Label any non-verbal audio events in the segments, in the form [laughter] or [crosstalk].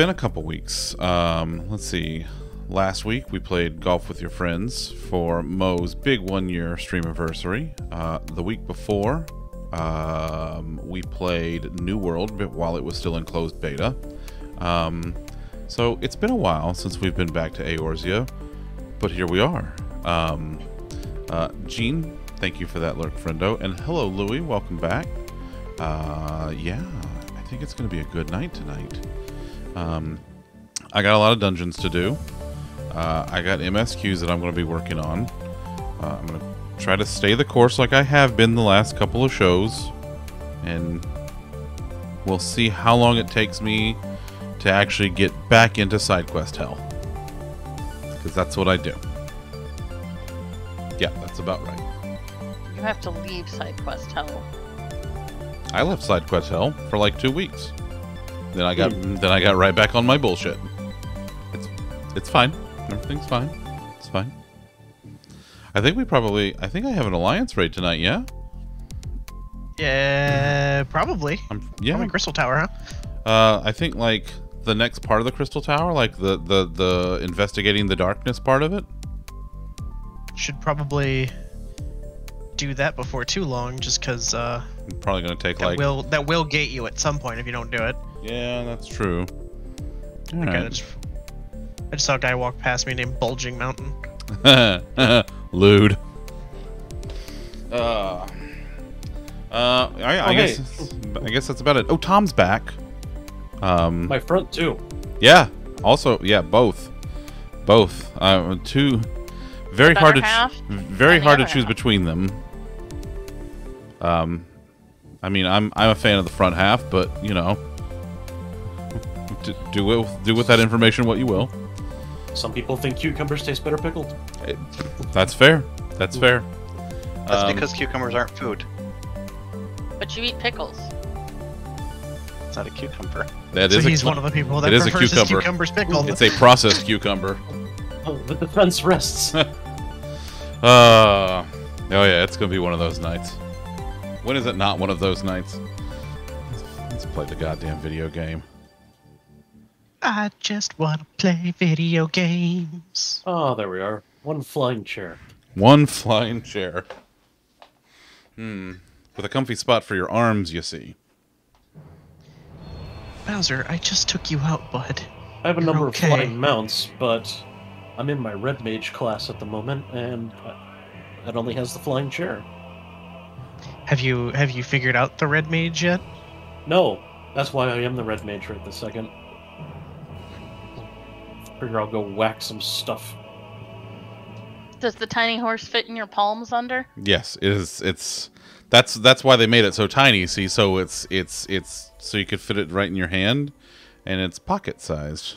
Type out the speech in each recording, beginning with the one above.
been a couple weeks. Um, let's see. Last week we played golf with your friends for Mo's big one-year stream anniversary. Uh, the week before, um, we played New World while it was still in closed beta. Um, so it's been a while since we've been back to Eorzea, but here we are. Um, uh, Gene, thank you for that lurk, friendo, and hello, Louie, welcome back. Uh, yeah, I think it's going to be a good night tonight. Um, I got a lot of dungeons to do. Uh, I got MSQs that I'm going to be working on. Uh, I'm going to try to stay the course like I have been the last couple of shows. And we'll see how long it takes me to actually get back into SideQuest hell. Because that's what I do. Yeah, that's about right. You have to leave SideQuest hell. I left SideQuest hell for like two weeks. Then I got then I got right back on my bullshit. It's it's fine. Everything's fine. It's fine. I think we probably I think I have an alliance raid tonight, yeah? Yeah, probably. I'm yeah. Probably Crystal Tower, huh? Uh I think like the next part of the Crystal Tower, like the the the investigating the darkness part of it. Should probably do that before too long, just because uh, Probably gonna take that like will that will gate you at some point if you don't do it. Yeah, that's true. All Like, I, just, I just saw a guy walk past me named Bulging Mountain. [laughs] Lewd. Uh, uh, I, I Oh, guess I guess that's about it. Oh, Tom's back. Um, My front too. yeah. Also, yeah, both, both. Uh, two. Very hard to half ch- very hard to choose half. between them. Um, I mean, I'm I'm a fan of the front half, but you know, [laughs] do do with, do with that information what you will. Some people think cucumbers taste better pickled. That's fair. That's fair. That's Um, because cucumbers aren't food. But you eat pickles. It's not a cucumber. that so is he's cu- one of the people that it is a prefers his cucumber. cucumbers pickled. It's a processed cucumber. [laughs] Oh, the defense rests. [laughs] Uh, oh yeah, it's gonna be one of those nights. When is it not one of those nights? Let's play the goddamn video game. I just want to play video games. oh, there we are. One flying chair. One flying chair. Hmm. With a comfy spot for your arms, you see. Bowser, I just took you out, bud. I have a You're number okay. of flying mounts, but I'm in my red mage class at the moment, and it only has the flying chair. Have you have you figured out the red mage yet? No, that's why I am the red mage right this second. Figure I'll go whack some stuff. Does the tiny horse fit in your palms under? Yes, it is. It's that's that's why they made it so tiny. See, so it's it's it's so you could fit it right in your hand, and it's pocket sized.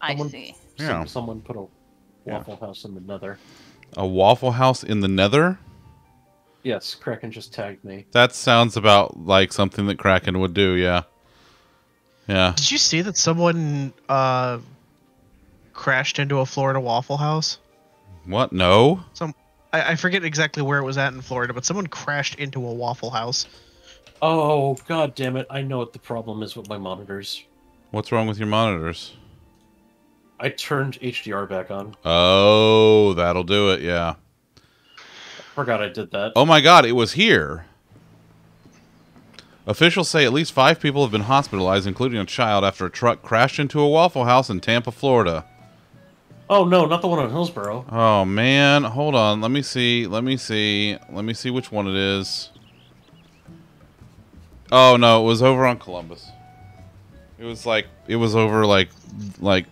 I Someone- see. Yeah. Someone put a Waffle House in the nether. A Waffle House in the Nether. Yes, Kraken just tagged me. That sounds about like something that Kraken would do. Yeah. Yeah. Did you see that someone uh crashed into a Florida Waffle House? What? No. Some I, I forget exactly where it was at in Florida, but someone crashed into a Waffle House. Oh, god damn it. I know what the problem is with my monitors. What's wrong with your monitors? I turned HDR back on. Oh, that'll do it. Yeah. Forgot I did that. Oh my God, it was here. Officials say at least five people have been hospitalized, including a child, after a truck crashed into a Waffle House in Tampa, Florida. Oh no, not the one on Hillsborough. Oh man, hold on. Let me see. Let me see. Let me see which one it is. Oh no, it was over on Columbus. It was like it was over like like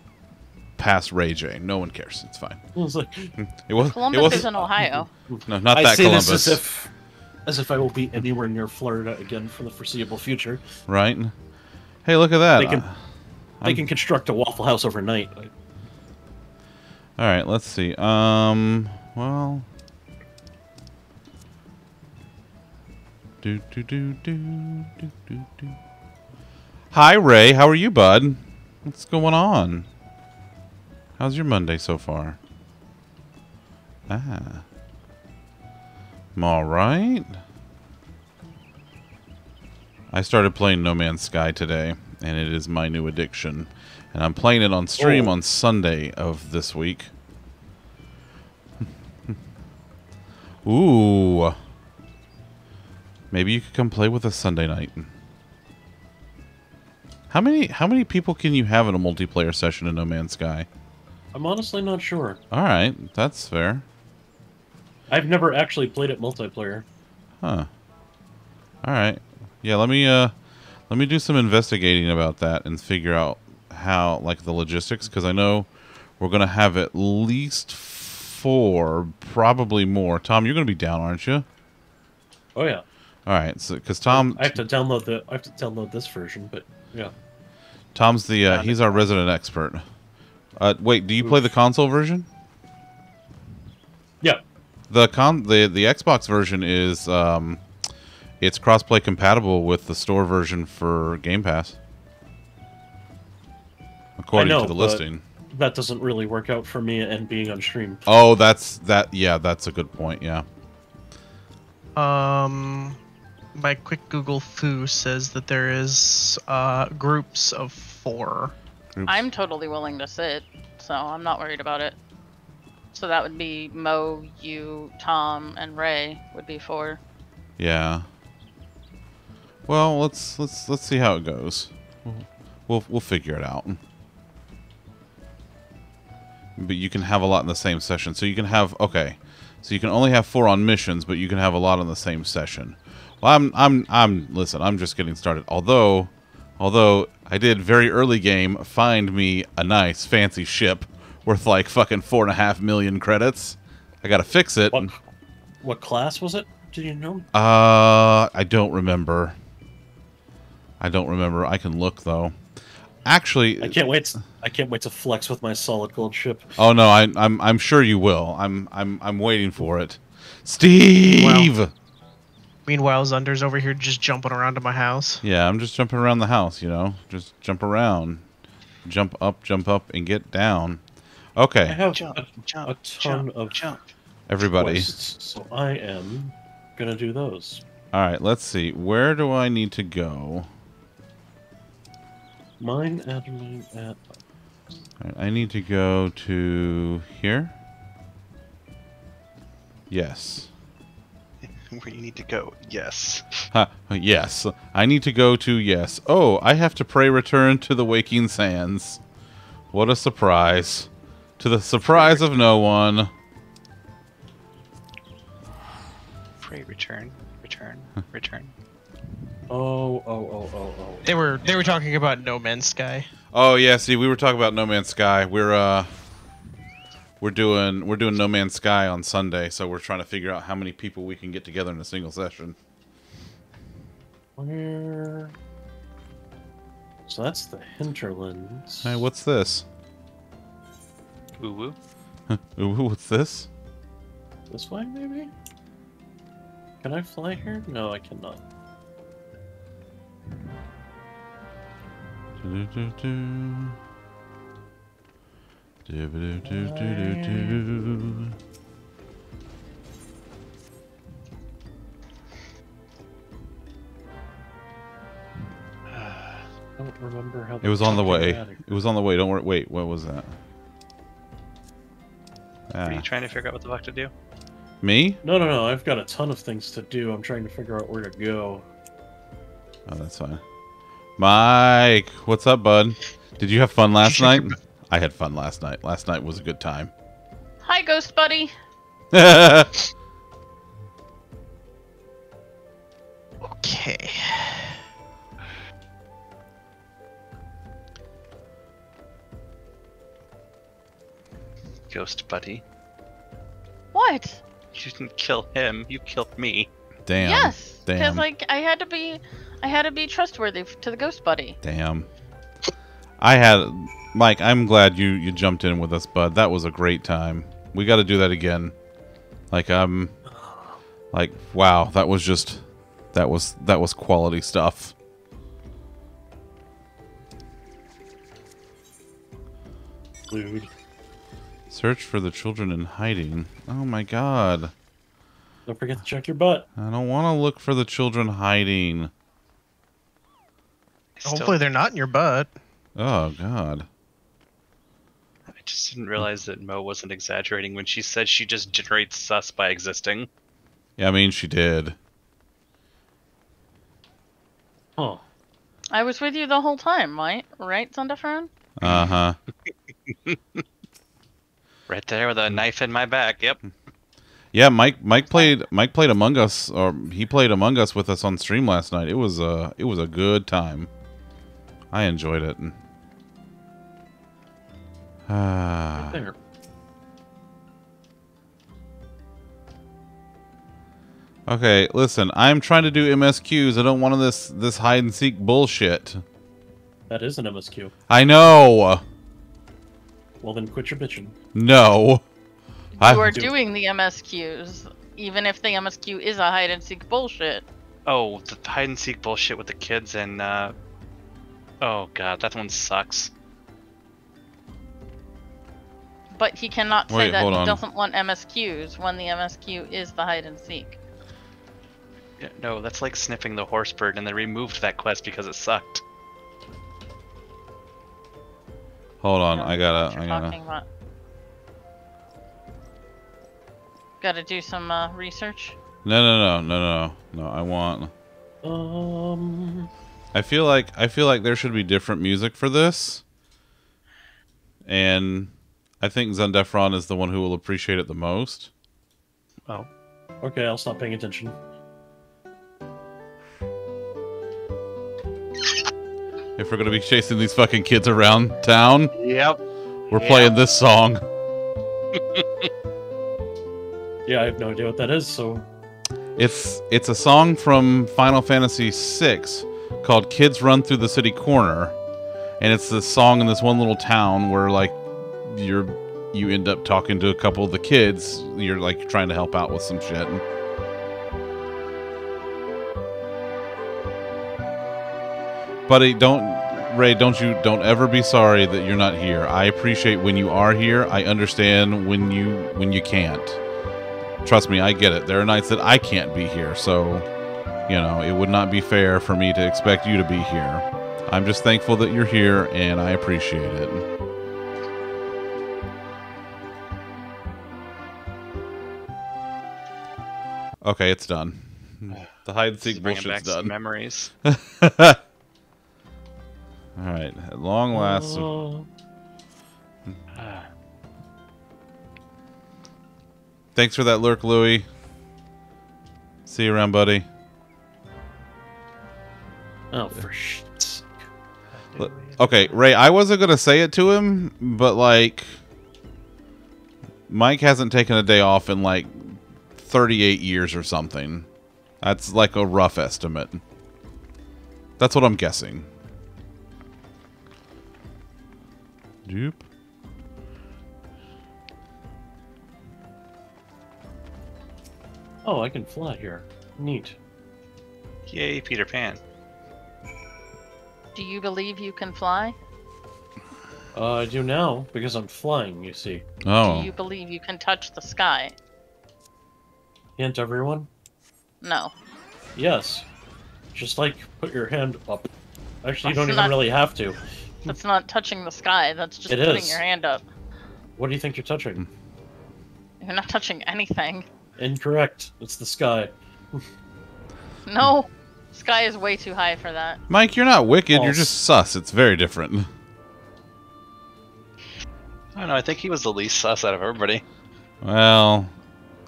past Ray J. No one cares. It's fine. I was like, [laughs] It was. Columbus it was is in Ohio. no, not I that say Columbus. this as if, as if I will be anywhere near Florida again for the foreseeable future. right? Hey, look at that. They can, Uh, they I'm- can construct a Waffle House overnight. All right, let's see. Um, well, do do do do do do do. Hi, Ray. How are you, bud? What's going on? How's your Monday so far? Ah, I'm all right. I started playing No Man's Sky today, and it is my new addiction. And I'm playing it on stream Oh. on Sunday of this week. [laughs] Ooh. Maybe you could come play with us Sunday night. How many how many people can you have in a multiplayer session in No Man's Sky? I'm honestly not sure. All right, that's fair. I've never actually played it multiplayer. Huh. All right. Yeah, let me uh let me do some investigating about that and figure out how like the logistics cuz I know we're going to have at least 4, probably more. Tom, you're going to be down, aren't you? Oh yeah. All right. So cuz Tom I have to download the. I have to download this version, but yeah. Tom's the uh, he's our resident expert. Uh wait, do you play the console version? Yeah. The con the the Xbox version is um it's crossplay compatible with the store version for Game Pass. According know, to the listing. That doesn't really work out for me and being on stream. Oh, that's that yeah, that's a good point, yeah. Um, my quick Google fu says that there is uh, groups of four. Oops. I'm totally willing to sit, so I'm not worried about it. So that would be Mo, you, Tom, and Ray would be four. Yeah. Well, let's let's let's see how it goes. We'll we'll, we'll figure it out. But you can have a lot in the same session. So you can have okay. So you can only have four on missions, but you can have a lot in the same session. Well, I'm I'm I'm listen. I'm just getting started. Although, although I did very early game find me a nice fancy ship worth like fucking four and a half million credits. I gotta fix it. What? What class was it? Did you know? Uh, I don't remember. I don't remember. I can look though. Actually, I can't wait. I can't wait to flex with my solid gold ship. oh no, I, I'm I'm sure you will. I'm I'm I'm waiting for it. Steve. Meanwhile, Zunder's over here just jumping around to my house. Yeah, I'm just jumping around the house. You know, just jump around, jump up, jump up, and get down. Okay. I Okay, have Jump, a, jump, a ton jump, of jump. everybody. quests, so I am gonna do those. All right, let's see. Where do I need to go? Mine at mine at. All right, I need to go to here. Yes. [laughs] Where you need to go. Yes. Ha, yes. I need to go to yes. Oh, I have to pray return to the waking sands. What a surprise. To the surprise of no one. Pray return, return, return. Oh, oh, oh, oh, oh. They were they were talking about No Man's Sky. Oh yeah, see, we were talking about No Man's Sky. We're uh we're doing we're doing No Man's Sky on Sunday, so we're trying to figure out how many people we can get together in a single session. Where? So that's the hinterlands. Hey, what's this? Woo woo. Ooh, what's this? This way, maybe? Can I fly here? No, I cannot. Don't remember how. It was on the way. got. It was on the way. Don't worry. Wait, what was that? Are Ah, you trying to figure out what the fuck to do? me? No, no, no. I've got a ton of things to do. I'm trying to figure out where to go. Oh, that's fine. Mike, what's up, bud? Did you have fun last [laughs] night? Your- I had fun last night. Last night was a good time. Hi, Ghost Buddy. Okay. Ghost buddy. What? You didn't kill him. You killed me. Damn. yes, because like I had to be, I had to be trustworthy to the Ghost Buddy. Damn. I had Mike. I'm glad you you jumped in with us, bud. That was a great time. We got to do that again. Like um, like wow, that was just that was that was quality stuff. Dude. Search for the children in hiding. Oh my god. Don't forget to check your butt. I don't want to look for the children hiding. Still- Hopefully they're not in your butt. Oh God. I just didn't realize that Mo wasn't exaggerating when she said she just generates sus by existing. Yeah, I mean she did. Oh. I was with you the whole time, right? Right, Thunderfern? Uh huh. [laughs] Right there with a knife in my back. Yep. [laughs] Yeah, Mike. Mike played. Mike played Among Us, or he played Among Us with us on stream last night. It was a. It was a good time. I enjoyed it. Ah. There. Okay, listen. I'm trying to do MSQs. I don't want this this hide and seek bullshit. That is an MSQ. I know. Well, then quit your bitching. No. I- You are do- doing the MSQs, even if the MSQ is a hide and seek bullshit. Oh, the hide and seek bullshit with the kids and uh Oh god, that one sucks. But he cannot say Wait, that he on. doesn't want MSQs when the MSQ is the hide and seek. Yeah, no, that's like sniffing the horse bird and they removed that quest because it sucked. Hold on. don't I gotta. I gotta. Gotta do some uh, research. No, no, no, no, no, no. I want. Um. I feel like I feel like there should be different music for this, and I think Zendefron is the one who will appreciate it the most. Oh. Okay, I'll stop paying attention. If we're gonna be chasing these fucking kids around town, Yep. we're Yeah. playing this song. [laughs] Yeah, I have no idea what that is, so It's it's a song from Final Fantasy VI called "Kids Run Through the City Corner," and it's this song in this one little town where like you're you end up talking to a couple of the kids. You're like trying to help out with some shit. Buddy, don't Ray, don't you don't ever be sorry that you're not here. I appreciate when you are here. I understand when you when you can't. Trust me, I get it. There are nights that I can't be here, so you know, it would not be fair for me to expect you to be here. I'm just thankful that you're here and I appreciate it. Okay, it's done. The hide and seek Just bringing bullshit's back some done. memories. [laughs] All right, at long last. Ah, [sighs] Thanks for that lurk, Louie. See you around, buddy. oh, for shit's Okay, Ray, I wasn't gonna say it to him, but like, Mike hasn't taken a day off in like 38 years or something. That's like a rough estimate. That's what I'm guessing. Doop. Oh, I can fly here. Neat. Yay, Peter Pan. Do you believe you can fly? Uh, I do now because I'm flying. You see. Oh. Do you believe you can touch the sky? Hint, everyone. No. Yes. Just like put your hand up. Actually, you don't even not- really have to. That's not touching the sky. That's just It putting is. your hand up. What do you think you're touching? You're not touching anything. Incorrect. It's the sky. [laughs] No. Sky is way too high for that. Mike, you're not wicked. You're just sus. It's very different. I don't know, I think he was the least sus out of everybody. Well,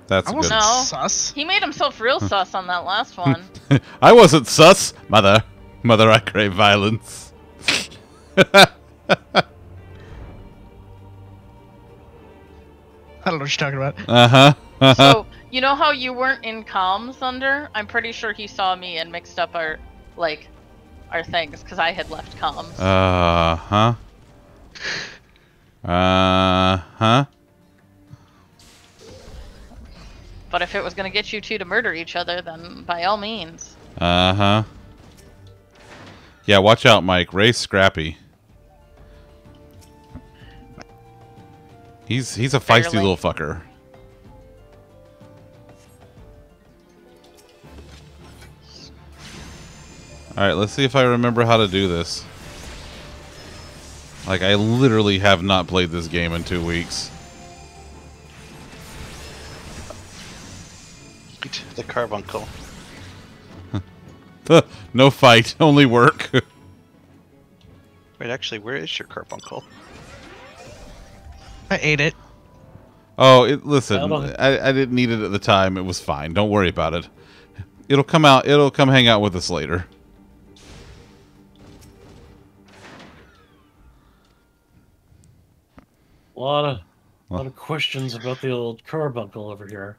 that's I good. wasn't No. sus. He made himself real sus on that last one. [laughs] I wasn't sus, mother. Mother, I crave violence. [laughs] I don't know what you're talking about. Uh huh. Uh-huh. so, you know how you weren't in comms, Thunder? I'm pretty sure he saw me and mixed up our, like, our things, because I had left comms. Uh huh. [laughs] Uh huh. But if it was going to get you two to murder each other, then by all means. Uh huh. Yeah, watch out, Mike. Ray's scrappy. He's he's a feisty little fucker. Alright, let's see if I remember how to do this. Like, I literally have not played this game in two weeks. Eat the carbuncle. [laughs] no fight, [laughs] only work. [laughs] Wait, actually, where is your carbuncle? I ate it. oh, it, listen, I I, I didn't need it at the time. It was fine. Don't worry about it. It'll come out. It'll come hang out with us later. A lot of, lot of questions about the old carbuncle over here.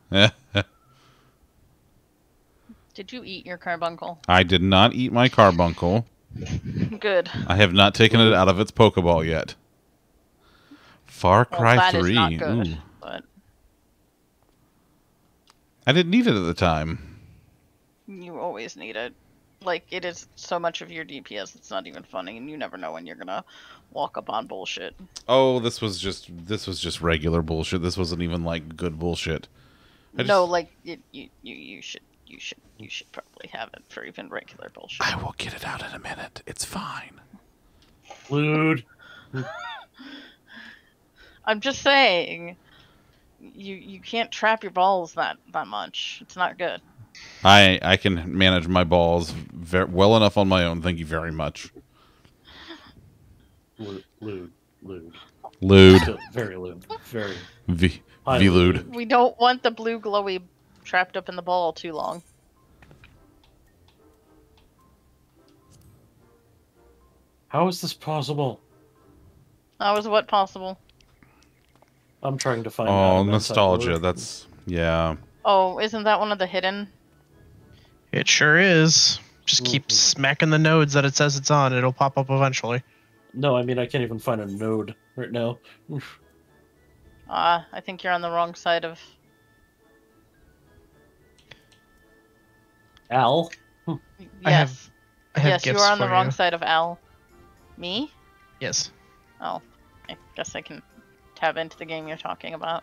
Did you eat your carbuncle? I did not eat my carbuncle. [laughs] Good. I have not taken it out of its Pokeball yet. Far Well, Cry is 3. not good. Ooh. But I didn't need it at the time. you always need it. Like it is so much of your DPS. It's not even funny, and you never know when you're gonna walk up on bullshit. Oh, this was just this was just regular bullshit. This wasn't even like good bullshit. I No, like it, you, you, you should, you should, you should probably have it for even regular bullshit. I will get it out in a minute. It's fine. Lude. [laughs] I'm just saying, you you can't trap your balls that that much. It's not good. I I can manage my balls very well enough on my own. Thank you very much. Lude. Lude. Lude. Lude. Very lewd. Very. V V lude. We don't want the blue glowy trapped up in the ball too long. How is this possible? How is what possible? I'm trying to find. Oh, about nostalgia. That's yeah. Oh, isn't that one of the hidden? It sure is. Just keep Mhm. smacking the nodes that it says it's on. It'll pop up eventually. No, I mean I can't even find a node right now. Oof. [laughs] Ah, I think you're on the wrong side of. Al. Yes, I have- I have yes, you are on the wrong you. side of Al. Me? Yes. Oh, I guess I can tab into the game you're talking about.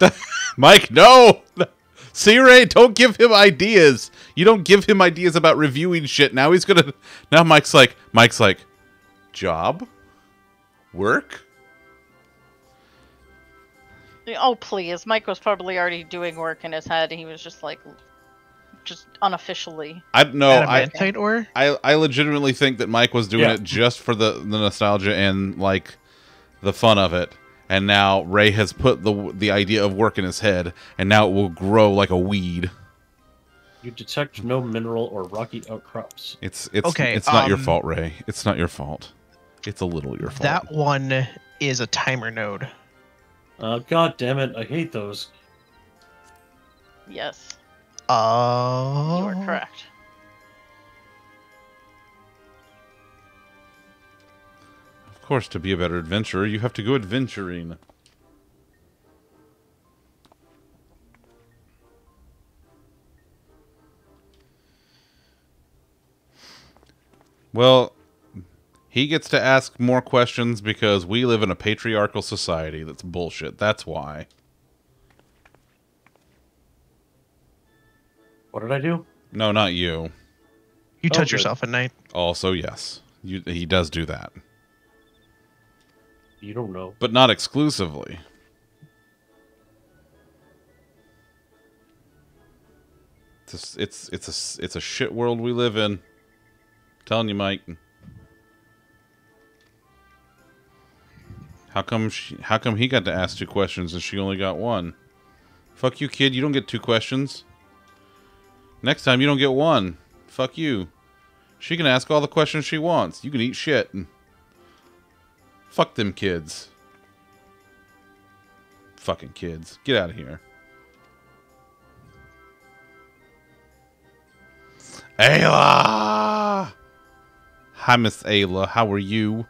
[laughs] Mike, no. [laughs] C-Ray, don't give him ideas. You don't give him ideas about reviewing shit. Now he's gonna. Now Mike's like, Mike's like, job, work. Oh please, Mike was probably already doing work in his head. He was just like, just unofficially. I don't know. I, Adamantite? I I legitimately think that Mike was doing Yeah. it just for the the nostalgia and like the fun of it. And now Ray has put the the idea of work in his head, and now it will grow like a weed. You detect no mineral or rocky outcrops. It's it's Okay, It's not your um, fault, Ray. It's not your fault. It's a little your fault. That one is a timer node. Uh, God damn it! I hate those. Yes, Oh. you are correct. Of course, to be a better adventurer, you have to go adventuring. Well, he gets to ask more questions because we live in a patriarchal society that's bullshit. That's why. What did I do? No, not you. You touch good. yourself at night. Also, yes. You, he does do that. You don't know. But not exclusively. It's a, it's it's a s- it's a shit world we live in. telling you, Mike. How come she, how come he got to ask two questions and she only got one? Fuck you, kid. You don't get two questions. Next time you don't get one. Fuck you. She can ask all the questions she wants. You can eat shit. And Fuck them kids. Fucking kids. Get out of here. Ayla! Hi, Miss Ayla. How are you?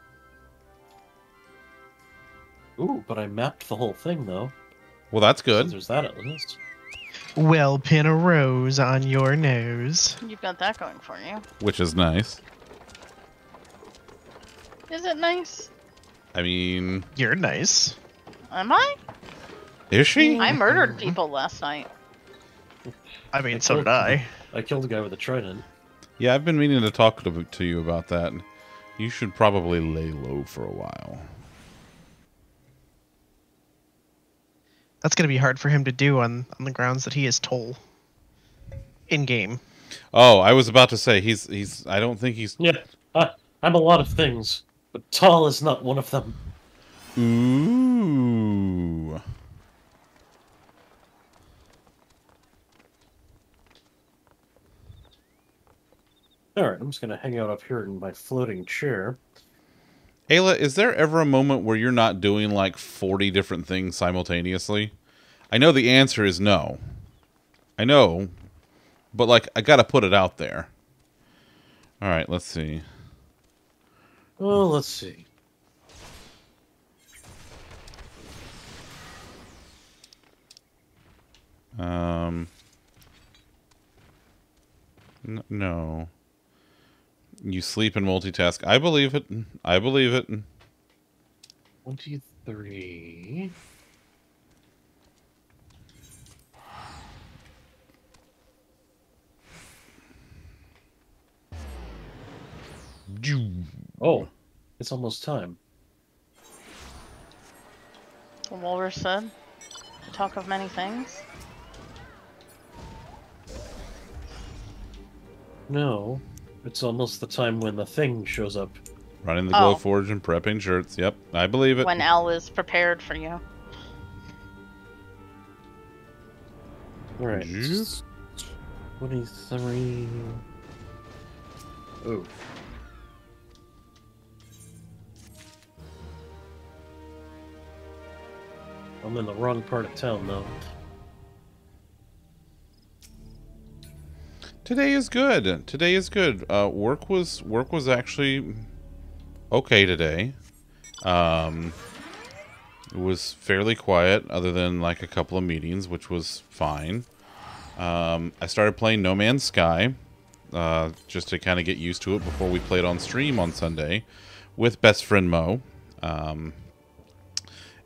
Ooh, but I mapped the whole thing though. Well, that's So good. there's that at least. Well, pin a rose on your nose. You've got that going for you. Which is nice. Is it nice? I mean, You're nice. Am I? is she? I murdered people last night. I mean, so did I. I killed a guy with a trident. Yeah, I've been meaning to talk to, to you about that. You should probably lay low for a while. That's going to be hard for him to do on, on the grounds that he is toll in game. Oh, I was about to say he's he's. I don't think he's. Yeah, I, I'm a lot of things, but tall is not one of them. Ooh. Alright, I'm just gonna hang out up here in my floating chair. Ayla, is there ever a moment where you're not doing like 40 different things simultaneously? I know the answer is no. I know, but like I gotta put it out there. All right, let's see. Well, let's see. Um. No. You sleep and multitask. I believe it. I believe it. 23. Oh, it's almost time. The walrus said. The talk of many things. No, it's almost the time when the thing shows up. Running the glow Oh. forge and prepping shirts. Yep, I believe it. When Al is prepared for you. Alright. Yep. 23. Oh. I'm in the wrong part of town though. Today is good. Today is good. Uh, work was work was actually okay today. Um, it was fairly quiet, other than like a couple of meetings, which was fine. Um, I started playing No Man's Sky, uh, just to kind of get used to it before we played on stream on Sunday with best friend Mo. Um,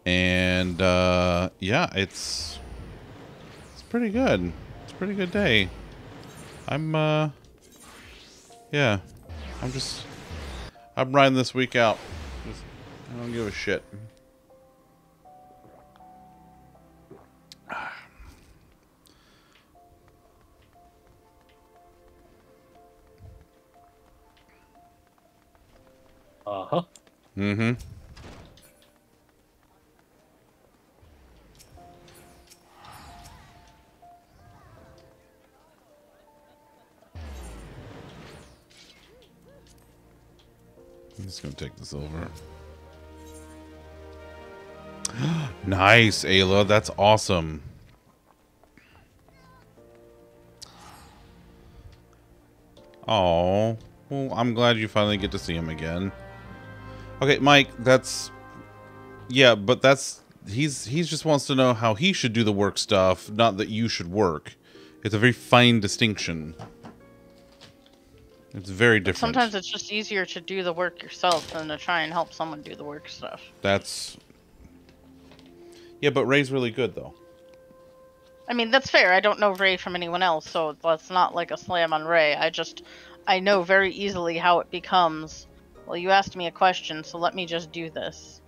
and uh, yeah, it's it's pretty good. It's a pretty good day. I'm, uh, yeah, I'm just, I'm riding this week out. Just, I don't give a shit. Uh huh. Mm-hmm. I'm just gonna take this over. [gasps] nice, Ayla. That's awesome. Oh, well, I'm glad you finally get to see him again. Okay, Mike, that's yeah, but that's he's he's just wants to know how he should do the work stuff, not that you should work. It's a very fine distinction. It's very different. Sometimes it's just easier to do the work yourself than to try and help someone do the work stuff. that's yeah, but Ray's really good though. I mean, that's fair. I don't know Ray from anyone else, so that's not like a slam on Ray. I just, I know very easily how it becomes. Well, you asked me a question, so let me just do this.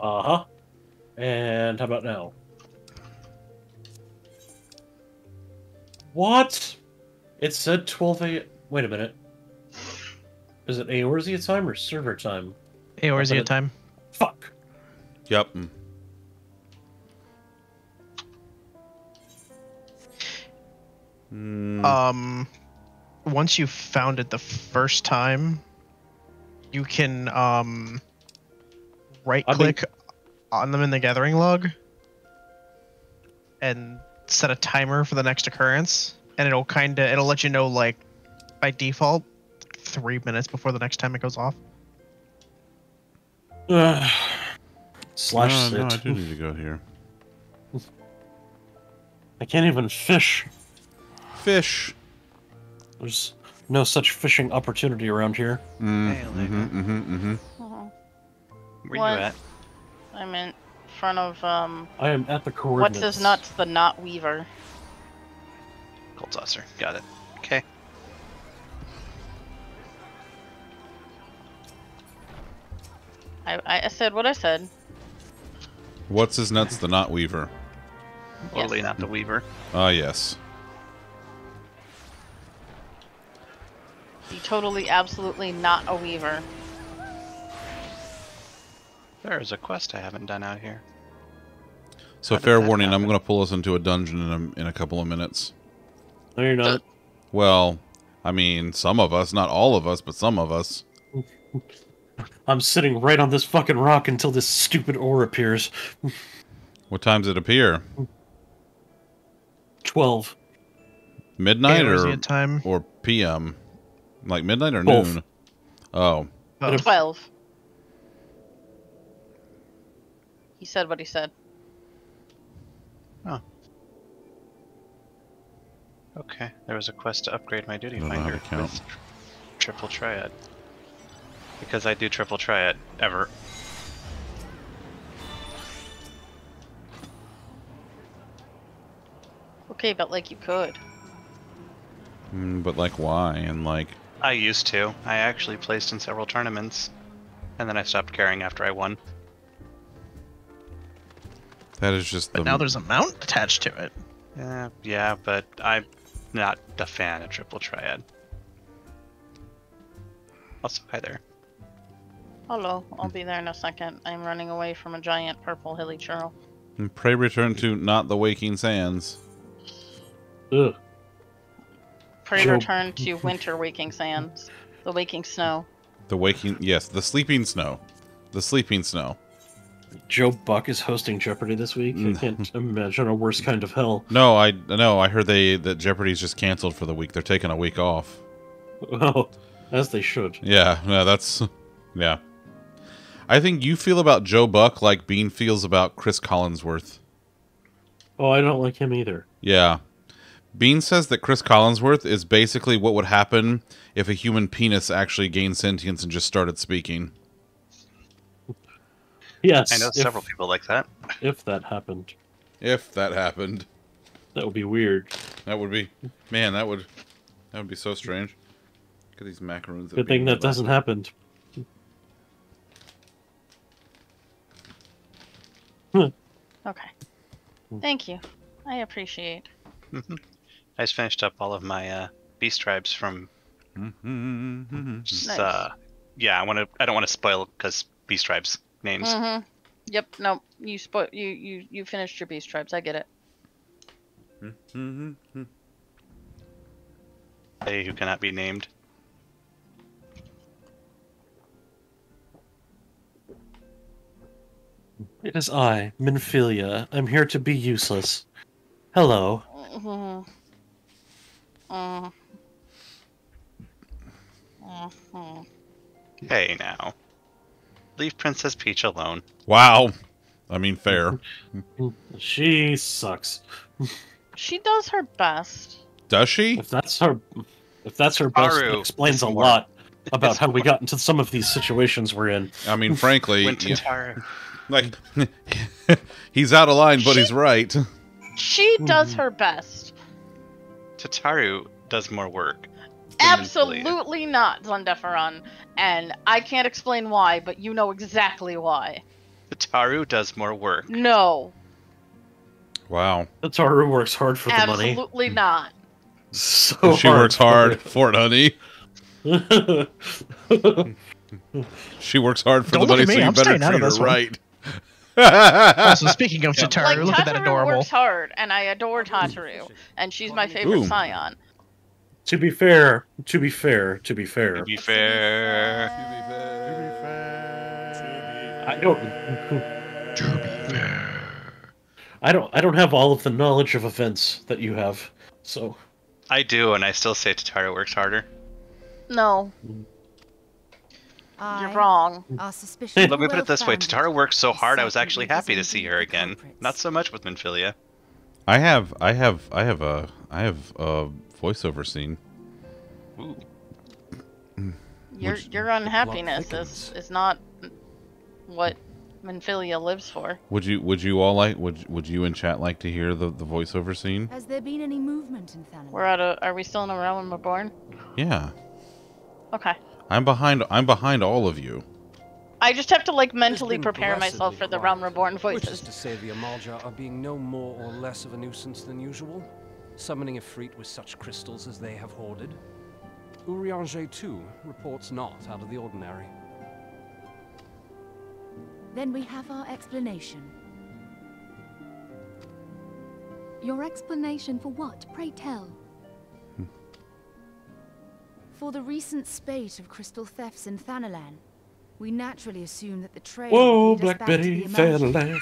Uh huh. And how about now? What? It said 12 a. Wait a minute. Is it Eorzea time or server time? Eorzea But it- time. Fuck. Yep. Mm, Um, once you found it the first time, you can um right I mean- click on them in the gathering log and set a timer for the next occurrence, and it'll kind of it'll let you know like by default three minutes before the next time it goes off. [sighs] Slash no, no, I do need to go here. I can't even fish. Fish. There's no such fishing opportunity around here. Mm, Hey, mm-hmm, mm-hmm, mm-hmm. Mhm. Where What? you at? I'm in front of um. I am at the coordinates. What's his nuts? The knot weaver. Cold saucer. Got it. Okay. I I said what I said. What's his nuts? The knot weaver. Totally Yes. not the Weaver. Ah, yes. The totally, absolutely not a weaver. There is a quest I haven't done out here. So How fair that warning, I'm going to pull us into a dungeon in a, in a couple of minutes. No, you're not. Well, I mean, some of us, not all of us, but some of us. [laughs] I'm sitting right on this fucking rock until this stupid ore appears. What times it appear? 12. Midnight or time. or PM? Like midnight or Both. noon? Oh, Oh, Twelve. He said what he said. Oh. Okay. There was a quest to upgrade my duty I don't know how finder to count. with triple triad. Because I do triple triad ever. Okay, but like you could. Mm, but like why? And like, I used to. I actually placed in several tournaments. And then I stopped caring after I won. That is just but the. now there's a mount attached to it. Yeah, yeah, but I'm not a fan of triple triad. Also, hi there. Hello, I'll be there in a second. I'm running away from a giant purple hilly churl. And Pray return to not the waking sands. Ugh. Pray Joe- return to winter waking sands. The waking snow. The waking, yes, the sleeping snow, the sleeping snow. Joe Buck is hosting Jeopardy this week. I mm. can't imagine a worse kind of hell. No, I no, I heard they that Jeopardy's just canceled for the week. They're taking a week off. Oh, as they should. Yeah, no, that's yeah. I think you feel about Joe Buck like Bean feels about Chris Collinsworth. Oh, I don't like him either. Yeah. Bean says that Chris Collinsworth is basically what would happen if a human penis actually gained sentience and just started speaking. Yes, I know if, several people like that. if that happened, If that happened, that would be weird. that would be man, that would that would be so strange. Look at these macaroons. Good thing that left. doesn't happen. [laughs] Okay. Thank you. I appreciate. [laughs] I just finished up all of my uh, beast tribes from. Mhm. Just, Nice. uh, yeah, I want to. I don't want to spoil because beast tribes names. Mm-hmm. Yep. No. You spo- You you you finished your beast tribes. I get it. Mm-hmm. They who cannot be named. It is I, Minfilia. I'm here to be useless. Hello. Mhm. Mhm. Mhm. Hey now, leave Princess Peach alone. Wow. I mean, fair. [laughs] She sucks. She does her best. Does she? If that's her, if that's her best, it explains a more- lot [laughs] about how we got into some of these situations we're in. I mean, frankly, yeah, like [laughs] he's out of line, but he's right. She does her best. Tataru does more work. Than Minfilia. Absolutely not, Zundeferon. And I can't explain why, but you know exactly why. Tataru does more work. No, Wow. Tataru works hard for the money. absolutely hmm. not. So [laughs] she works hard for it, honey. She works hard for Don't the money, at me, so you I'm better staying out treat of her this one. right. [laughs] Also, [laughs] speaking of Yeah. Tataru, like look at that Tataru adorable. works hard, and I adore Tataru, and she's my favorite Ooh. scion. To be fair, to be fair, to be fair, To be fair, I don't. To be fair. I don't. I don't have all of the knowledge of events that you have. So I do, and I still say Tataru works harder. No, I you're wrong. Are suspicious Let me put it this way: well-founded. Tataru worked so hard, I was actually happy to see her again. Not so much with Minfilia. I have, I have, I have a, I have a voiceover scene. Ooh. Your Which- your unhappiness is is not what Minfilia lives for. Would you would you all like would would you in chat like to hear the the voiceover scene? Has there been any movement in Thanalan? We're at a. Are we still in a realm reborn? Yeah. Okay. I'm behind I'm behind all of you. I just have to like mentally prepare myself blessedly for the quiet, realm reborn voices. Which is to say the Amalj'aa are being no more or less of a nuisance than usual, summoning a freak with such crystals as they have hoarded. Urianger, too, reports not out of the ordinary. Then we have our explanation. Your explanation for what? Pray tell. Hmm. For the recent spate of crystal thefts in Thanalan, we naturally assume that the trail Whoa, would lead [laughs] [laughs] [laughs] us Black back to Betty, the Amalj'aa. Fairland.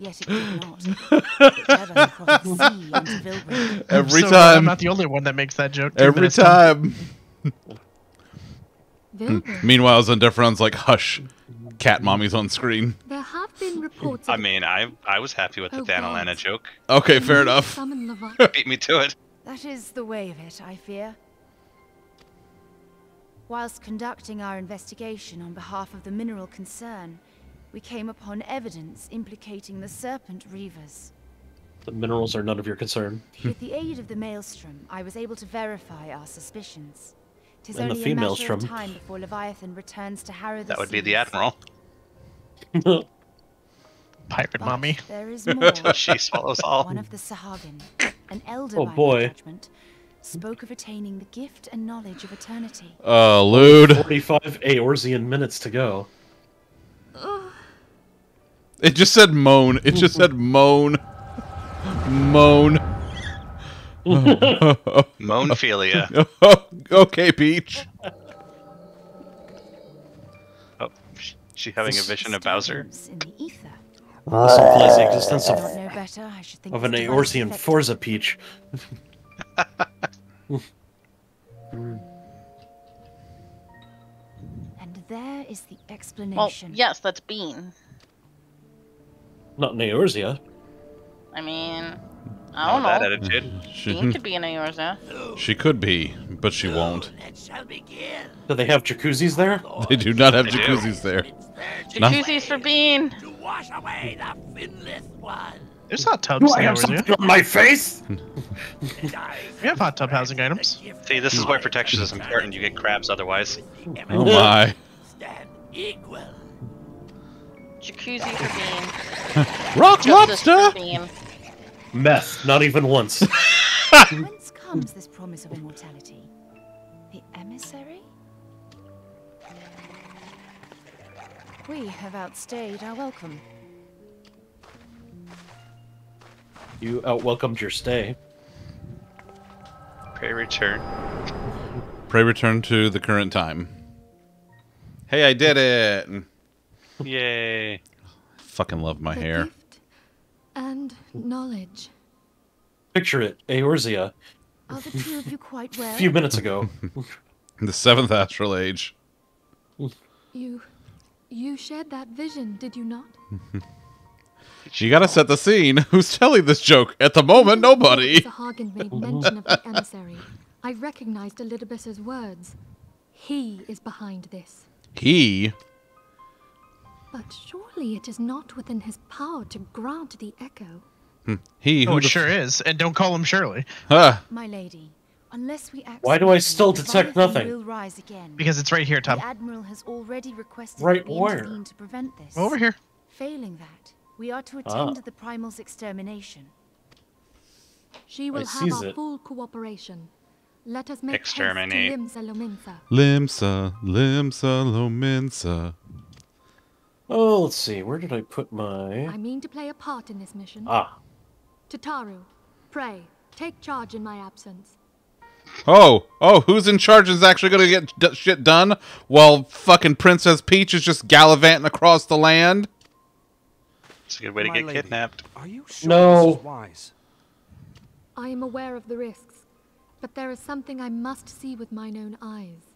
Yet it did not. It led us across the sea into Vylbrand. Every So glad I'm time. not the only one that makes that joke. Every minutes in. time. Vilbur, hmm. Meanwhile, Zundeferon's like, hush. Cat mommy's on screen. there have been reports I mean, I I was happy with the Oh, Thanalana God. joke. Okay, fair enough. [laughs] Beat me to it. That is the way of it, I fear. Whilst conducting our investigation on behalf of the mineral concern, we came upon evidence implicating the Serpent Reavers. The minerals are none of your concern. [laughs] With the aid of the Maelstrom, I was able to verify our suspicions. Tis And the only a matter Female-strom. of time before Leviathan returns to harrow the That would be the admiral. [laughs] Pirate But mommy. There is [laughs] more. She swallows all. One of the Sahagin, an elder Oh, by boy. judgment, spoke of attaining the gift and knowledge of eternity. Uh, lewd. 45 Eorzean minutes to go. It just said moan. It just said moan. Moan. Moanphilia. [laughs] okay, Peach. Oh, she having a vision of Bowser. Disturbance In the. This implies the existence of, better. I should think of an this device Eorzean Forza Peach. [laughs] And there is the explanation. Well, explanation. yes, that's Bean. Not an Eorzea. I mean, I don't that know. attitude. Bean She, mm-hmm. could be in Eorzea. she could be, but she won't. Do they have jacuzzis there? They do not have They do. jacuzzis there. Not- Jacuzzis for Bean. to There's hot tubs I in have Eorzea. something on my face? [laughs] We have hot tub housing items. See, this is why protection is important. You get crabs otherwise. Oh my. Jacuzzi for Bean. [laughs] Rock Justice lobster! Bean. Meth, not even once. [laughs] Whence comes this promise of immortality? The emissary? We have outstayed our welcome. you outwelcomed your stay. Pray return. Pray return to the current time. Hey, I did it! Yay. Fucking love my the hair. gift and knowledge. Picture it, Eorzea, Are the two of you quite [laughs] well? a few minutes ago. [laughs] The seventh astral age. You, you shared that vision, did you not? You gotta set the scene. [laughs] Who's telling this joke? At the moment, nobody. Hagen made mention of the emissary. I recognized Elidibus's words. He is behind this. He. But surely it is not within his power to grant the echo. He. Oh, who it sure is. And don't call him Shirley. Huh. My lady, unless we act Why do I still detect nothing? Will rise again. Because it's right here, Tom. the admiral has already requested Right where? intervene to prevent this. Over here. Failing that, we are to attend Ah. to the primal's extermination. She will have our it. full cooperation. Let us make Exterminate. haste to Limsa Lominsa. Limsa, Limsa, Lominsa. Oh, let's see. Where did I put my. I mean to play a part in this mission. Ah, Tataru, pray, take charge in my absence. Oh, oh, who's in charge is actually gonna get d- shit done while fucking Princess Peach is just gallivanting across the land? It's a good way to My get lady, kidnapped. Are you sure No. this is wise? I am aware of the risks, but there is something I must see with mine own eyes.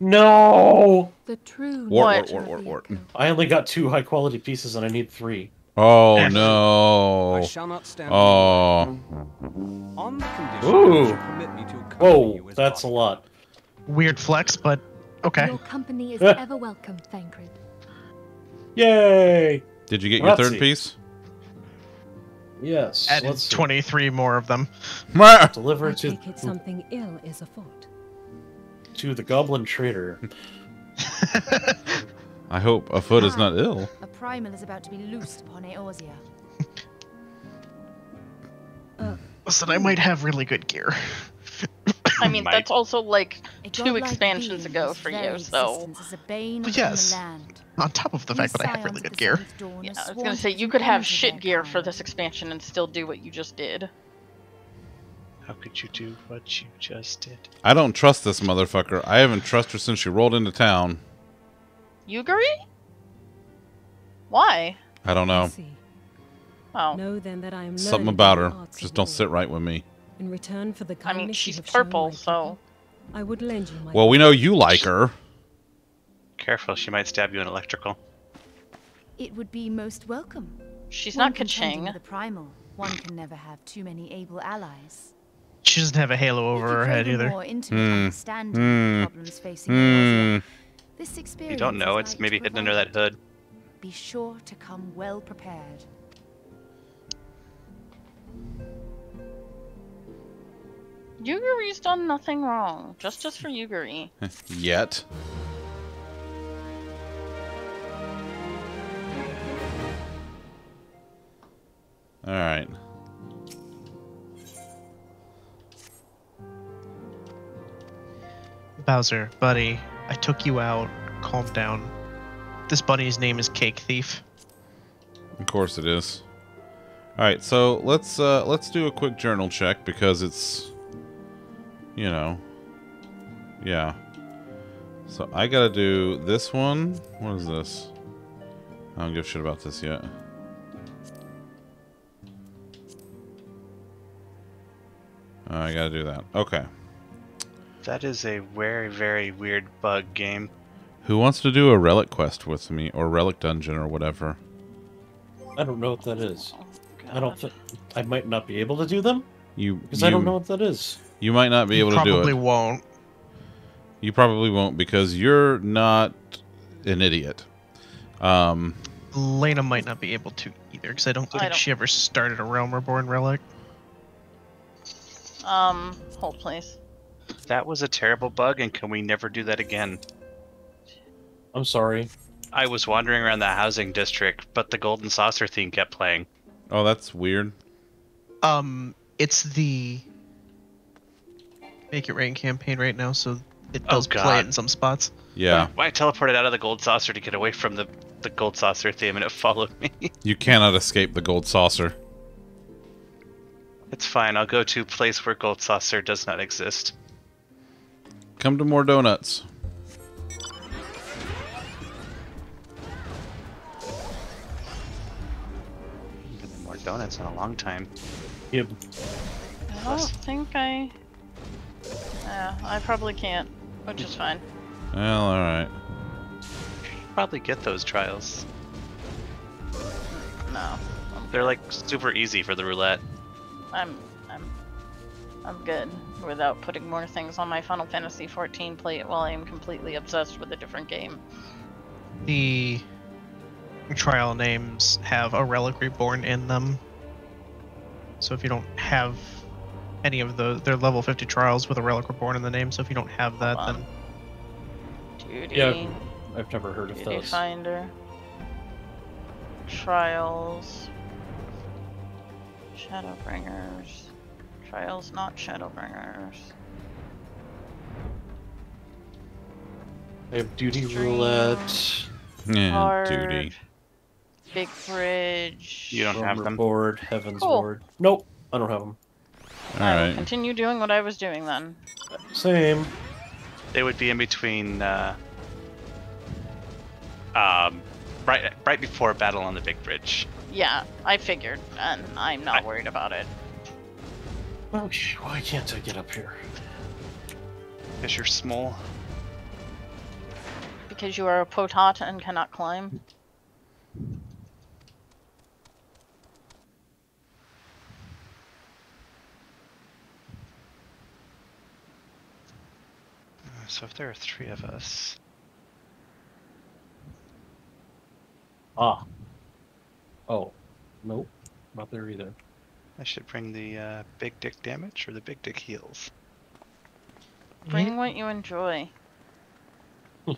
No! The true Wart, nature wart, wart, wart. I only got two high quality pieces and I need three. Oh F. I no. shall not stand. Oh. On the condition Ooh. that you permit me to accompany Whoa, you as that's a lot. Weird flex, but okay. Your company is [laughs] ever welcome, Thancred. Yay! Did you get your third piece? Yes. Added 23 more of them. [laughs] Deliver to take it something ill is afoot. To the Goblin Trader. [laughs] I hope a foot is not ill. Ah, a primal is about to be loosed upon Eorzea. [laughs] Listen, I might have really good gear. I mean, Might. that's also like two expansions being ago for you, so is a bane Well, yes. the land. On top of the fact that I have really good gear. yeah, I was gonna say you could have shit gear for this expansion and still do what you just did. How could you do what you just did? I don't trust this motherfucker. I haven't trusted her since she rolled into town. Yugiri? Why? I don't know. see. Oh, Know then that I am Something about her just don't sit right with me. In return for the I mean, kindness she's purple, so people, I would lend you my Well, we know you like her. Careful, she might stab you in electrical. It would be most welcome. she's One not contending Kaching. with a primal. One can never have too many able allies. She doesn't have a halo over her head either. More intimate Hmm. understanding Hmm. of the problems facing Eorzea, Hmm. This experience You don't know, it's maybe hidden under that hood. Be sure to come well prepared. Yugiri's done nothing wrong. Justice for Yuguri. [laughs] Yet. Alright. Bowser, buddy, I took you out. Calm down. This bunny's name is Cake Thief. Of course it is. Alright, so let's uh let's do a quick journal check because it's you know. Yeah. So I gotta do this one. What is this? I don't give a shit about this yet. Uh, I gotta do that. Okay. That is a very, very weird bug game. Who wants to do a relic quest with me or relic dungeon or whatever? I don't know what that is. I don't God. think I might not be able to do them You because I don't know what that is. you might not be You able to do it. probably it. won't. You probably won't because you're not an idiot. Um, Lena might not be able to either, because I don't I think don't- she ever started a Realm Reborn relic. Um, hold please. That was a terrible bug, and can we never do that again? I'm sorry. I was wandering around the housing district, but the golden saucer theme kept playing. oh, that's weird. Um, it's the Make It Rain campaign right now, so it Oh, does play it in some spots. Yeah, Why I teleported out of the gold saucer to get away from the, the gold saucer theme, and it followed me. [laughs] you cannot escape the gold saucer. it's fine. I'll go to a place where gold saucer does not exist. Come to more donuts. More donuts in a long time. Yep. I don't think I. Yeah, I probably can't, which is fine. Well, all right. Probably get those trials. No, They're like super easy for the roulette. I'm, I'm, I'm good without putting more things on my Final Fantasy XIV plate while I am completely obsessed with a different game. The trial names have a Relic Reborn in them. So if you don't have any of the they're level 50 trials with a Relic Reborn in the name, so if you don't have that, then Duty. Yeah, I've never heard of Duty those. Finder. Trials. Shadowbringers. Trials, not Shadowbringers. I have duty Stream. roulette. Yeah, Hard. duty. Big Bridge. You don't have them? Board, Heaven's Cool. Ward. Nope, I don't have them. All I right. continue doing what I was doing then. Same. They would be in between, uh, um, right right before battle on the big bridge. Yeah, I figured, and I'm not I- worried about it. Oh, okay, why can't I get up here? Because you're small. Because you are a potat and cannot climb. Uh, so if there are three of us... Ah. Oh. Nope. Not there either. I should bring the uh, big dick damage or the big dick heals. Bring what you enjoy. [laughs]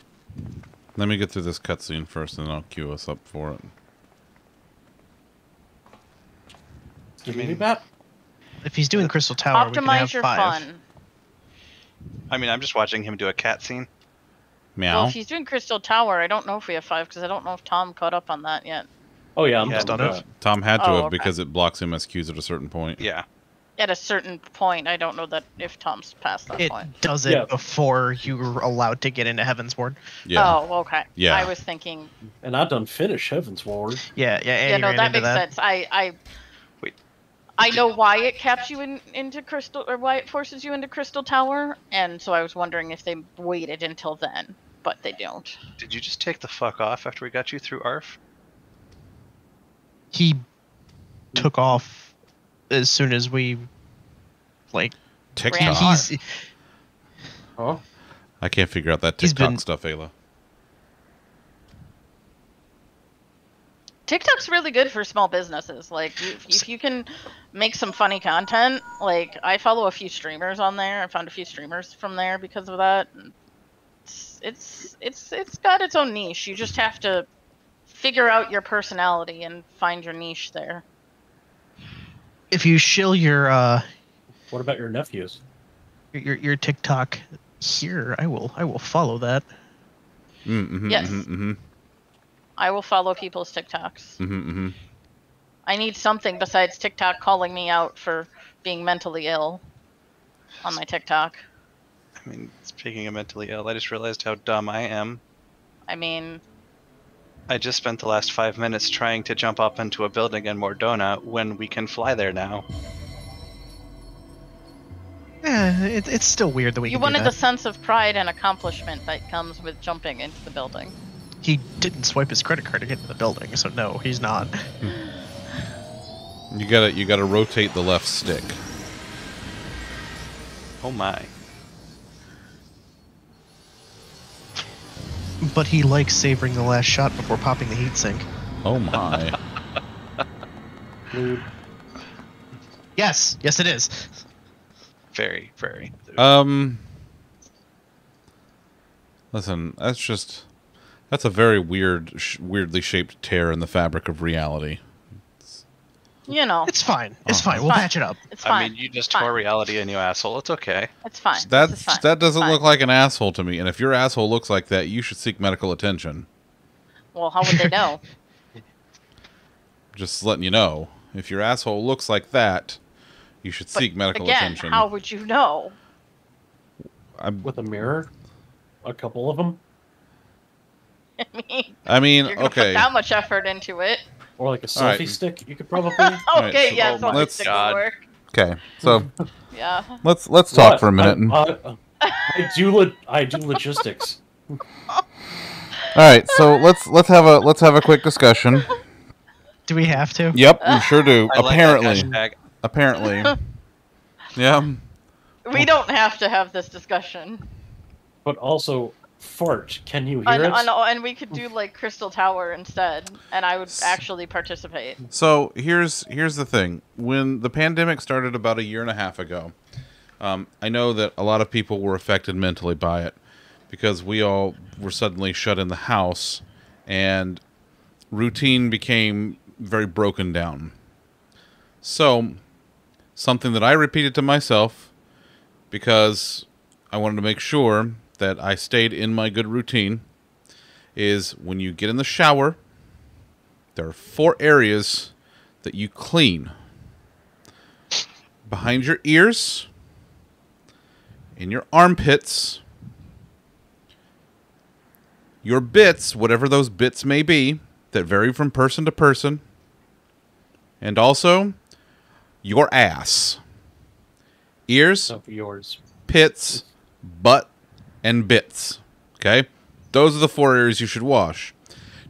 Let me get through this cutscene first, and then I'll queue us up for it. Give mean- me that. If he's doing Crystal Tower, we can have Optimize your five. fun. I mean, I'm just watching him do a cat scene. Meow. Well, if he's doing Crystal Tower, I don't know if we have five because I don't know if Tom caught up on that yet. Oh yeah, I'm Yeah, done done it. Tom had to Oh, have okay. because it blocks MSQs at a certain point. Yeah. At a certain point, I don't know that if Tom's past that It point. does it Yeah. before you're allowed to get into Heavensward. Yeah. Oh, okay. Yeah. I was thinking. And I done finish Heavensward. Yeah, yeah, and yeah, you no, ran that into makes sense. I, I. Wait. I know why it caps you in, into Crystal, or why it forces you into Crystal Tower, and so I was wondering if they waited until then, but they don't. Did you just take the fuck off after we got you through ARF? He took off as soon as we, like, TikTok. Ran he's Huh? I can't figure out that TikTok been- stuff, Ayla. TikTok's really good for small businesses. Like, you, if you can make some funny content, like I follow a few streamers on there. I found a few streamers from there because of that. It's it's it's it's got its own niche. You just have to figure out your personality and find your niche there. if you shill your uh What about your nephews? your your TikTok here, I will I will follow that. Mm-hmm, Yes. Mm-hmm, I will follow people's TikToks. mm-hmm, mm-hmm. I need something besides TikTok calling me out for being mentally ill on my TikTok. I mean, speaking of mentally ill, I just realized how dumb I am. I mean, I just spent the last five minutes trying to jump up into a building in Mor Dhona when we can fly there now. Yeah, it, it's still weird that we you can do wanted the sense of pride and accomplishment that comes with jumping into the building. He didn't swipe his credit card to get into the building, so no, he's not. You gotta you gotta rotate the left stick. Oh my. But he likes savoring the last shot before popping the heatsink. Oh my. [laughs] Yes, yes, it is. Very, very. um. Listen, that's just that's a very weird, sh- weirdly shaped tear in the fabric of reality. You know, It's fine. It's Oh. fine. We'll Fine. patch it up. it's fine. I mean, you just Fine. tore reality a new asshole. It's okay. It's fine. This is That's fine. that doesn't look like an asshole to me. And if your asshole looks like that, you should seek medical attention. Well, how would they know? [laughs] Just letting you know. If your asshole looks like that, you should But seek medical again, attention. how would you know? I'm, With a mirror? A couple of them? [laughs] I mean, I mean, you're okay. put that much effort into it. Or like a selfie All right. stick, you could probably. [laughs] okay, right, so- yeah, oh so my let's God. work. Okay, so [laughs] Yeah. let's let's talk What? for a minute. I, I, I do lo- I do logistics. [laughs] All right, so let's let's have a let's have a quick discussion. Do we have to? Yep, we sure do. I like that apparently, hashtag. apparently. yeah. We don't have to have this discussion. But also, fart. Can you hear And, it? and, and we could do like Crystal Tower instead, and I would actually participate. So here's here's the thing. When the pandemic started about a year and a half ago, um, I know that a lot of people were affected mentally by it because we all were suddenly shut in the house, and routine became very broken down. So something that I repeated to myself because I wanted to make sure that I stayed in my good routine is when you get in the shower there are four areas that you clean behind your ears, in your armpits, your bits, whatever those bits may be, that vary from person to person, and also your ass. Ears, Of yours. pits, butt, and bits. Okay? Those are the four areas you should wash.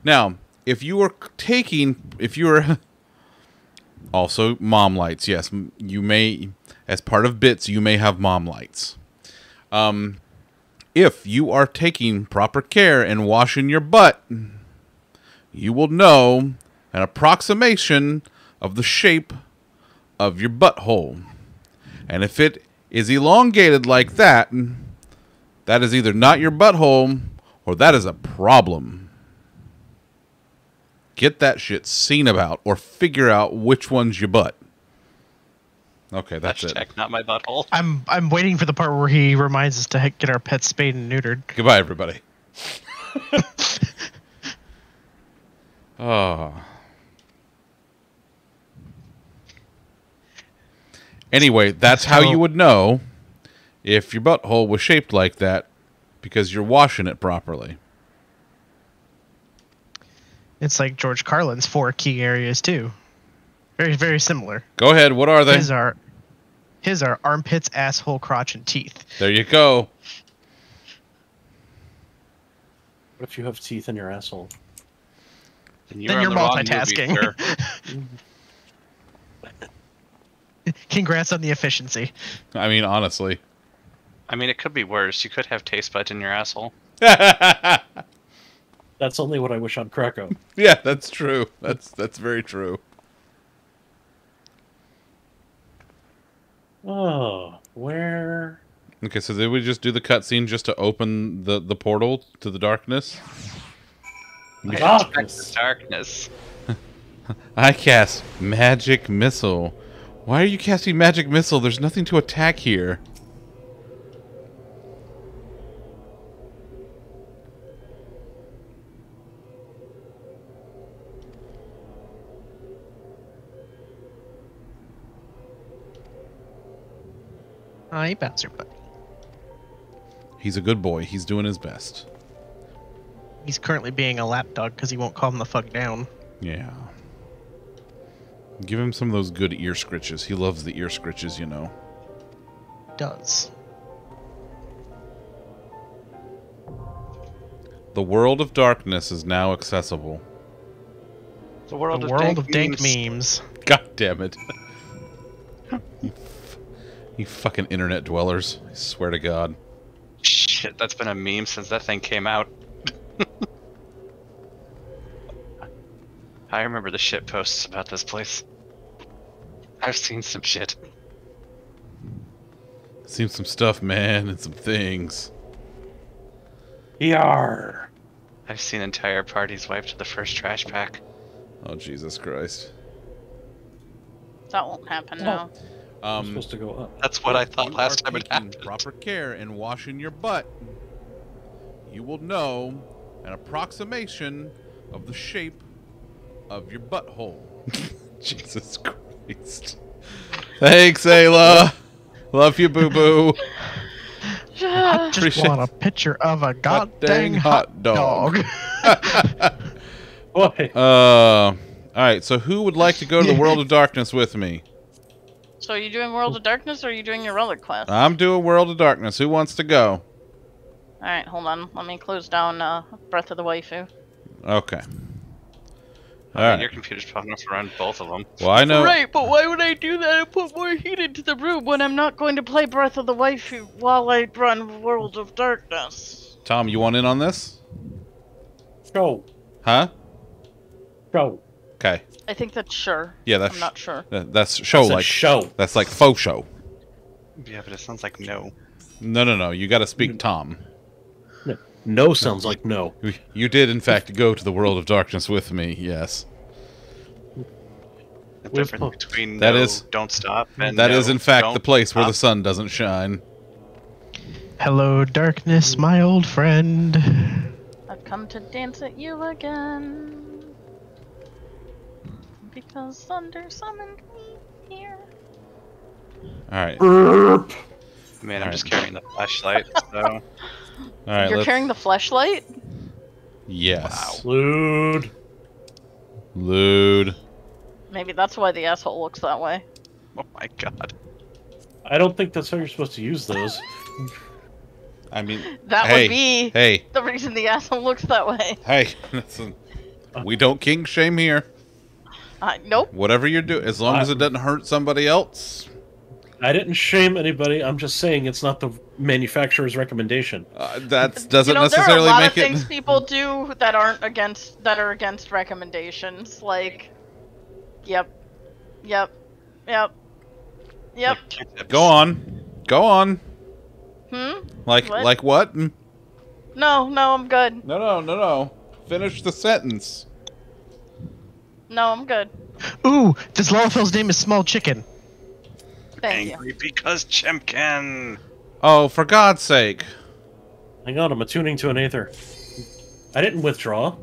Now, if you are taking, if you are [laughs] also mom lights, yes, you may, as part of bits, you may have mom lights. Um, if you are taking proper care and washing your butt, you will know an approximation of the shape of your butthole. And if it is elongated like that, that is either not your butthole or that is a problem. Get that shit seen about or figure out which one's your butt. Okay, that's it. Not my butthole. I'm I'm waiting for the part where he reminds us to get our pets spayed and neutered. Goodbye, everybody. oh. [laughs] Anyway, that's how you would know if your butthole was shaped like that because you're washing it properly. It's like George Carlin's four key areas too. Very very similar. Go ahead. What are they? His are his are armpits, asshole, crotch, and teeth. There you go. What if you have teeth in your asshole? Then you're, then you're the wrong movie, multitasking. [laughs] [laughs] Congrats on the efficiency. I mean, honestly. I mean, it could be worse. You could have taste buds in your asshole. [laughs] That's only what I wish on Krakow. Yeah, that's true. That's that's very true. Oh, where? Okay, so did we just do the cutscene just to open the the portal to the darkness? Darkness. Darkness. [laughs] I cast magic missile. Why are you casting magic missile? There's nothing to attack here. Hi, bouncer buddy. He's a good boy. He's doing his best. He's currently being a lapdog because he won't calm the fuck down. Yeah. Give him some of those good ear scritches. He loves the ear scritches, you know. Does. The world of darkness is now accessible. The world, the of, world dank of dank memes. memes. [laughs] God damn it. you, [laughs] f- you fucking internet dwellers. I swear to God. Shit, that's been a meme since that thing came out. [laughs] I remember the shit posts about this place. I've seen some shit. Seen some stuff, man, and some things. Yar. I've seen entire parties wiped to the first trash pack. Oh, Jesus Christ. That won't happen now. I'm Um, supposed to go up. That's what I thought you last time it taking happened. proper care and washing your butt, you will know an approximation of the shape of your butthole. [laughs] Jesus Christ. Thanks, Ayla. Love you, boo boo. I just Appreciate- want a picture of a Hot god dang dang hot hot dog. dog. [laughs] Boy, Uh, all right. So, who would like to go to the world of darkness with me? So are you doing World of Darkness or are you doing your other quest? I'm doing World of Darkness. Who wants to go? Alright, hold on. Let me close down uh, Breath of the Waifu. Okay. All I mean, right. your computer's popping up around both of them. Well, I know. Right, but why would I do that and put more heat into the room when I'm not going to play Breath of the Waifu while I run World of Darkness? Tom, you want in on this? Go. Huh? show. Okay. I think that's sure. Yeah, that's I'm not sure. that- that's show It's a like show. that's like faux show. Yeah, but it sounds like no. No, no, no. You got to speak mm. Tom. No, no sounds like no. You- You did, in fact, go to the world of darkness with me. Yes, The difference between That no, is- don't stop and that no, is, in fact, the don't place where the sun doesn't shine. Hello, darkness, my old friend. I've come to dance at you again. Because thunder summoned me here. All right, Man, I'm just carrying the flashlight. So [laughs] all right. You're let's- carrying the flashlight? yes, Wow. Lude. lewd. Maybe that's why the asshole looks that way. oh my god. I don't think that's how you're supposed to use those. [laughs] I mean, That hey, would be hey, the reason the asshole looks that way. hey. [laughs] listen, we don't king shame here. Uh, nope. Whatever you do, as long as it doesn't hurt somebody else. I didn't shame anybody. I'm just saying it's not the manufacturer's recommendation. Uh, that doesn't you know, necessarily there are a lot of things it. [laughs] people do that aren't against that are against recommendations. Like, yep, yep, yep, yep. Go on, go on. Hmm. Like What? like what? No, no, I'm good. No, no, no, no. Finish the sentence. No, I'm good. Ooh, this Lalafell's name is Small Chicken. Thank you. Angry because Chimkin. Oh, for God's sake! Hang on, I'm attuning to an Aether. I didn't withdraw.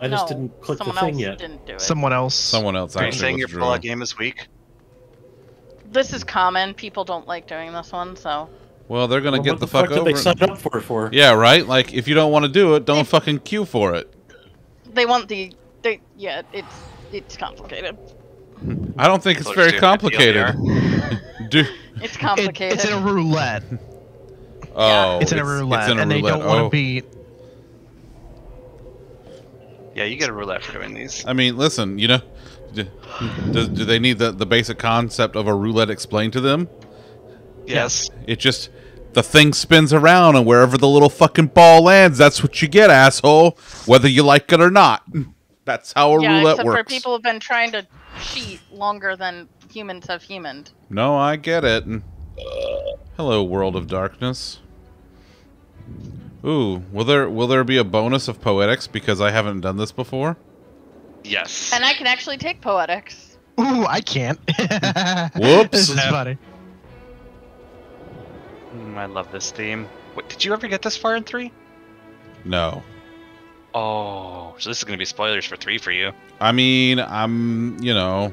I just No, didn't click the someone thing else yet. Didn't do it. Someone else. Someone else Are you actually saying your withdrew. Game is weak? This is common. People don't like doing this one, so Well, they're gonna Well, get the, the fuck, fuck did over they it. sign up for it for? Yeah, right. Like if you don't want to do it, don't fucking queue for it. they want the they yeah. It's it's complicated. [laughs] I don't think it's Close very complicated. [laughs] Do It's It- complicated. it's in a roulette. oh, it's in a roulette, it's in a and they don't want to Oh. be. Yeah, you get a roulette for doing these. I mean, listen, you know, do, do, do they need the, the basic concept of a roulette explained to them? Yes. It just the thing spins around, and wherever the little fucking ball lands, that's what you get, asshole. Whether you like it or not. That's how a yeah, roulette except works. for people have been trying to cheat longer than humans have humaned. No, I get it. Hello, world of darkness. Ooh, will there will there be a bonus of poetics because I haven't done this before? Yes. And I can actually take poetics. Ooh, I can't. [laughs] Whoops. This is funny. Mm, I love this theme. Wait, did you ever get this far in three? No. Oh, so this is gonna be spoilers for three for you. I mean, I'm, you know,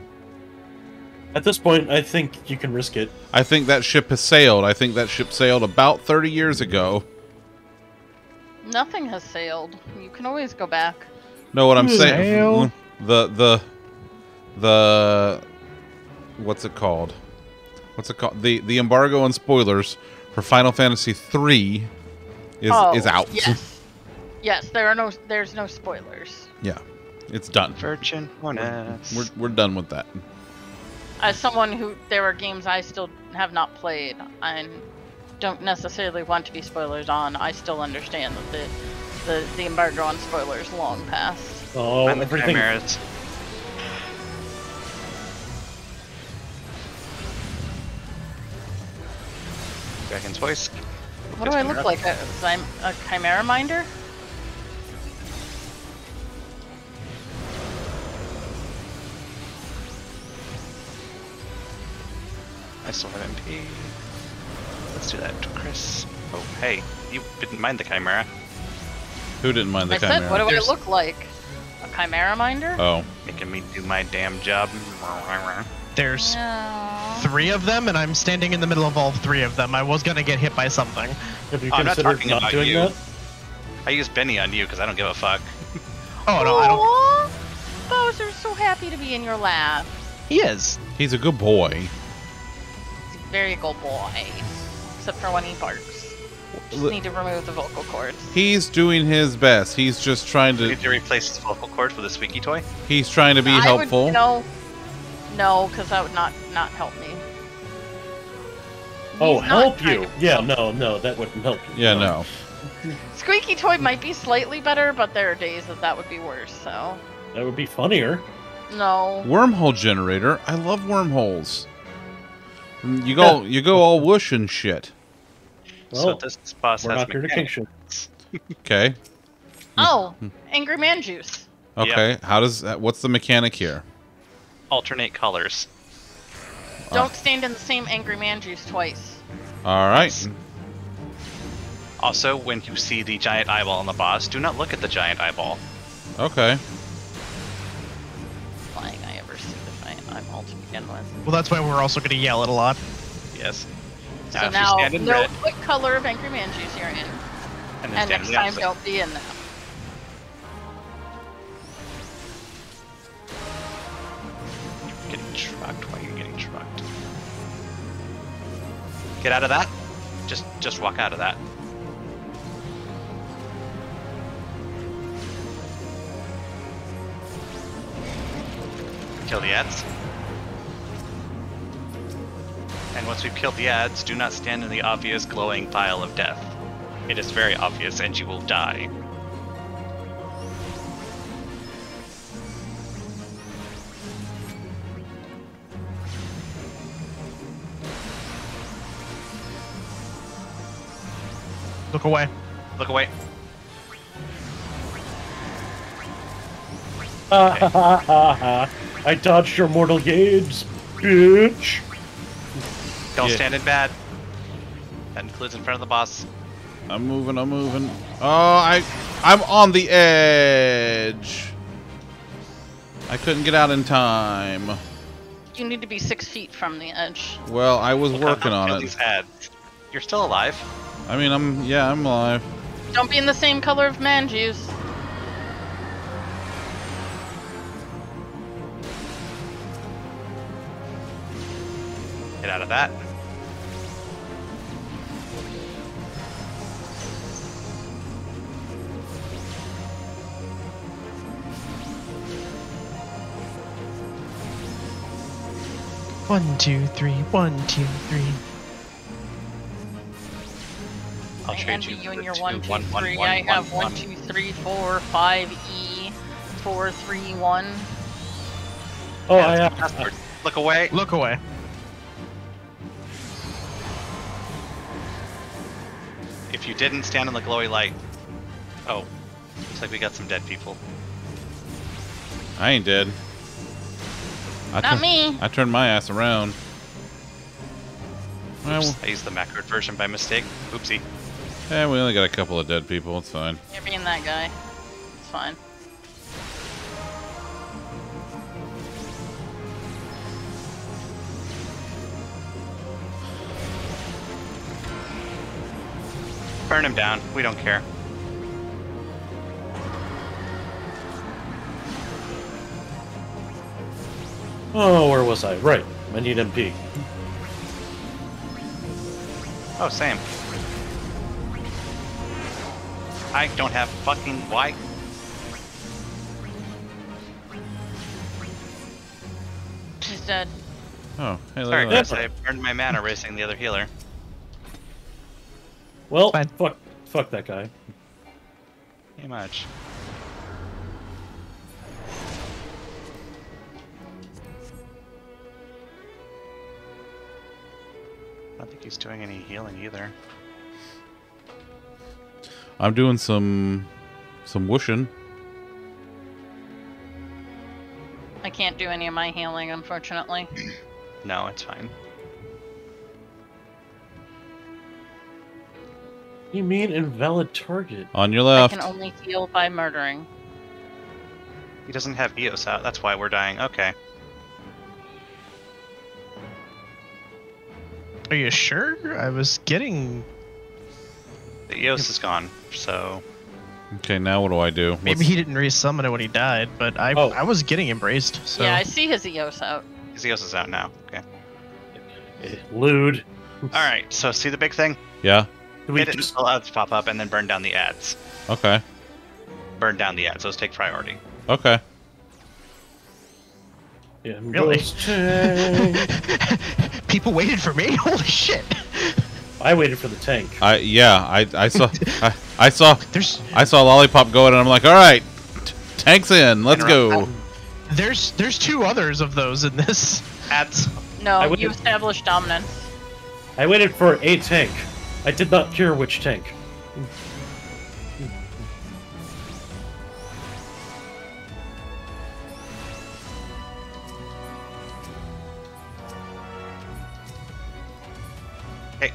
At this point, I think you can risk it. I think that ship has sailed. I think that ship sailed about 30 years ago. Nothing has sailed. You can always go back. Know what I'm hmm. Sail. saying? The the the what's it called? What's it called? The the embargo on spoilers for Final Fantasy 3 is oh, is out. Yes. Yes, there are no there's no spoilers. Yeah. It's done. Virgin Hornets. We're we're done with that. As someone who there are games I still have not played and don't necessarily want to be spoilers on, I still understand that the the, the embargo on spoilers long past. Oh, and the everything. chimeras. Dragon's voice. What do I look like? A, I'm a chimera minder? I still have MP. Let's do that to Chris. Oh, hey, you didn't mind the chimera. Who didn't mind the I chimera? said, what do There's- I look like? A chimera minder? Oh. Making me do my damn job. There's No. three of them, and I'm standing in the middle of all three of them. I was gonna get hit by something. Have you oh, I'm not talking not, about doing you. that? I use Benny on you because I don't give a fuck. Oh no, I don't. Aw, Bowser's so happy to be in your lap. He is. He's a good boy. He's a very good boy. Except for when he barks. Just need to remove the vocal cords. He's doing his best. He's just trying to need to replace his vocal cord with a squeaky toy? he's trying to be I helpful. Would, no, no, because that would not not help me. Oh, He's not help you! Yeah, help. no, no, that wouldn't help you. yeah, no. [laughs] Squeaky toy might be slightly better, but there are days that that would be worse. So That would be funnier. no. Wormhole generator. I love wormholes. You go you go all whoosh and shit. so this boss we're has not here to mechanics. [laughs] shit. [laughs] Okay. Oh, hmm. Angry Man Juice. Okay. How does that, what's the mechanic here? alternate colors. Don't ah. stand in the same Angry Man Juice twice. All right. Also, when you see the giant eyeball on the boss, do not look at the giant eyeball. Okay. Eyeball to begin with. Well, that's why we're also gonna yell it a lot. Yes. So Now, if now, stand in note red what color of Angry Man Juice you're in, and and next time opposite. don't be in that. Getting trucked. Why are you getting trucked? Get out of that. Just, just walk out of that. Kill the ads. And once we've killed the ads, do not stand in the obvious glowing pile of death. It is very obvious and you will die. Look away. Look away. [laughs] I dodged your mortal gaze, bitch. Don't Yeah. stand in bad. That includes in front of the boss. I'm moving. I'm moving. Oh, I, I'm on the edge. I couldn't get out in time. You need to be six feet from the edge. Well, I was Look how working to on kill it. These ads. You're still alive. I mean, I'm yeah, I'm alive. Don't be in the same color of man juice. Get out of that. One, two, three. One, two, three. I'll I trade you, you for and your two one, two, one, one, three. one, I have one, one, two, three, four, five E, four, three, one. Oh, Yeah, I that's have. my password. Look away. Look away. If you didn't stand in the glowy light. Oh. Looks like we got some dead people. I ain't dead. I Not me. I turned my ass around. Well, Oops, I used the macro version by mistake. Oopsie. yeah, we only got a couple of dead people. It's fine. You're being that guy. It's fine. Burn him down. We don't care. Oh, where was I? Right. I need MP. Oh, same. I don't have fucking why. She's dead. Oh, hey, look Sorry, guys. I burned my mana racing the other healer. Well, Fine. fuck, fuck that guy. Pretty much. I don't think he's doing any healing either. I'm doing some some whooshing. I can't do any of my healing, unfortunately. [clears throat] No, it's fine. You mean invalid target? On your left. I can only heal by murdering. He doesn't have Eos out. That's why we're dying. Okay. Are you sure? I was getting. The Eos is gone, so Okay, now what do I do? Maybe What's- he didn't resummon it when he died, but I Oh. I was getting embraced. So Yeah, I see his EOS out. his Eos is out now. Okay. Lewd. Alright, so see the big thing? Yeah. Do we Hit it just until ads pop up and then burn down the ads. Okay. Burn down the ads. Those take priority. Okay. yeah, Really? ghost tank. [laughs] people waited for me. [laughs] Holy shit! I waited for the tank. I yeah. I I saw I, I saw [laughs] There's I saw lollipop going, and I'm like, all right, t- tanks in. Let's go. Interrupt. Uh, there's there's two others of those in this. Ads. No, I you established dominance. I waited for a tank. I did not care which tank. Hey.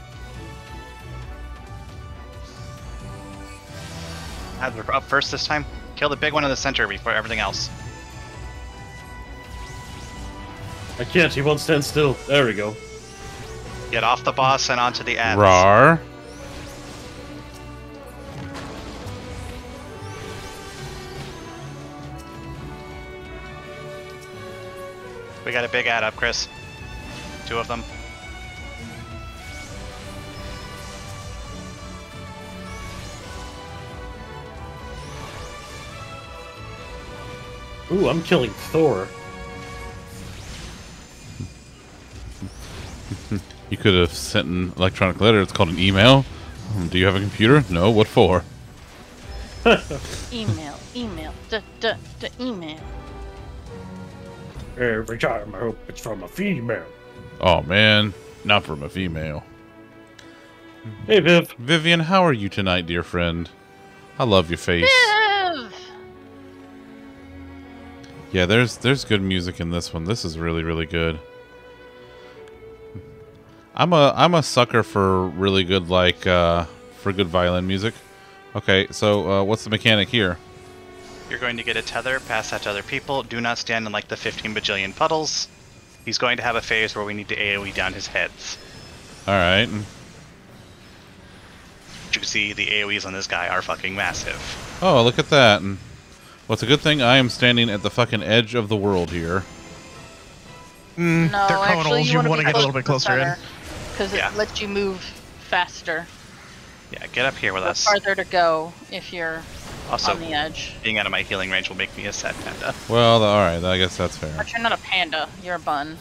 Are up first this time. Kill the big one in the center before everything else. I can't. He won't stand still. There we go. Get off the boss and onto the ads. Rar. We got a big ad up, Chris. Two of them. Ooh, I'm killing Thor. [laughs] You could have sent an electronic letter. It's called an email. Um, Do you have a computer? No. What for? [laughs] Email, email, duh, duh, duh, email. Every time I hope it's from a female. Oh man, not from a female. Hey, Viv. Vivian, how are you tonight, dear friend? I love your face. Viv! Yeah, there's there's good music in this one. This is really really good. I'm a I'm a sucker for really good like uh for good violin music. Okay, so uh, what's the mechanic here? You're going to get a tether, pass that to other people. Do not stand in like the 15 bajillion puddles. He's going to have a phase where we need to AoE down his heads. All right. You see, the AoEs on this guy are fucking massive. Oh, look at that. And well, it's a good thing I am standing at the fucking edge of the world here. Mm, No, they're actually, conals. you, You want to get a little bit closer in. Because Yeah. it lets you move faster. Yeah, get up here with us. farther to go if you're Also, on the edge. being out of my healing range will make me a sad panda. Well, all right. I guess that's fair. But you're not a panda. You're a bun.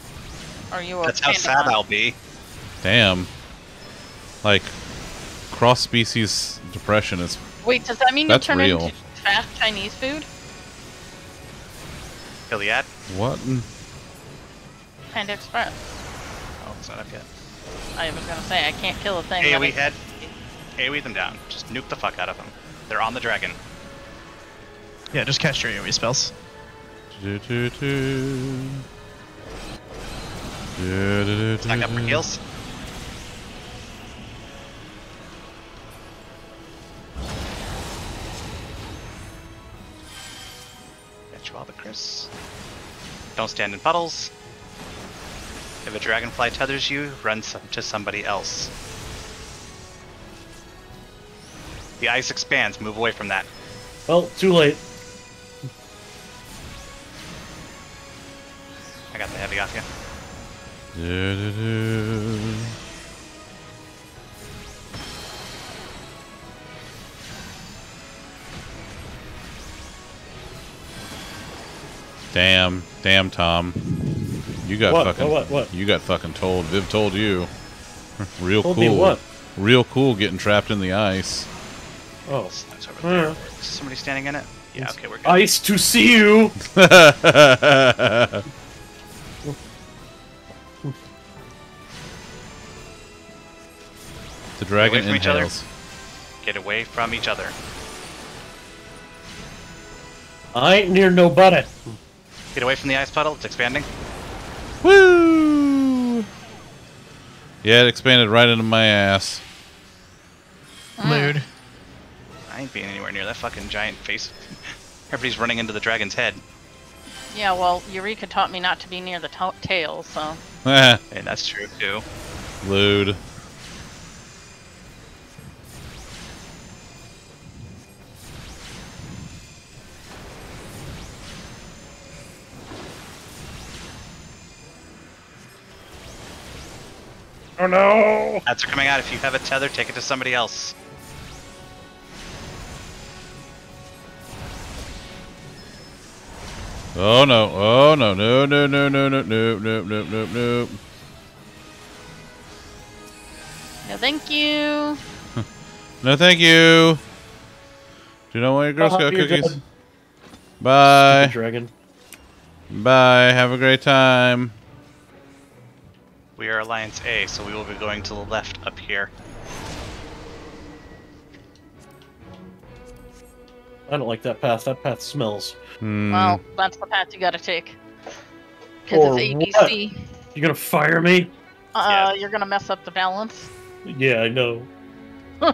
Are you a That's how sad bun? I'll be. Damn. Like cross species depression is Wait, does that mean That's you turn real. into fast Chinese food? Iliad? what? Panda Express. Oh, it's not up yet. I was gonna say I can't kill a thing. that AoE is- head. AoE them down. Just nuke the fuck out of them. They're on the dragon. Yeah, just cast your AoE spells. Do, do, do. Do, do, do, Stack up for do. heals. Get you all the Chris. Don't stand in puddles. If a dragonfly tethers you, run to somebody else. The ice expands. Move away from that. Well, too late. I got the heavy off you. Do, do, do. Damn, damn, Tom. You got What? fucking. What, what, what? You got fucking told. Viv told you. Real Told cool. me what? Real cool getting trapped in the ice. Oh. That's over there. Yeah. Is somebody standing in it? Yeah. Okay, we're good. Ice to see you! the dragon from each other. inhales. Get away from each other. I ain't near nobody. Get away from the ice puddle. It's expanding. Woo! Yeah, it expanded right into my ass. Lewd. I ain't being anywhere near that fucking giant face. [laughs] Everybody's running into the dragon's head. Yeah, well, Eureka taught me not to be near the to- tail, so. [laughs] Eh, And that's true too. lewd. Oh no! Hats are coming out. If you have a tether, take it to somebody else. Oh no! Oh no! No! No! No! No! No! No! No! No! No! No! No, thank you. [laughs] No! Thank you. Do you know want your Girl Oh, Scout you're cookies? dead. Bye. Stupid dragon. Bye. Have a great time. We are Alliance A, so we will be going to the left up here. I don't like that path. That path smells. Hmm. Well, that's the path you gotta take. Or Because it's ABC. You're gonna fire me? Uh, Yeah. you're gonna mess up the balance. Yeah, I know. [laughs]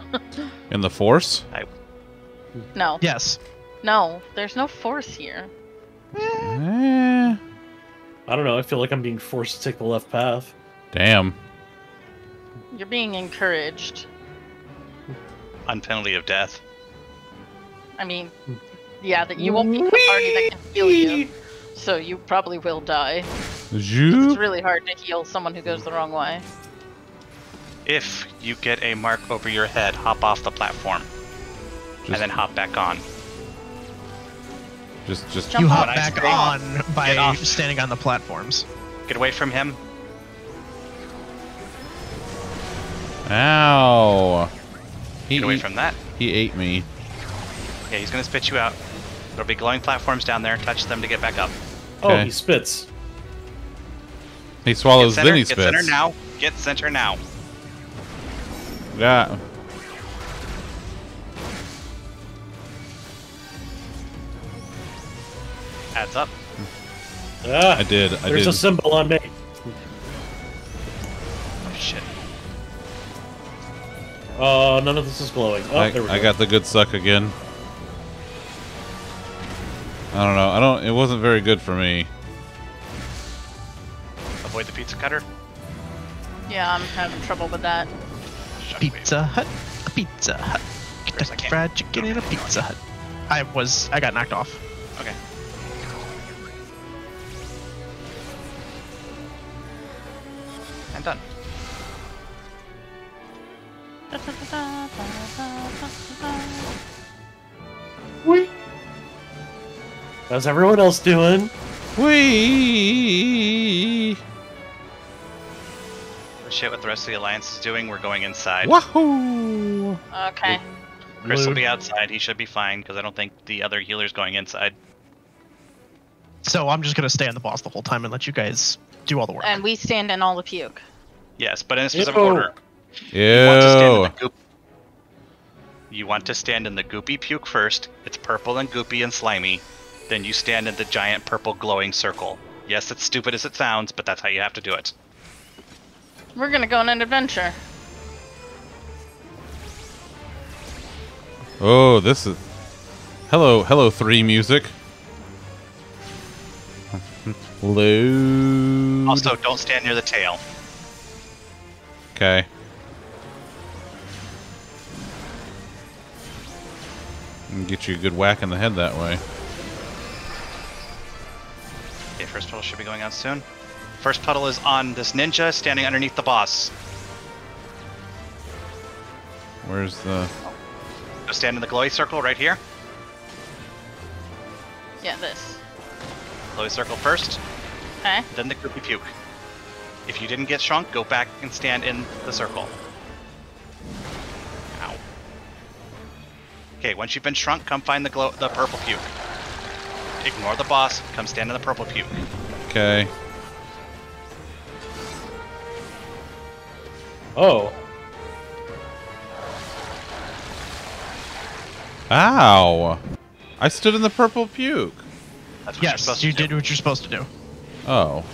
In the Force? No, Yes. no, there's no force here. Eh. I don't know. I feel like I'm being forced to take the left path. Damn. You're being encouraged. On penalty of death. I mean, yeah, that you won't be the party that can heal you, so you probably will die. It's really hard to heal someone who goes the wrong way. If you get a mark over your head, hop off the platform Just, and then hop back on. just, just. You hop back on by off. standing on the platforms. Get away from him. Ow. He, Get away from that. he ate me. Yeah, he's gonna spit you out. There'll be glowing platforms down there. Touch them to get back up. Oh, he spits. He Get swallows, center, then he spits. get center now. Get center now. Yeah. Adds up. Ah, I did. I there's did. a symbol on me. Oh, none of this is glowing. Oh, I, there we go. I got the good suck again. I don't know. I don't. It wasn't very good for me. Avoid the pizza cutter. Yeah, I'm having trouble with that. Shuck, baby. Pizza Hut. A Pizza Hut. Chris, I Kentucky Fried Chicken in a Pizza Hut. I was. I got knocked off. Okay. I'm done. How's everyone else doing? Whee! Appreciate what the rest of the alliance is doing. We're going inside. Wahoo! Okay. Chris will be outside. He should be fine because I don't think the other healer's going inside. So I'm just gonna stay on the boss the whole time and let you guys do all the work. And we stand in all the puke. Yes, but in a specific Ew. order. You want to stand in Ew. the. You want to stand in the goopy puke first. It's purple and goopy and slimy. Then you stand in the giant purple glowing circle. Yes, it's stupid as it sounds, but that's how you have to do it. We're gonna go on an adventure. Oh, this is. Hello, hello, three music. Load. Also, don't stand near the tail. Okay. And Get you a good whack in the head that way. Okay, first puddle should be going out soon. First puddle is on this ninja standing underneath the boss. Where's the. Oh. Go stand in the glowy circle right here. Yeah, this. Glowy circle first, Okay. then the goopy puke. If you didn't get shrunk, go back and stand in the circle. Okay, once you've been shrunk, come find the glow the purple puke. Ignore the boss, come stand in the purple puke. Okay. Oh, Ow! I stood in the purple puke. That's what you're yes, supposed you to do. did what you're supposed to do. Oh.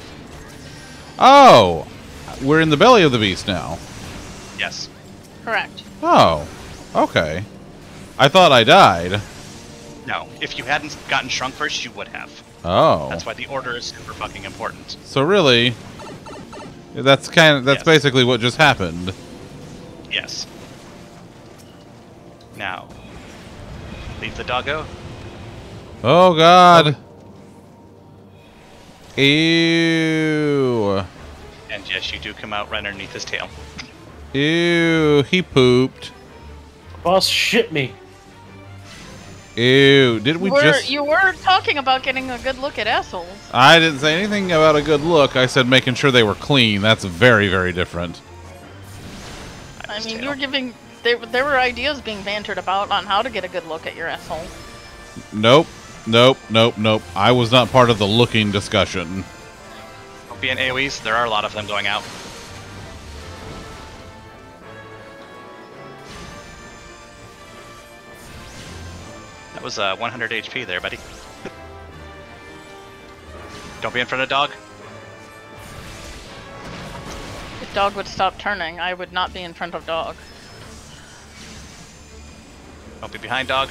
Oh! We're in the belly of the beast now. Yes. Correct. Oh. Okay. I thought I died. No. If you hadn't gotten shrunk first, you would have. Oh. That's why the order is super fucking important. So really, that's kind of that's Yes. basically what just happened. Yes. Now, leave the doggo. Oh God. Oh. Ew. And yes, you do come out right underneath his tail. Ew. He pooped. boss shit me. Ew. Did we were, just? You were talking about getting a good look at assholes. I didn't say anything about a good look. I said making sure they were clean. That's very, very different. I His mean, tail. you were giving. There, there were ideas being bantered about on how to get a good look at your asshole. Nope. Nope. Nope. Nope. I was not part of the looking discussion. Don't be in AoEs. There are a lot of them going out. That was uh, 100 HP there, buddy. [laughs] Don't be in front of dog. If dog would stop turning, I would not be in front of dog. Don't be behind dog.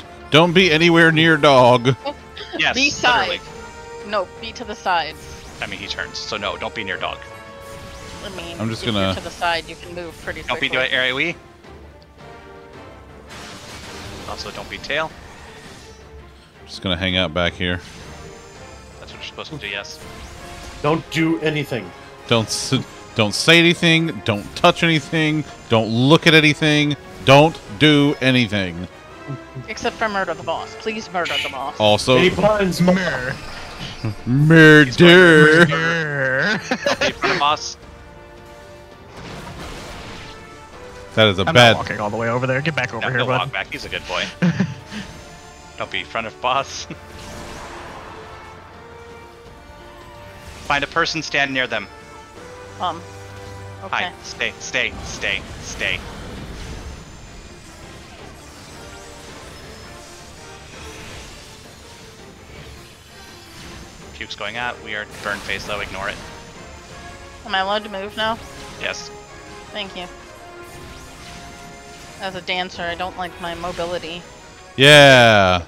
[laughs] Don't be anywhere near dog. [laughs] Yes, be literally. side. No, be to the sides. I mean, he turns, so no, don't be near dog. I mean, I'm just if you're gonna- to the side, you can move pretty Don't be quickly. doing AoE. Also, don't be tail. Just gonna hang out back here. That's what you're supposed to do, yes. Don't do anything. Don't don't say anything. Don't touch anything. Don't look at anything. Don't do anything. Except for murder the boss. Please murder the boss. Also, he puns? [laughs] murder. murder. Don't be in front of boss. That is a I'm bad. not walking all the way over there. Get back over No, here, he'll bud. walk back. He's a good boy. [laughs] Don't be in front of boss. Find a person, stand near them. Um. Okay. Hi, stay, stay, stay, stay. Puke's going out. We are burn face though. Ignore it. Am I allowed to move now? Yes. Thank you. As a dancer, I don't like my mobility. Yeah.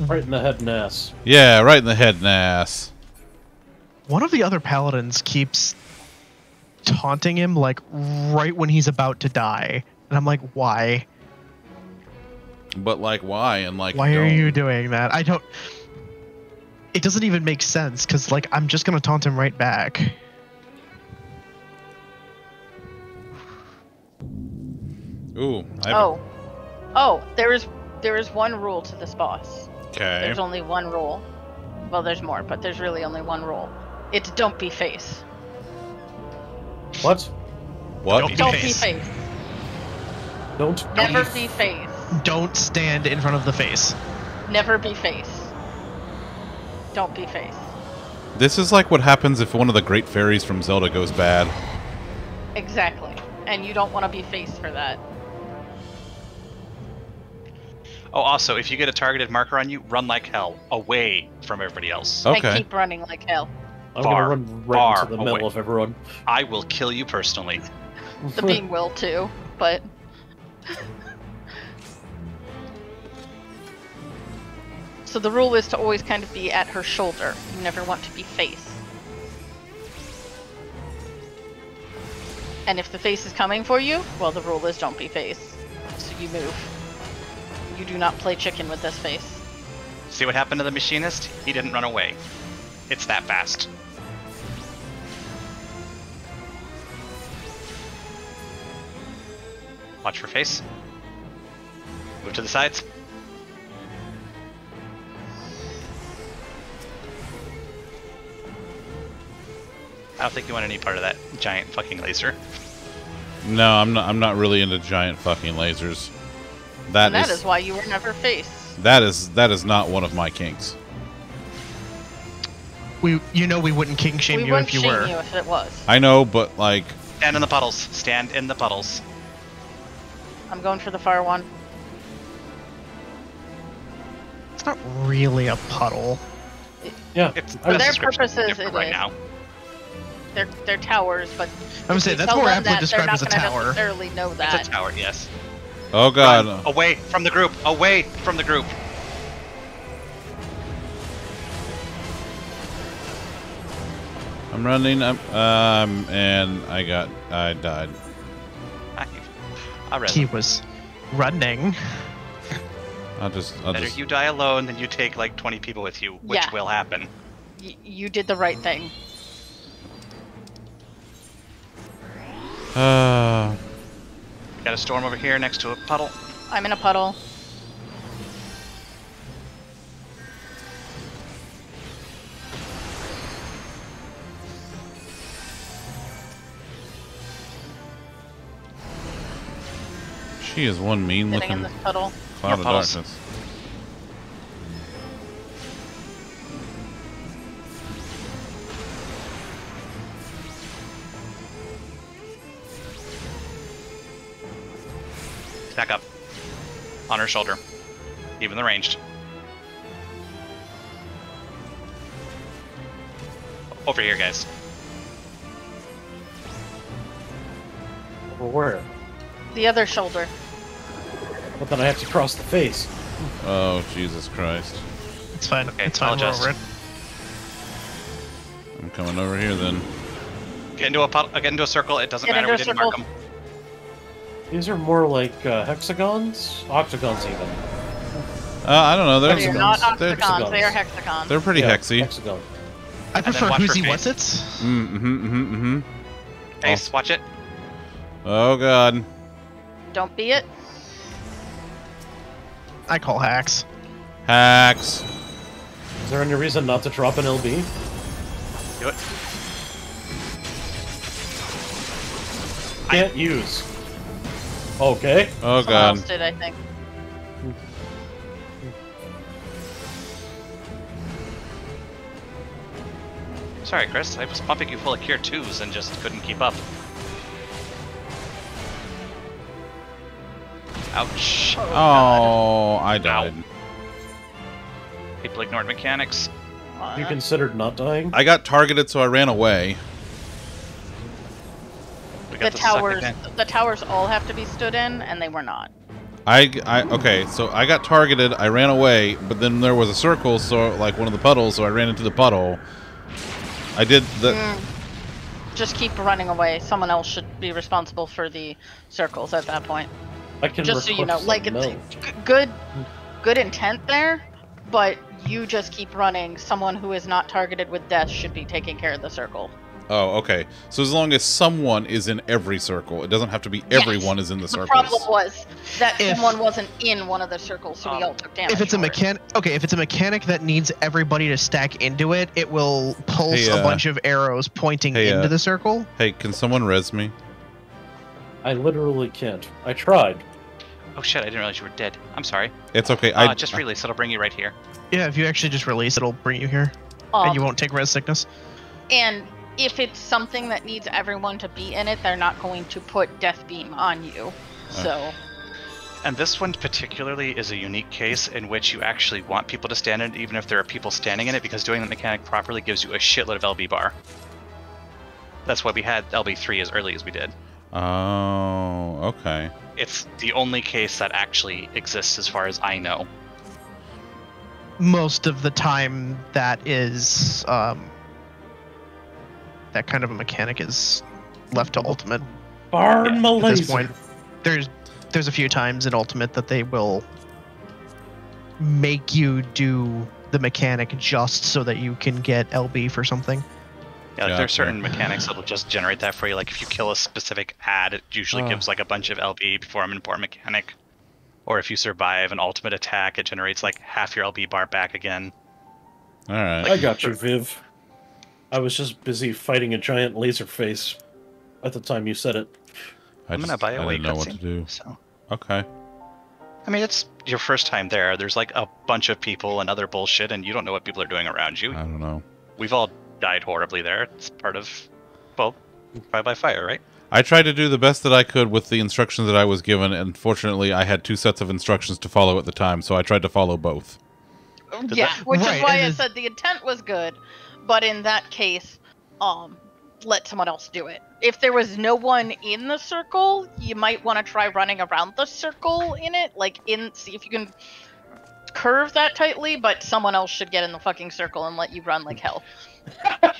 Right in the head and ass. Yeah, right in the head and ass. One of the other paladins keeps taunting him like right when he's about to die, and I'm like, why? But like, why? And like, Why are don't- you doing that? I don't. It doesn't even make sense because like I'm just gonna taunt him right back. Ooh. I Oh. Oh, there is there is one rule to this boss. Okay. There's only one rule. Well, there's more, but there's really only one rule. It's don't be face. What? What? Don't be Don't face. be face. Don't Never be be face. Don't stand in front of the face. Never be face. Don't be face. This is like what happens if one of the great fairies from Zelda goes bad. Exactly. And you don't want to be face for that. Oh, also, if you get a targeted marker on you, run like hell, away from everybody else. I Okay. keep running like hell. I'm Far, gonna run right far into the away. middle of everyone. I will kill you personally. [laughs] The being will too, but [laughs] So the rule is to always kind of be at her shoulder. You never want to be face. And if the face is coming for you, well, the rule is don't be face. So you move. You do not play chicken with this face. See what happened to the machinist? He didn't run away. It's that fast. Watch for face. Move to the sides. I don't think you want any part of that giant fucking laser. No, I'm not. I'm not really into giant fucking lasers. That and that is, is why you were never face. that is that is not one of my kinks. We, you know, we wouldn't king shame we you wouldn't if you shame were. you if it was. I know, but like, Stand in the puddles. Stand in the puddles. I'm going for the far one. It's not really a puddle. Yeah, It's I their was- the description is purposes, different it right is. now. They're they're towers, but I'm gonna say that's more them aptly that, described as a not gonna tower. necessarily know that. It's a tower, yes. Oh god, Run away from the group. Away from the group. I'm running. up, um, and I got, I died. I, I read. He was running. I'll just, I'll Better just. you die alone than you take like 20 people with you, which Yeah. will happen. Y- you did the right thing. Uh, [sighs] Got a storm over here next to a puddle. I'm in a puddle. she is one mean Sitting in looking this puddle. cloud More of puddles. darkness. Back up. On her shoulder. Even the ranged. Over here, guys. Over where? The other shoulder. But then I have to cross the face. Oh Jesus Christ! It's fine. Okay, it's fine. I'll We're adjust. over it. I'm coming over here then. Get into a puddle, uh, get into a circle. It doesn't Get matter. We didn't mark them. These are more like uh, hexagons? Octagons, even. Uh, I don't know. They're They're not they're, octagons, they are hexagons. they're pretty Yeah, hexy. Hexagon. I prefer watch for who's he face. what's it? Mm, mm-hmm, mm-hmm, mm-hmm. Ace, watch it. Oh god. Don't be it. I call hacks. Hacks. Is there any reason not to drop an LB? Do it. Can't use. Okay. Oh Someone god. else did, I think. Sorry, Chris. I was pumping you full of cure twos and just couldn't keep up. Ouch. Oh, oh I died. People ignored mechanics. You considered not dying? I got targeted, so I ran away. We the got towers, again. the towers all have to be stood in, and they were not. I, I okay, so I got targeted. I ran away, but then there was a circle, so like one of the puddles, so I ran into the puddle. I did the. Mm. Just keep running away. Someone else should be responsible for the circles at that point. I can Just so you know, like it's g- good, good intent there, but you just keep running. Someone who is not targeted with death should be taking care of the circle. Oh, okay. So as long as someone is in every circle, it doesn't have to be Yes. everyone is in the circle. The problem was that If- someone wasn't in one of the circles, so we all took damage. If it's a mechanic, okay, if it's a mechanic that needs everybody to stack into it, it will pulse Hey, a uh, bunch of arrows pointing hey, into uh, the circle. Hey, can someone res me? I literally can't. I tried. Oh shit, I didn't realize you were dead. I'm sorry. It's okay. Uh, I just release. It'll bring you right here. Yeah, if you actually just release, it'll bring you here, Um, and you won't take res sickness. And if it's something that needs everyone to be in it, they're not going to put Death Beam on you. So, And this one particularly is a unique case in which you actually want people to stand in it, even if there are people standing in it, because doing the mechanic properly gives you a shitload of LB bar. That's why we had LB3 as early as we did. Oh, okay. It's the only case that actually exists as far as I know. Most of the time, that is um, that kind of a mechanic is left to ultimate. Burn Yeah, my At this point, there's there's a few times in ultimate that they will make you do the mechanic just so that you can get LB for something. Yeah, like Yeah, there's certain yeah. mechanics that'll just generate that for you. Like if you kill a specific ad, it usually Oh. gives like a bunch of LB before I'm in poor mechanic. Or if you survive an ultimate attack, it generates like half your LB bar back again. All right. I got you, Viv. I was just busy fighting a giant laser face at the time you said it. I I'm gonna buy a I way didn't know what to do. So Okay. I mean, it's your first time there. There's like a bunch of people and other bullshit, and you don't know what people are doing around you. I don't know. We've all died horribly there. It's part of, well, trial by fire, right? I tried to do the best that I could with the instructions that I was given, and fortunately, I had two sets of instructions to follow at the time, so I tried to follow both. Yeah, that- which Right, is why I it's- said the intent was good, but in that case, um, let someone else do it. If there was no one in the circle, you might want to try running around the circle in it, like in see if you can curve that tightly. But someone else should get in the fucking circle and let you run like hell. [laughs]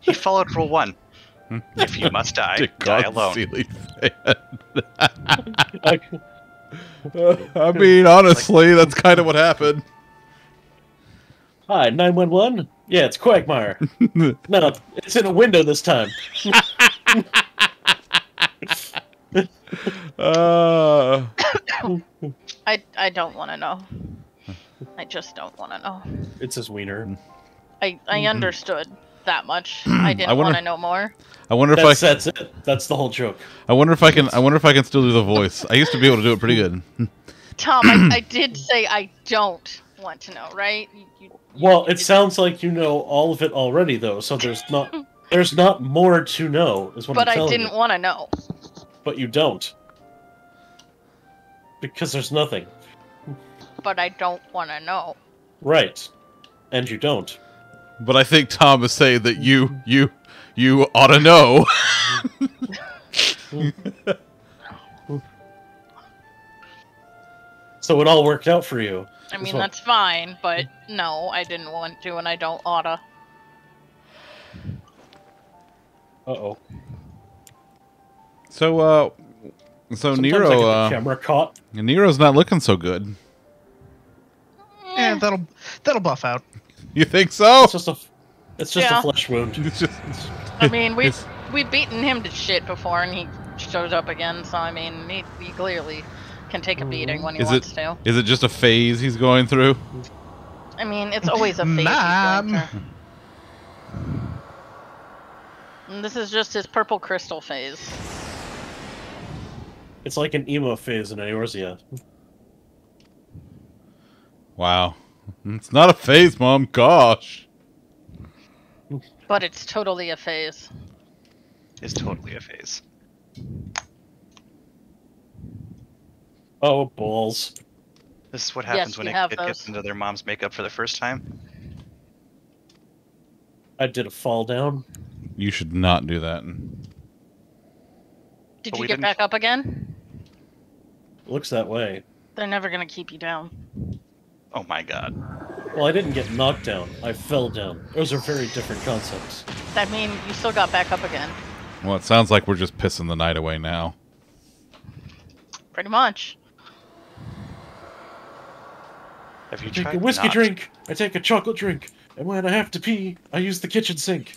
He followed rule one. [laughs] if you must die, Dick die God, alone. silly. [laughs] I, I mean, honestly, that's kind of what happened. Hi, 911? Yeah, it's Quagmire. no, [laughs] no, it's in a window this time. [laughs] Uh, I I don't want to know. I just don't want to know. It's his wiener. I I understood that much. [clears throat] I didn't want to know more. I wonder if That's, I, that's it. That's the whole joke. I wonder if I can, I wonder if I can still do the voice. I used to be able to do it pretty good. Tom, I, I did say I don't want to know, right? You, you, Well, you it sounds like you know all of it already, though. So there's [laughs] not there's not more to know. Is what but I'm saying. But I didn't want to know. But you don't, because there's nothing. But I don't want to know. Right, and you don't. But I think Tom is saying that you, you, you ought to know. [laughs] So it all worked out for you. I mean, that's fine, but no, I didn't want to, and I don't oughta. Uh oh. So, uh, so Sometimes I Nero, get the uh, camera caught. Nero's not looking so good. And that'll that'll buff out. You think so? It's just a, it's just Yeah. a flesh wound. [laughs] It's just, I mean, we've we've beaten him to shit before, and he shows up again. So I mean, he, he clearly can take a beating mm-hmm. when he Is it- wants to. is it just a phase he's going through? I mean, it's always a phase. he's going Mom. through. And this is just his purple crystal phase. It's like an emo phase in Eorzea. Wow. It's not a phase, Mom. Gosh. But it's totally a phase. It's totally a phase. Oh, balls. This is what Yes, happens when we a kid those. gets into their mom's makeup for the first time. I did a fall down. You should not do that. Did But you get didn't- back up again? Looks that way. They're never gonna keep you down. Oh my god. Well, I didn't get knocked down. I fell down. Those are very different concepts. That mean you still got back up again. Well, it sounds like we're just pissing the night away now. Pretty much. Have you I take a whiskey not- drink. I take a chocolate drink. And when I have to pee, I use the kitchen sink. [laughs]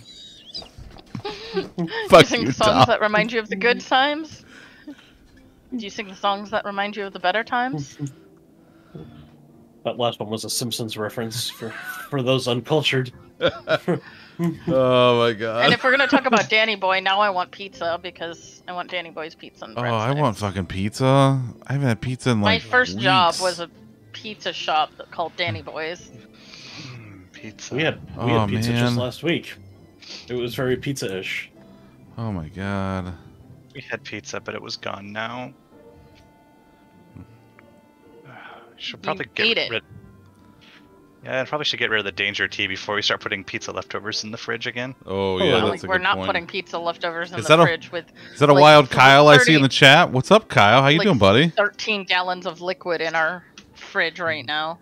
Fuck you sing you, songs Tom. that remind you of the good times? Do you sing the songs that remind you of the better times? That last one was a Simpsons reference for for those uncultured. [laughs] Oh my god. and if we're gonna talk about Danny Boy, now I want pizza because I want Danny Boy's pizza and oh, I want fucking pizza. I haven't had pizza in like. My like first job was a pizza shop called Danny Boy's. Mm, pizza. We had we Oh, had pizza just last week. It was very pizza-ish. Oh my god. We had pizza, but it was gone now. [sighs] Should probably get ate it. rid. Yeah, I probably should get rid of the danger tea before we start putting pizza leftovers in the fridge again. Oh yeah, well, that's a we're good not point. putting pizza leftovers in Is the that a- fridge with Is that a like, wild Kyle I see in the chat? What's up, Kyle? How you like, doing, buddy? 13 gallons of liquid in our fridge right now.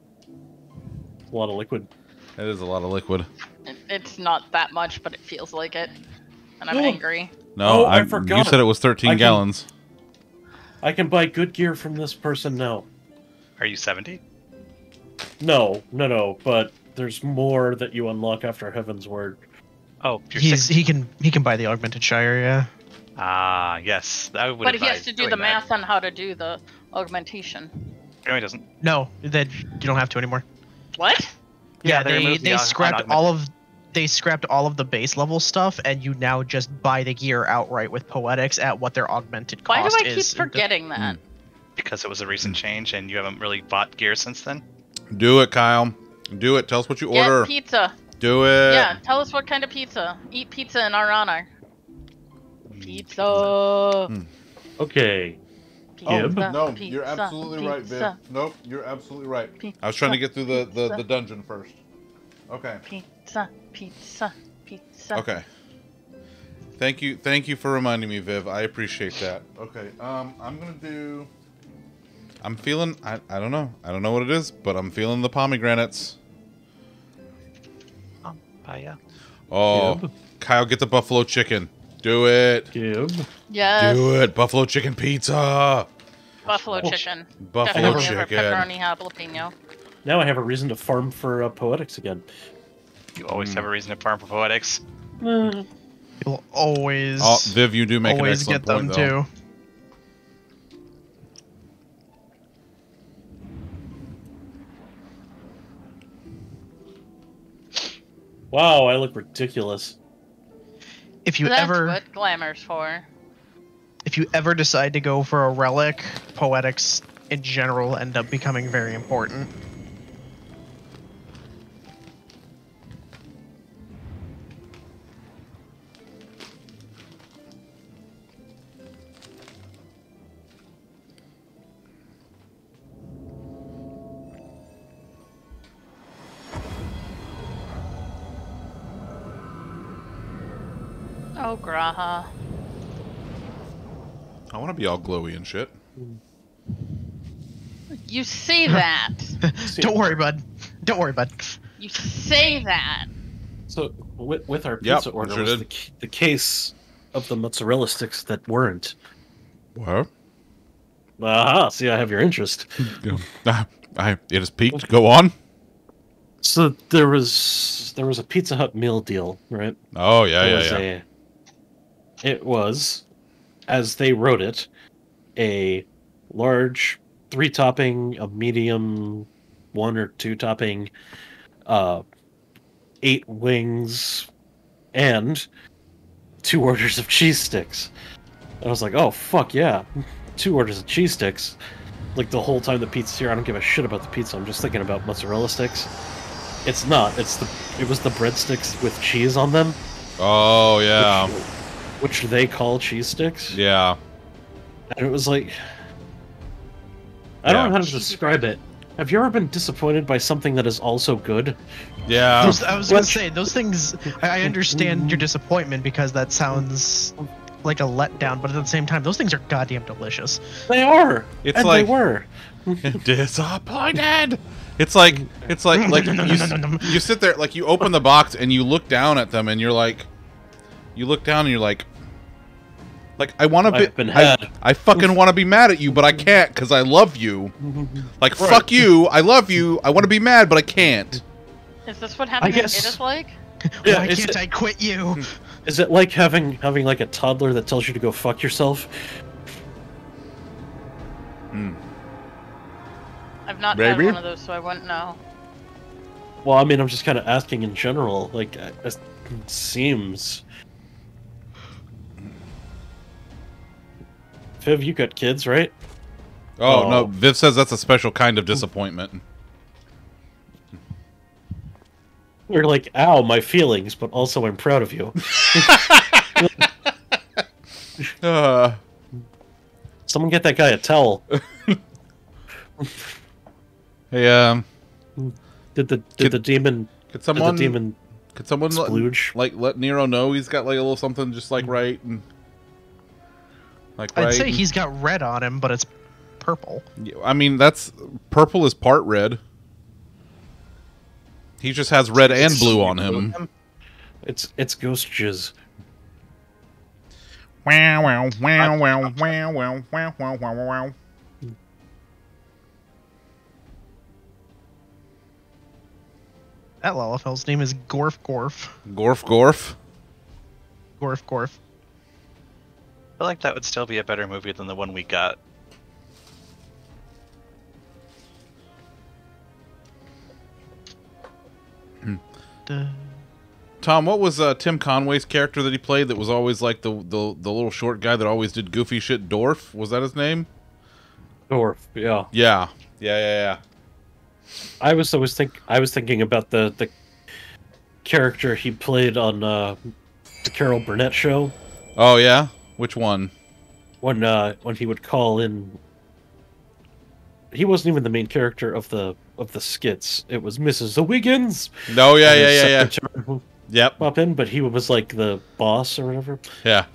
A lot of liquid. That is a lot of liquid. It, it's not that much, but it feels like it. And I'm Oh. angry. No, Oh, I I, you forgot. said it was 13 I can- gallons. I can buy good gear from this person now. Are you 70? No, no, no. But there's more that you unlock after Heavensward. Oh, you're He's he can he can buy the augmented shire, yeah. Ah, yes. I would But he has to do doing the that. math on how to do the augmentation. No, he doesn't. No, that you don't have to anymore. What? Yeah, Yeah, they they removed the they aug- scrapped unaugmented. all of they scrapped all of the base level stuff, and you now just buy the gear outright with poetics at what their augmented cost is. Why do I keep is. forgetting that? Because it was a recent change and you haven't really bought gear since then. Do it, Kyle. Do it. Tell us what you Get order. pizza. Do it. Yeah, tell us what kind of pizza. Eat pizza in our honor. Mm, Pizza. Okay. Pizza. Gib? No, pizza, you're absolutely right, Viv. Nope, you're absolutely right. Pizza, I was trying to get through the, the, the dungeon first. Okay. Pizza, pizza, pizza. Okay. Thank you, thank you for reminding me, Viv. I appreciate that. Okay, um, I'm gonna do. I'm feeling. I, I don't know. I don't know what it is, but I'm feeling the pomegranates. Um, Papaya. Oh, Kyle, get the buffalo chicken. Do it. Gib. Yes. Do it. Buffalo chicken pizza. Buffalo Oh, chicken. Buffalo Definitely chicken. pepperoni jalapeno. Now I have a reason to farm for uh, poetics again. You always Mm. have a reason to farm for poetics. You'll always Oh, Viv, you do make an always excellent get point, them though. too. Wow, I look ridiculous. If you That's ever what glamour's for. if you ever decide to go for a relic, poetics in general end up becoming very important. Oh, G'raha. I want to be all glowy and shit. You say that. [laughs] Don't worry, bud. Don't worry, bud. You say that. So with, with our Yep, pizza order sure was the, the case of the mozzarella sticks that weren't. What? Aha! See, I have your interest. [laughs] I, it has peaked. Go on. So there was there was a Pizza Hut meal deal, right? Oh yeah, It yeah, was yeah. a- it was, as they wrote it, a large three topping, a medium one or two topping, uh, eight wings, and two [laughs] orders of cheese sticks. I was like, oh fuck yeah! [laughs] two orders of cheese sticks. Like the whole time the pizza's here, I don't give a shit about the pizza. I'm just thinking about mozzarella sticks. It's not. It's the. It was the breadsticks with cheese on them, Oh yeah, which they call cheese sticks. yeah. And it was like, I don't know how to describe it. Have you ever been disappointed by something that is also good? Yeah. Those, I was gonna say those things. I I understand your disappointment because that sounds like a letdown, but at the same time, those things are goddamn delicious. They are. It's and like- they were. [laughs] disappointed. It's like it's like like [laughs] you, you sit there like you open the box and you look down at them and you're like you look down and you're like like I want to be I've been I. I fucking want to be mad at you but I can't cuz I love you. [laughs] Like Right. fuck you. I love you. I want to be mad but I can't. Is this what having guess- a kid is like? [laughs] Yeah, Why can't it- I quit you? [laughs] Is it like having having like a toddler that tells you to go fuck yourself? Hmm. I've not Baby? had one of those, so I wouldn't know. Well, I mean, I'm just kind of asking in general. Like, it seems. Viv, you got kids, right? Oh, no, Oh. Viv says that's a special kind of disappointment. We're like, ow, my feelings, but also I'm proud of you. [laughs] Uh, Someone get that guy a towel. [laughs] hey um Did the did Kid- the demon could did someone the demon could someone let, like let Nero know he's got like a little something just like right and like I'd right say he's got red on him, but it's purple. I mean, that's purple is part red. He just has red and blue on him. It's it's ghost jizz. Wow, wow, wow, wow, wow, wow, wow, wow, wow, wow. That Lalafell's name is Gorf Gorf. Gorf, Gorf. Gorf Gorf. I feel like that would still be a better movie than the one we got. Duh. Tom, what was uh, Tim Conway's character that he played that was always like the, the the little short guy that always did goofy shit? Dorf was that his name? Dwarf, yeah. Yeah, yeah, yeah, yeah. I was always think I was thinking about the the character he played on uh, the Carol Burnett show Oh yeah, which one? when uh, when he would call in. He wasn't even the main character of the of the skits. It was Mrs. The Wiggins. No, yeah, yeah, yeah, yeah. Yep, Pop in, but he was like the boss or whatever. yeah.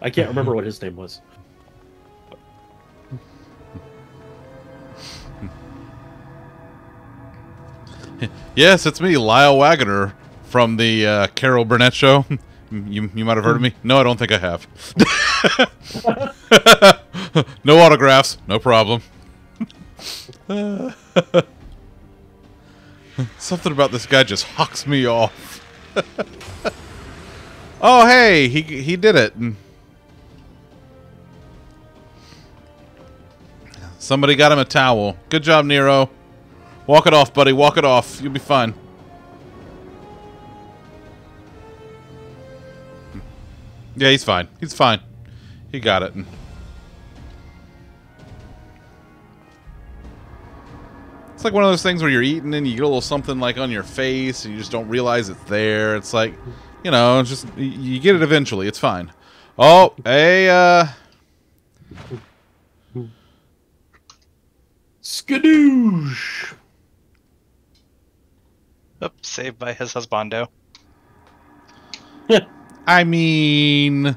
I can't remember what his name was. [laughs] Yes, it's me, Lyle Waggoner from the uh, Carol Burnett show. [laughs] You, you might have heard of me. No, I don't think I have. [laughs] no autographs, no problem. Something about this guy just hucks me off. [laughs] oh, hey, he he did it. Mm. Somebody got him a towel. Good job, Nero. Walk it off, buddy. Walk it off. You'll be fine. Yeah, he's fine. He's fine. He got it. It's like one of those things where you're eating and you get a little something like on your face and you just don't realize it's there. It's like, you know, it's just you get it eventually. It's fine. Oh, hey, uh, Skadoosh! Oop, saved by his husbando. [laughs] I mean,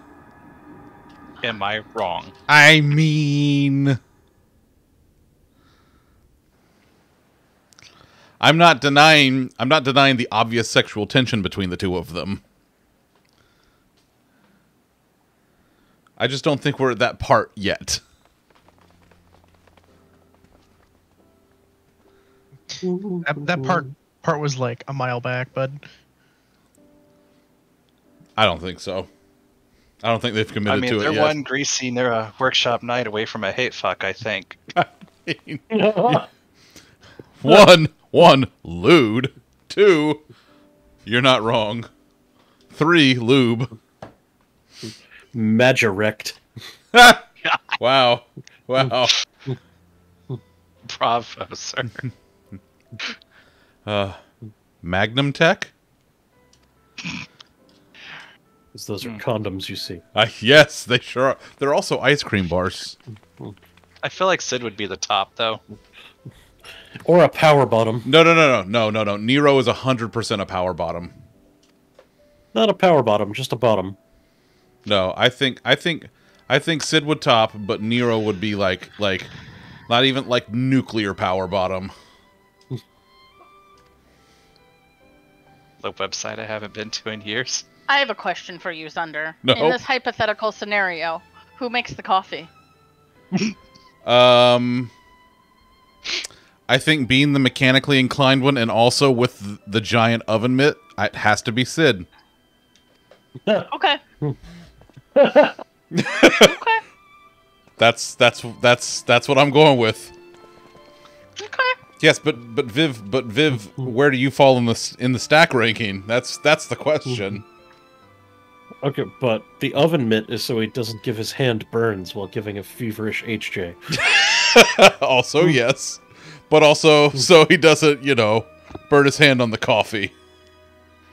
Am I wrong? I mean, I'm not denying. I'm not denying the obvious sexual tension between the two of them. I just don't think we're at that part yet. That, that part part was like a mile back, but I don't think so. I don't think they've committed I mean, to it yet. they're one greasy near a workshop night away from a hate fuck, I think. [laughs] one, one, lewd. Two, you're not wrong. Three, lube. Magirect. God. [laughs] Wow. Wow. [laughs] Bravo, sir. Uh, Magnum Tech? 'Cause those are condoms you see. Uh, [laughs] yes, they sure are. They're also ice cream bars. I feel like Cid would be the top, though. Or a power bottom. No, no, no, no, no, no, no. Nero is 100% a power bottom. Not a power bottom, just a bottom. No, I think I think I think Cid would top, but Nero would be like like not even like nuclear power bottom. The website I haven't been to in years. I have a question for you, Zunder. No. In this hypothetical scenario, who makes the coffee? [laughs] Um I think being the mechanically inclined one and also with the giant oven mitt, it has to be Cid. [laughs] Okay. [laughs] okay. That's that's that's that's what I'm going with. Okay. Yes, but but Viv, but Viv, where do you fall in the in the stack ranking? That's that's the question. Okay, but the oven mitt is so he doesn't give his hand burns while giving a feverish HJ. [laughs] also, yes, but also so he doesn't, you know, burn his hand on the coffee.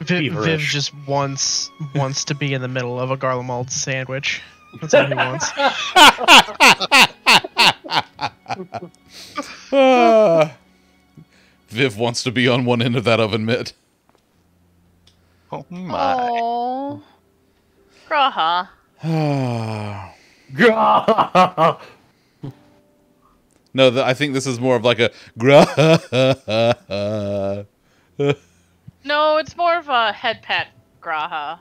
Viv, Viv just wants wants to be in the middle of a Garlemald sandwich. That's all he wants. Ah. [laughs] Viv wants to be on one end of that oven mitt. Oh my. Oh. G'raha. [sighs] no, the, I think this is more of like a gra. [laughs] No, it's more of a head pat G'raha.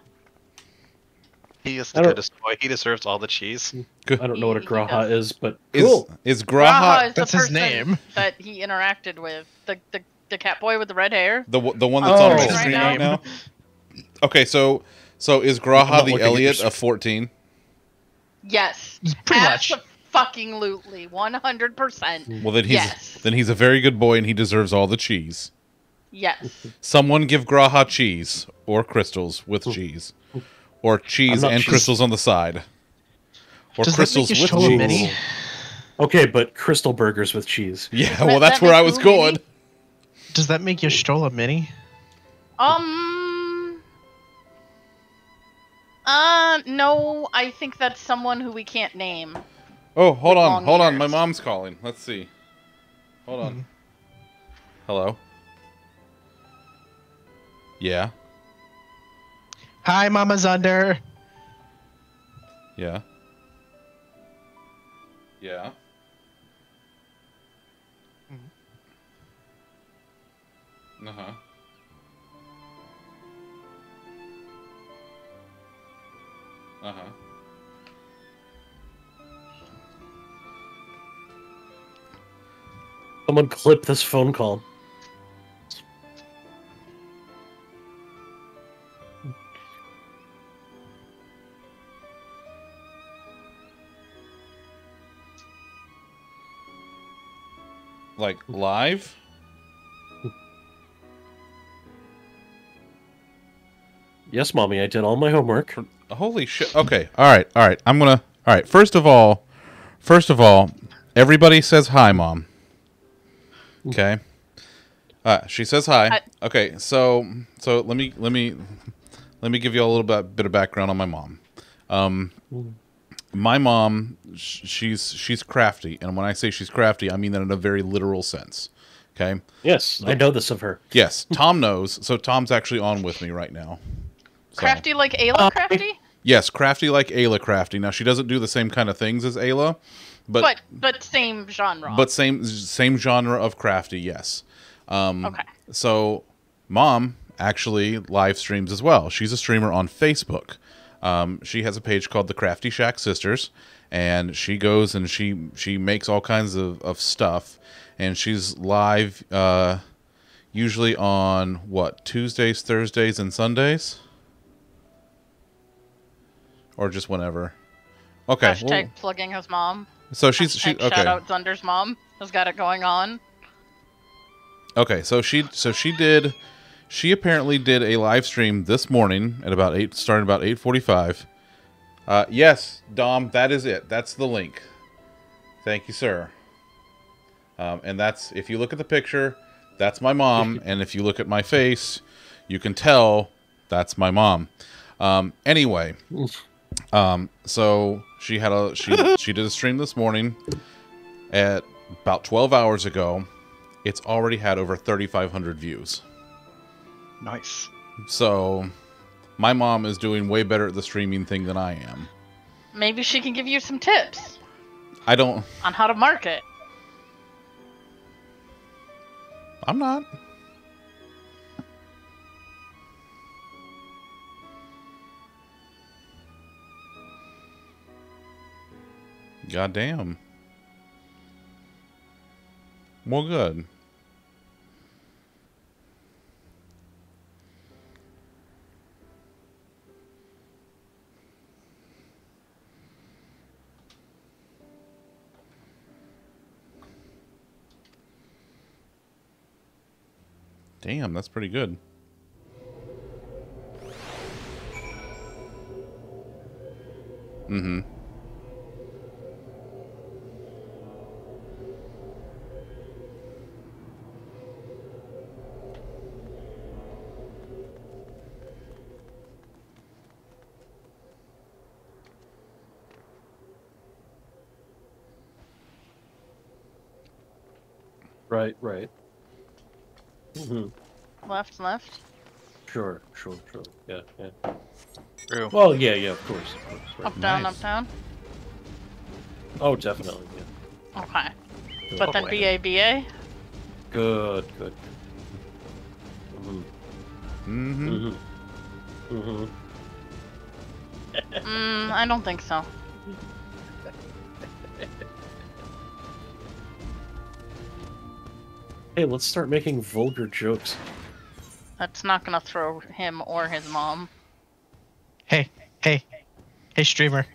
He is the don't- goodest boy. He deserves all the cheese. I don't know what a He- he graha is, but Is cool. is G'raha G'raha is That's his name. that he interacted with. The, the the cat boy with the red hair. the the one that's on Oh. my Right screen right now? Okay, so so is G'raha the looking Elliot your of fourteen? Yes. Pretty much. Fucking lootly. 100%. Well, then he's Yes. then he's a very good boy and he deserves all the cheese. Yes. Someone give G'raha cheese or crystals with cheese, or cheese and cheese. crystals on the side, or Does crystals with cheese. Mini? Okay, but crystal burgers with cheese. Yeah, well, that's that where I was going. mini? Does that make you Stola Mini? Um. Uh, no, I think that's someone who we can't name. Oh, hold on, long hold on. My mom's calling. Let's see. Hold on. Hmm. Hello. Yeah. Hi, Mama Zunder. Yeah. Yeah. Uh huh. Uh huh. Someone clip this phone call. Like live? Yes, mommy, I did all my homework. Holy shit. Okay. All right. All right. I'm going to All right. First of all, first of all, everybody says hi, mom. Okay. Uh, she says hi. I- Okay. So, so let me let me let me give you a little bit, bit of background on my mom. Um my mom she's she's crafty, and when I say she's crafty, I mean that in a very literal sense. Okay? Yes, I know this of her. Yes, Tom knows. So Tom's actually on with me right now. So- Crafty like Ayla Uh, Crafty? Yes, crafty like Ayla crafty. Now she doesn't do the same kind of things as Ayla, but But but same genre. but same same genre of crafty. Yes. Um, okay. So, mom actually live streams as well. She's a streamer on Facebook. Um, she has a page called the Crafty Shack Sisters, and she goes and she she makes all kinds of, of stuff, and she's live uh, usually on what Tuesdays, Thursdays, and Sundays, or just whenever. Okay. Hashtag well- plugging his mom. so she's she Hashtag okay. Shout out Zunder's mom. Has got it going on. Okay, so she so she did she apparently did a live stream this morning at about 8 starting about 8:45. Uh yes, Dom, that is it. That's the link. Thank you, sir. Um, and that's if you look at the picture, that's my mom, [laughs] and if you look at my face, you can tell that's my mom. Um, anyway, um, so she had a she [laughs] she did a stream this morning at about 12 hours ago. It's already had over 3,500 views. Nice. So my mom is doing way better at the streaming thing than I am. Maybe she can give you some tips I don't. on how to market. I'm not. God damn. Well, good. Damn, that's pretty good. Mm-hmm. Right, right. hmm Left, left. Sure, sure, sure. Yeah, yeah. True. Well, yeah, yeah, of course, of course. Right. Up, down, Nice. up, down. Oh, definitely. Yeah. Okay. Good. But then boy. BA, BA? Good, good. hmm Mm-hmm. Mm-hmm. Mm, I don't think so. Hey, let's start making vulgar jokes. That's not gonna throw him or his mom. Hey, hey, hey, streamer.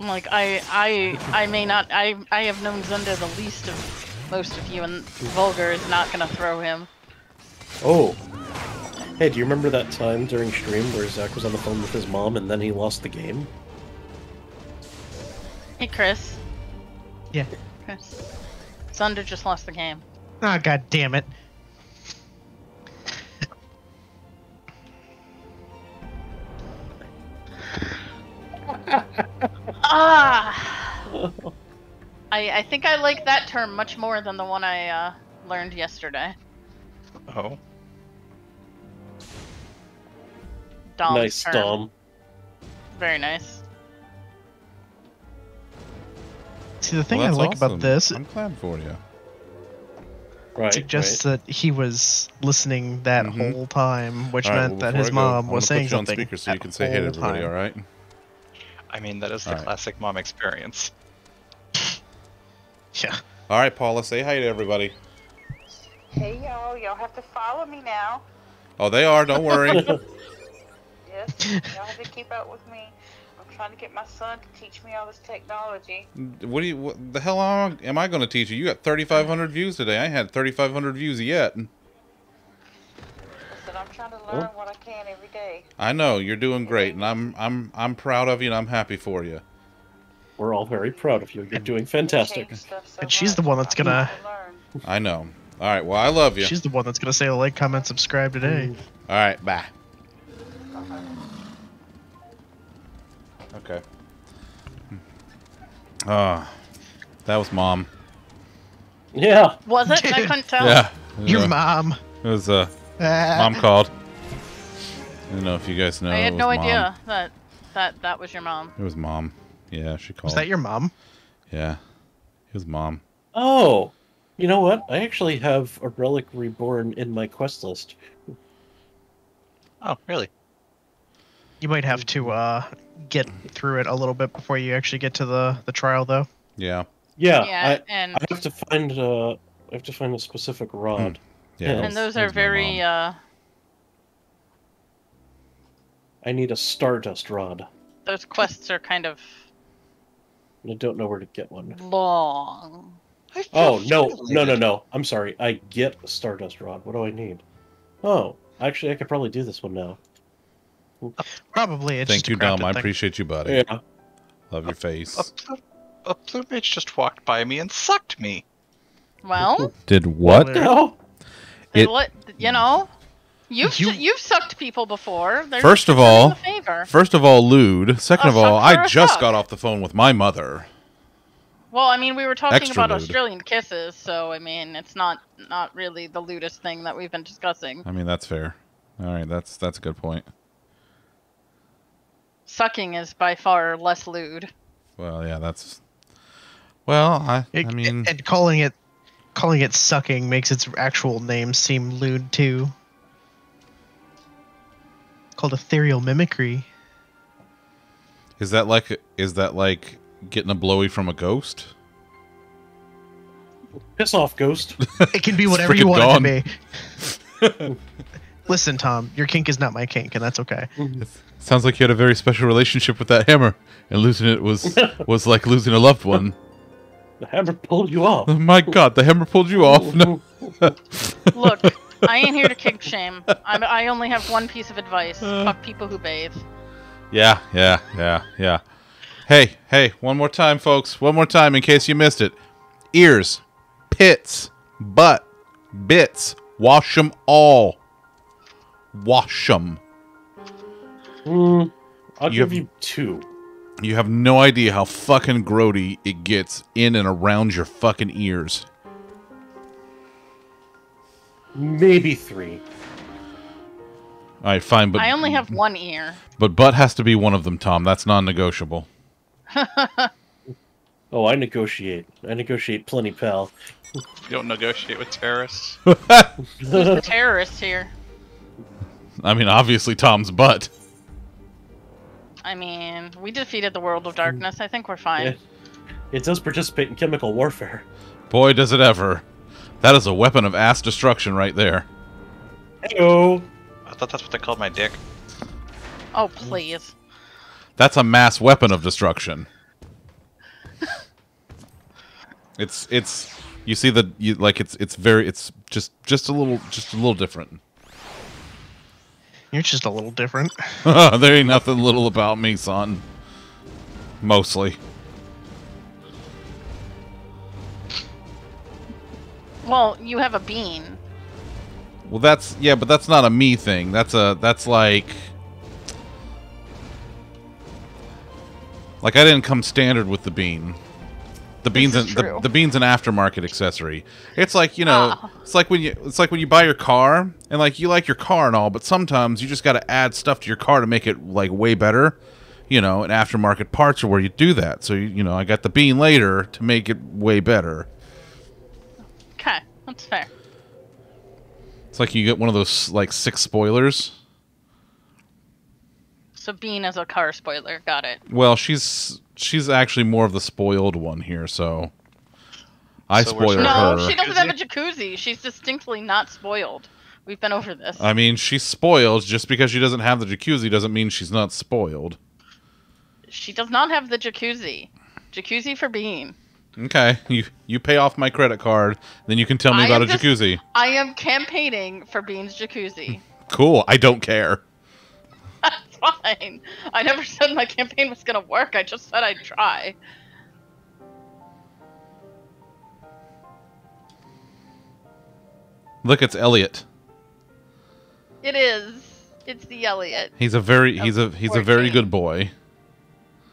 Like I, I, I may not. I, I have known Zunder the least of most of you, and Vulgar is not gonna throw him. Oh. Hey, do you remember that time during stream where Zach was on the phone with his mom and then he lost the game? Hey, Chris. Yeah. Chris. Zunder just lost the game. Oh god damn it. [laughs] Ah. I, I think I like that term much more than the one I uh, learned yesterday. Oh. Dom's nice, term. Dom. Very nice. See, the thing Well, I like awesome. about this I'm glad for you. Right, suggests right. that he was listening that Mhm. whole time, which All right, meant well, that before his I go, mom I'm was gonna saying put you on something. speaker so you can say hey to everybody. time. All right. I mean, that is the Alright. classic mom experience. [laughs] Yeah. All right, Paula, say hi to everybody. Hey y'all, y'all have to follow me now. Oh, they are. Don't worry. [laughs] Yes, [laughs] y'all have to keep up with me. I'm trying to get my son to teach me all this technology. what do you? What the hell am I, am I going to teach you? You got 3,500 views today. I had 3,500 views yet. Listen, I'm trying to oh. learn what I can every day. I know you're doing great, and I'm I'm I'm proud of you, and I'm happy for you. We're all very proud of you. You're doing fantastic. So And she's the one that's gonna- have to learn. I know. All right. Well, I love you. She's the one that's gonna say like, comment, subscribe today. All right. Bye. Okay. Ah, that was mom. Yeah. Was it? I couldn't tell. Yeah. Your Yeah. mom. It was uh, Ah. mom called. I don't know if you guys know. I had no mom. idea that that that was your mom. It was mom. Yeah, she called. Was that your mom? Yeah, it was mom. Oh, you know what? I actually have a relic reborn in my quest list. Oh, really? You might have to uh get through it a little bit before you actually get to the the trial, though. Yeah. Yeah, Yeah, I, and I have to find uh, I have to find a specific rod. Yeah. And was- and those are very uh I need a stardust rod, those quests are kind of I don't know where to get one. long. Oh no, no, no, no! I'm sorry. I get a stardust rod. What do I need? Oh, actually, I could probably do this one now. Probably. It's Thank you, Dom. I thing. appreciate you, buddy. Yeah. Love your face. A blue plumage just walked by me and sucked me. Well, Did what? Well, No. It- let, you know, you've You- you've sucked people before. They're First of all- favor. First of all, lewd. Second A of all, suck for I a just suck. got off the phone with my mother. Well, I mean, we were talking Extra about lewd. Australian kisses, so I mean, it's not not really the lewdest thing that we've been discussing. I mean, that's fair. All right, that's that's a good point. Sucking is by far less lewd. Well, yeah, that's. Well, I It- I mean, and calling it calling it sucking makes its actual name seem lewd too. Called Aetherial Mimicry. is that like is that like getting a blowy from a ghost? Piss off, ghost. It can be whatever you frickin' want it to be. [laughs] Listen, Tom, your kink is not my kink, and that's okay. Sounds like you had a very special relationship with that hammer, and losing it was [laughs] was like losing a loved one. the hammer pulled you off. Oh [laughs] my God, the hammer pulled you off. No. [laughs] Look, I ain't here to kink shame. I'm, I only have one piece of advice: uh. fuck people who bathe. Yeah, yeah, yeah, yeah. Hey, hey, one more time, folks. One more time in case you missed it. Ears, pits, butt, bits. Wash them all. Wash them. Mm, I'll You give have- you two. You have no idea how fucking grody it gets in and around your fucking ears. Maybe three. All right, fine, but I only have one ear. but butt has to be one of them, Tom. That's non-negotiable. [laughs] Oh, I negotiate. I negotiate plenty, pal. You don't negotiate with terrorists. [laughs] Who's the terrorist here? I mean, obviously Tom's butt. I mean, we defeated the world of darkness. I think we're fine. Yeah. It does participate in chemical warfare. Boy, does it ever. That is a weapon of ass destruction right there. Heyo. I thought that's what they called my dick. Oh, please. That's a mass weapon of destruction. [laughs] it's it's you see the you like it's it's very it's just just a little just a little different. You're just a little different. [laughs] [laughs] there ain't nothing little about me, son. Mostly. Well, you have a bean. Well, that's yeah, but that's not a me thing. That's a that's like like I didn't come standard with the bean. The beans is an, the, the beans an aftermarket accessory. It's like you know, Ah. it's like when you it's like when you buy your car and like you like your car and all, but sometimes you just got to add stuff to your car to make it like way better. You know, and aftermarket parts are where you do that. So you, you know, I got the bean later to make it way better. Okay, that's fair. It's like you get one of those like six spoilers. So bean is a car spoiler. Got it. Well, she's she's actually more of the spoiled one here, so I So we're spoil No, her. she doesn't have a jacuzzi. She's distinctly not spoiled. We've been over this. I mean, she's spoiled. Just because she doesn't have the jacuzzi doesn't mean she's not spoiled. She does not have the jacuzzi. Jacuzzi for bean. Okay, you you pay off my credit card, then you can tell me I about a just- jacuzzi. I am campaigning for Bean's jacuzzi. [laughs] Cool. I don't care. That's [laughs] fine. I never said my campaign was gonna work. I just said I'd try. Look, it's Elliot. It is. It's the Elliot. He's a very he's a he's a very good boy.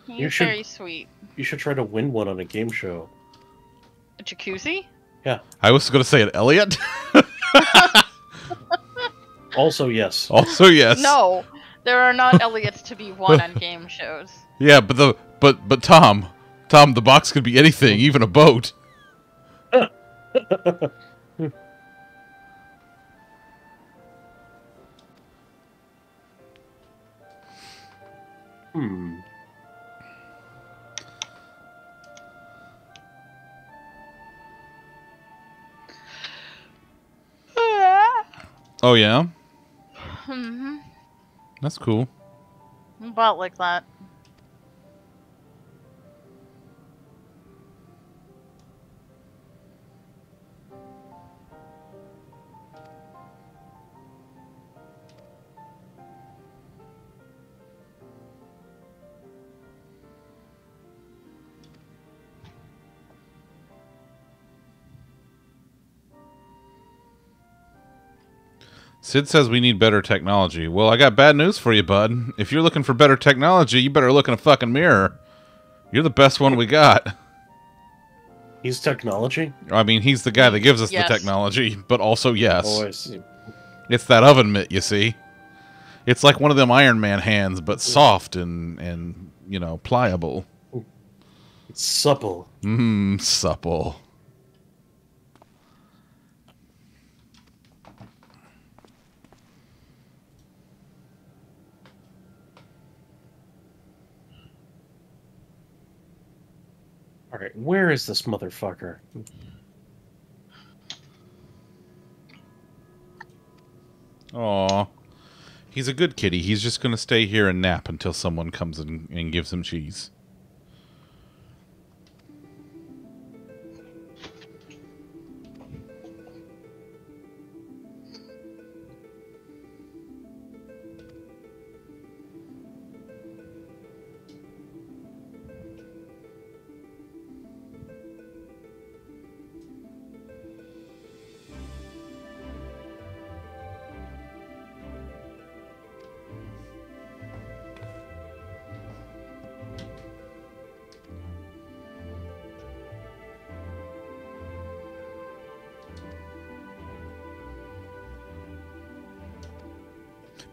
He's You should- very sweet. You should try to win one on a game show. A jacuzzi? Yeah. I was going to say it, Elliot. [laughs] Also, yes. also, yes. No, there are not [laughs] Elliots to be won on game shows. Yeah, but the but but Tom, Tom, the box could be anything, even a boat. Hmm. Oh yeah, hmm that's cool. About like that. Cid says we need better technology. Well, I got bad news for you, bud. If you're looking for better technology, you better look in a fucking mirror. You're the best one we got. He's technology. I mean, he's the guy that gives us Yes. the technology, but also yes. Oh, It's that oven mitt, you see. It's like one of them Iron Man hands, but soft and and you know pliable. It's supple. Mmm, supple. Right, where is this motherfucker? Aw. He's a good kitty. He's just gonna stay here and nap until someone comes and, and gives him cheese.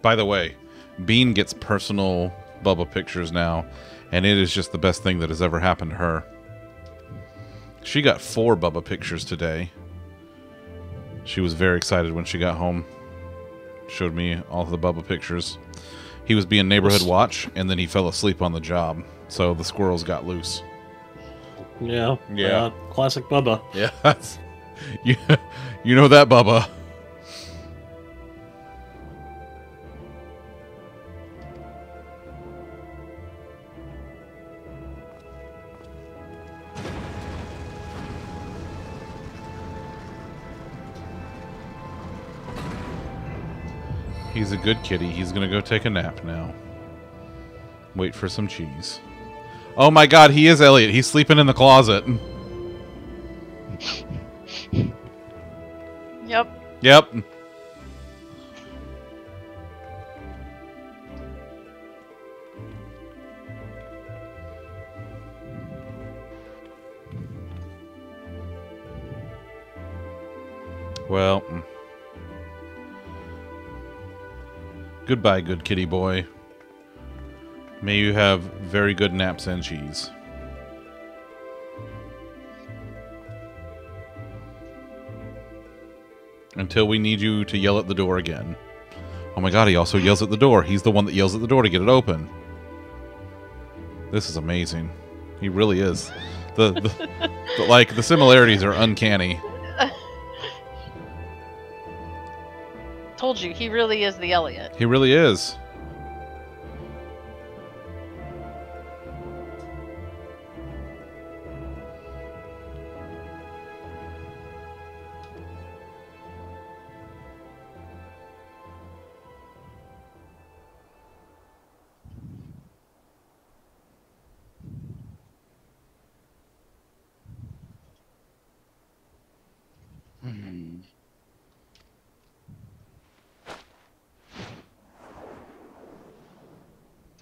By the way, Bean gets personal Bubba pictures now, and it is just the best thing that has ever happened to her. She got four Bubba pictures today. She was very excited when she got home. Showed me all the Bubba pictures. He was being neighborhood watch, and then he fell asleep on the job, so the squirrels got loose. Yeah. Yeah. uh, classic Bubba. [laughs] Yeah, you, you know that, Bubba. He's a good kitty. He's gonna go take a nap now. Wait for some cheese. Oh my god, he is Elliot. He's sleeping in the closet. Yep. Yep. Goodbye, good kitty boy. May you have very good naps and cheese. Until we need you to yell at the door again. Oh my god, he also yells at the door. He's the one that yells at the door to get it open. This is amazing. He really is. The, the, [laughs] the like the similarities are uncanny. Told you, he really is the Elliot. He really is.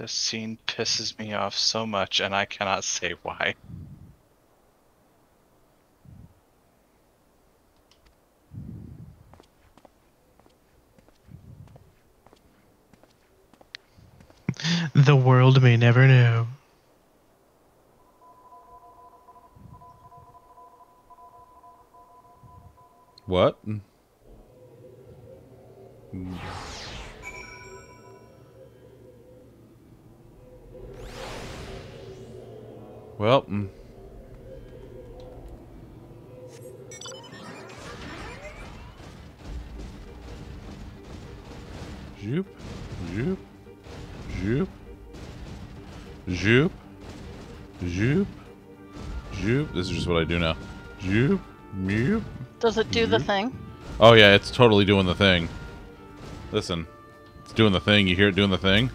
This scene pisses me off so much, and I cannot say why. the thing? Oh yeah, it's totally doing the thing. Listen, it's doing the thing. You hear it doing the thing?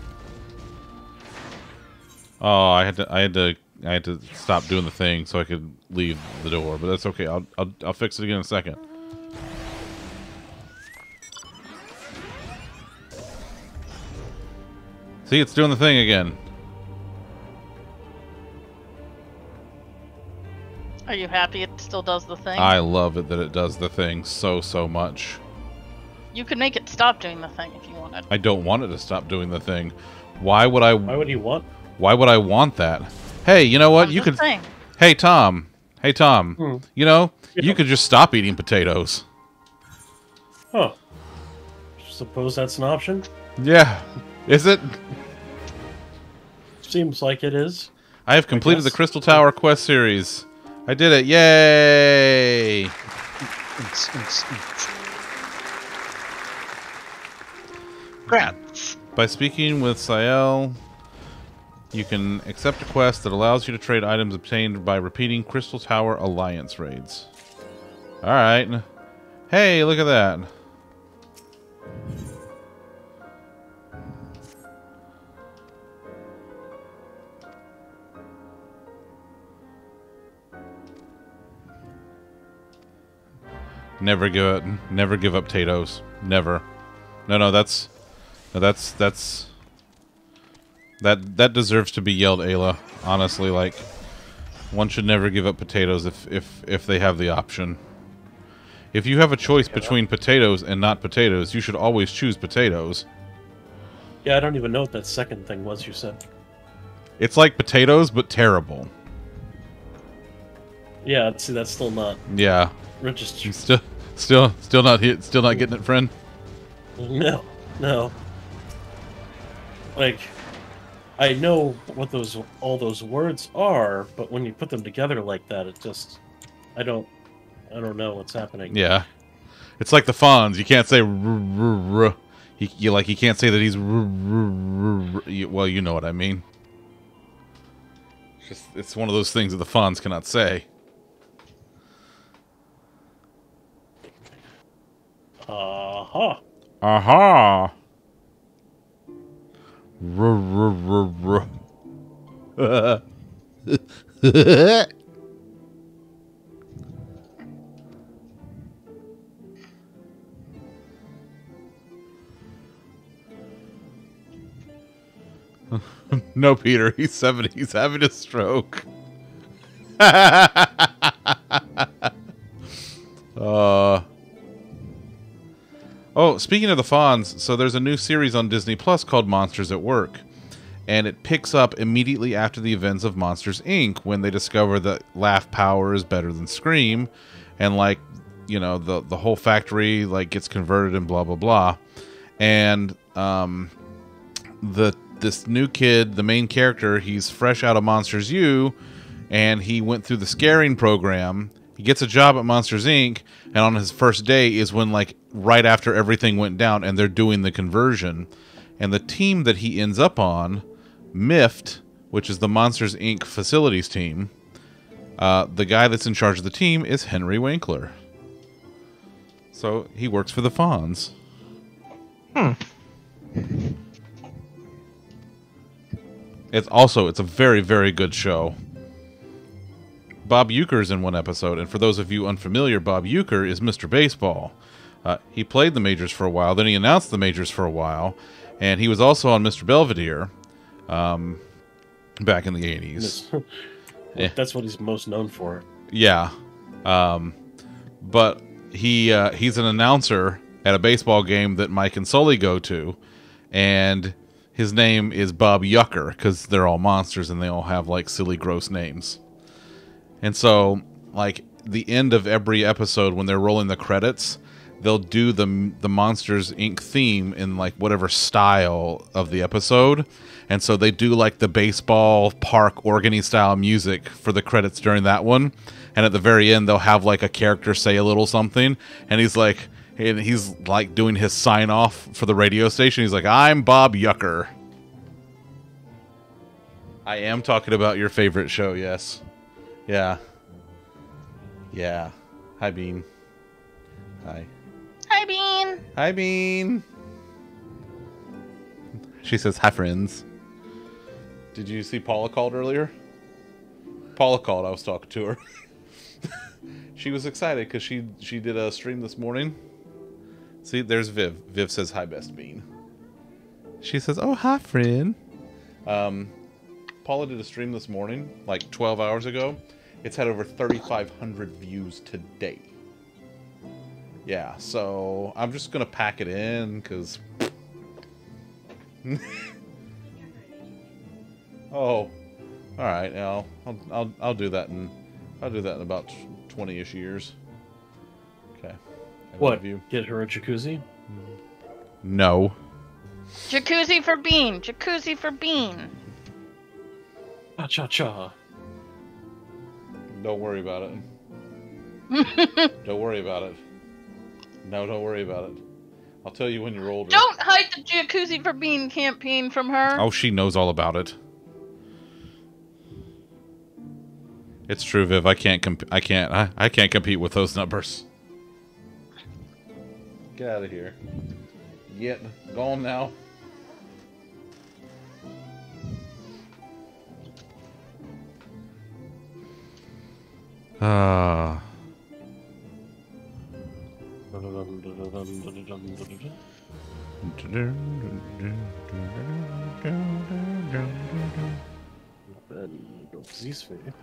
Oh, I had to, I had to, I had to stop doing the thing so I could leave the door. But that's okay. I'll, I'll, I'll fix it again in a second. See, it's doing the thing again. Are you happy still does the thing? I love it that it does the thing so, so much. You could make it stop doing the thing if you wanted. I don't want it to stop doing the thing. Why would I? Why would you want? Why would I want that? Hey, you know what? I'm you just could. saying. Hey, Tom. Hey, Tom. Hmm. You know, Yeah. you could just stop eating potatoes. Huh. Suppose that's an option? Yeah. Is it? Seems like it is. I have completed the. Crystal Tower quest series. I did it. Yay! Grants. By speaking with Sael, you can accept a quest that allows you to trade items obtained by repeating Crystal Tower Alliance raids. Alright. Hey, look at that. Never give up, never give up potatoes. Never. No, no, that's no, that's that's that that deserves to be yelled, Ayla. Honestly, like one should never give up potatoes if if if they have the option. If you have a choice between potatoes and not potatoes, you should always choose potatoes. Yeah, I don't even know what that second thing was you said. It's like potatoes, but terrible. Yeah, see, that's still not Yeah, registered. still, still, still not hit, still not getting it, friend. No, no. Like, I know what those all those words are, but when you put them together like that, it just, I don't, I don't know what's happening. Yeah, it's like the Fonz. You can't say r- he, you like you can't say that he's you- well, you know what I mean. It's just it's one of those things that the Fonz cannot say. Aha. R- r- r- r. no, Peter. He's seventy. He's having a stroke. [laughs] uh. Oh, speaking of the Fonz, so there's a new series on Disney Plus called Monsters at Work. And it picks up immediately after the events of Monsters Inc. when they discover that laugh power is better than scream and like, you know, the the whole factory like gets converted and blah blah blah. And um the this new kid, the main character, he's fresh out of Monsters U and he went through the scaring program. He gets a job at Monsters Inc. and on his first day is when like right after everything went down and they're doing the conversion. And the team that he ends up on, MIFT, which is the Monsters Inc. facilities team, uh, the guy that's in charge of the team is Henry Winkler. So he works for the Fonz. Hmm. It's also it's a very very good show. Bob Uecker's in one episode, and for those of you unfamiliar, Bob Euchre is Mr. Baseball. Uh, he played the majors for a while, then he announced the majors for a while, and he was also on Mr. Belvedere um, back in the 80s. [laughs] Yeah. That's what he's most known for. Yeah. Um, but he uh, he's an announcer at a baseball game that Mike and Sully go to, and his name is Bob Yucker because they're all monsters and they all have like silly, gross names. And so, like the end of every episode when they're rolling the credits, they'll do the the Monsters Inc. theme in like whatever style of the episode. And so they do like the baseball park organy style music for the credits during that one. And at the very end, they'll have like a character say a little something, and he's like, and he's like doing his sign off for the radio station. He's like, "I'm Bob Yucker." I am talking about your favorite show, yes. Yeah. Yeah. Hi, Bean. Hi. Hi, Bean. Hi, Bean. She says, Hi, friends. Did you see Paula called earlier? Paula called. I was talking to her. [laughs] she was excited because she she did a stream this morning. See, there's Viv. Viv says, Hi, best Bean. She says, Oh, hi, friend. Um, Paula did a stream this morning, like 12 hours ago. It's had over 3,500 views today. Yeah, so I'm just gonna pack it in because. [laughs] oh, all right. I'll, I'll I'll I'll do that in I'll do that in about 20ish years. Okay. I What? love you. Get her a jacuzzi? No. Jacuzzi for Bean. Jacuzzi for Bean. Cha cha cha. Don't worry about it. [laughs] don't worry about it. No, don't worry about it. I'll tell you when you're older. Don't hide the Jacuzzi for Bean campaign from her. Oh, she knows all about it. It's true, Viv. I can't comp- I can't. I, I can't compete with those numbers. Get out of here. Get gone now. Ah. These for you.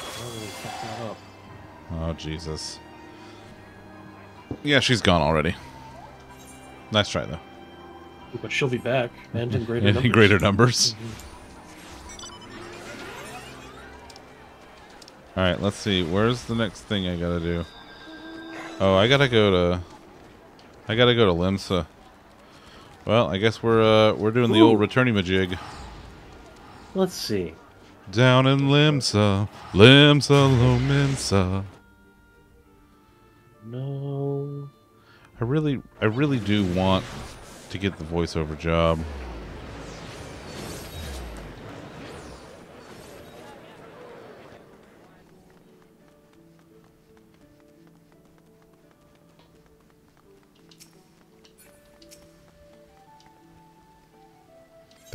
How did we fuck that up? Oh Jesus. Yeah, she's gone already. Nice try though. But she'll be back and in [laughs] greater In numbers. greater numbers. All right, let's see. Where's the next thing I gotta do? Oh, I gotta go to. I gotta go to Limsa. Well, I guess we're uh we're doing the old returning majig. Let's see. Down in Limsa, Limsa, Lominsa. No. I really, I really do want to get the voiceover job.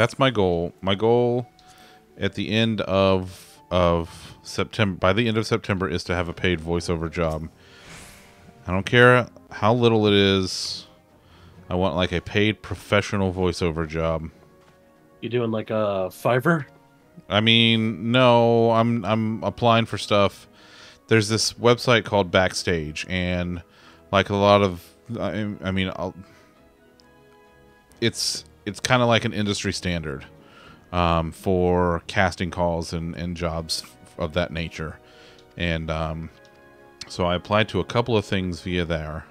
That's my goal. My goal at the end of of September by the end of September is to have a paid voiceover job. I don't care how little it is. I want like a paid professional voiceover job. You doing like a Fiverr? I mean, no, I'm I'm applying for stuff. There's this website called Backstage, and like a lot of, I, I mean, I'll, it's it's kind of like an industry standard um, for casting calls and and jobs of that nature, and um, so I applied to a couple of things via there,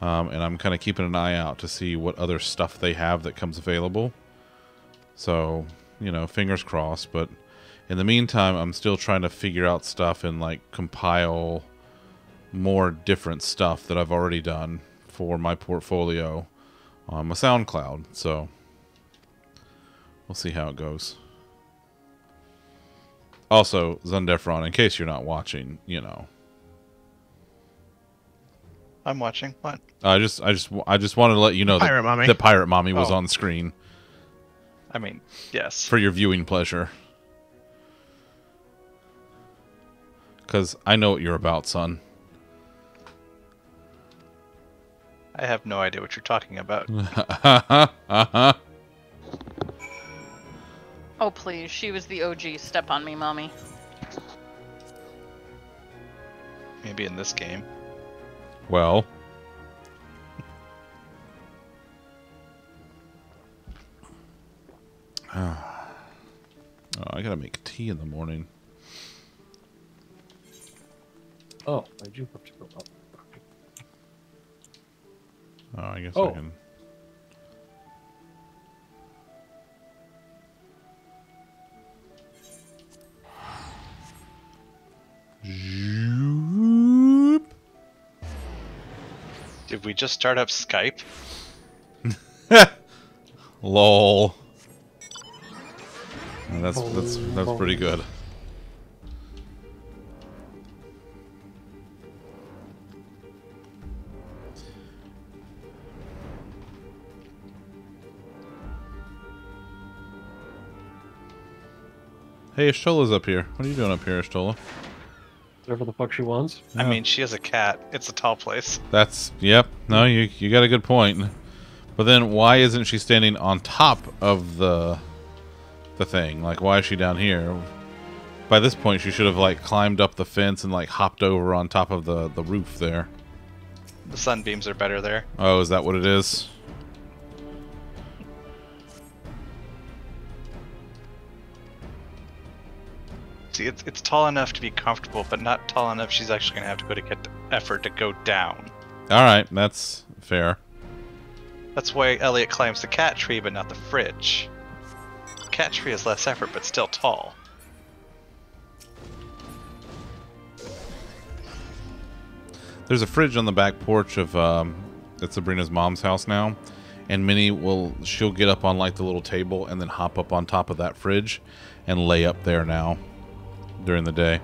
um, and I'm kind of keeping an eye out to see what other stuff they have that comes available. So, you know, fingers crossed. But in the meantime, I'm still trying to figure out stuff and like compile more different stuff that I've already done for my portfolio on my SoundCloud. So we'll see how it goes. Also, Zundefron, in case you're not watching, you know, I'm watching. What? I just, I just, I just wanted to let you know Pirate that, Mommy. that Pirate Mommy was Oh. on screen I mean, yes. for your viewing pleasure. Because I know what you're about, son. I have no idea what you're talking about. [laughs] Oh please, she was the OG. Step on me, mommy. Maybe in this game. Well. [sighs] oh, I gotta make tea in the morning. Oh, I do have to go up. Oh, I guess Oh. I can. Did we just start up Skype? [laughs] Lol. That's that's that's pretty good. Hey, Y'shtola's up here. What are you doing up here, Ishtola? Whatever the fuck she wants. I Yeah. mean, she has a cat. It's a tall place. That's yep. No, you you got a good point. But then why isn't she standing on top of the the thing? Like why is she down here? By this point she should have like climbed up the fence and like hopped over on top of the the roof there. The sunbeams are better there. Oh, is that what it is? See, it's, it's tall enough to be comfortable, but not tall enough she's actually going to have to go to get the effort to go down. All right, that's fair. That's why Elliot climbs the cat tree, but not the fridge. The Cat tree is less effort, but still tall. There's a fridge on the back porch of um, at Sabrina's mom's house now, and Minnie will she'll get up on like the little table and then hop up on top of that fridge and lay up there now during the day.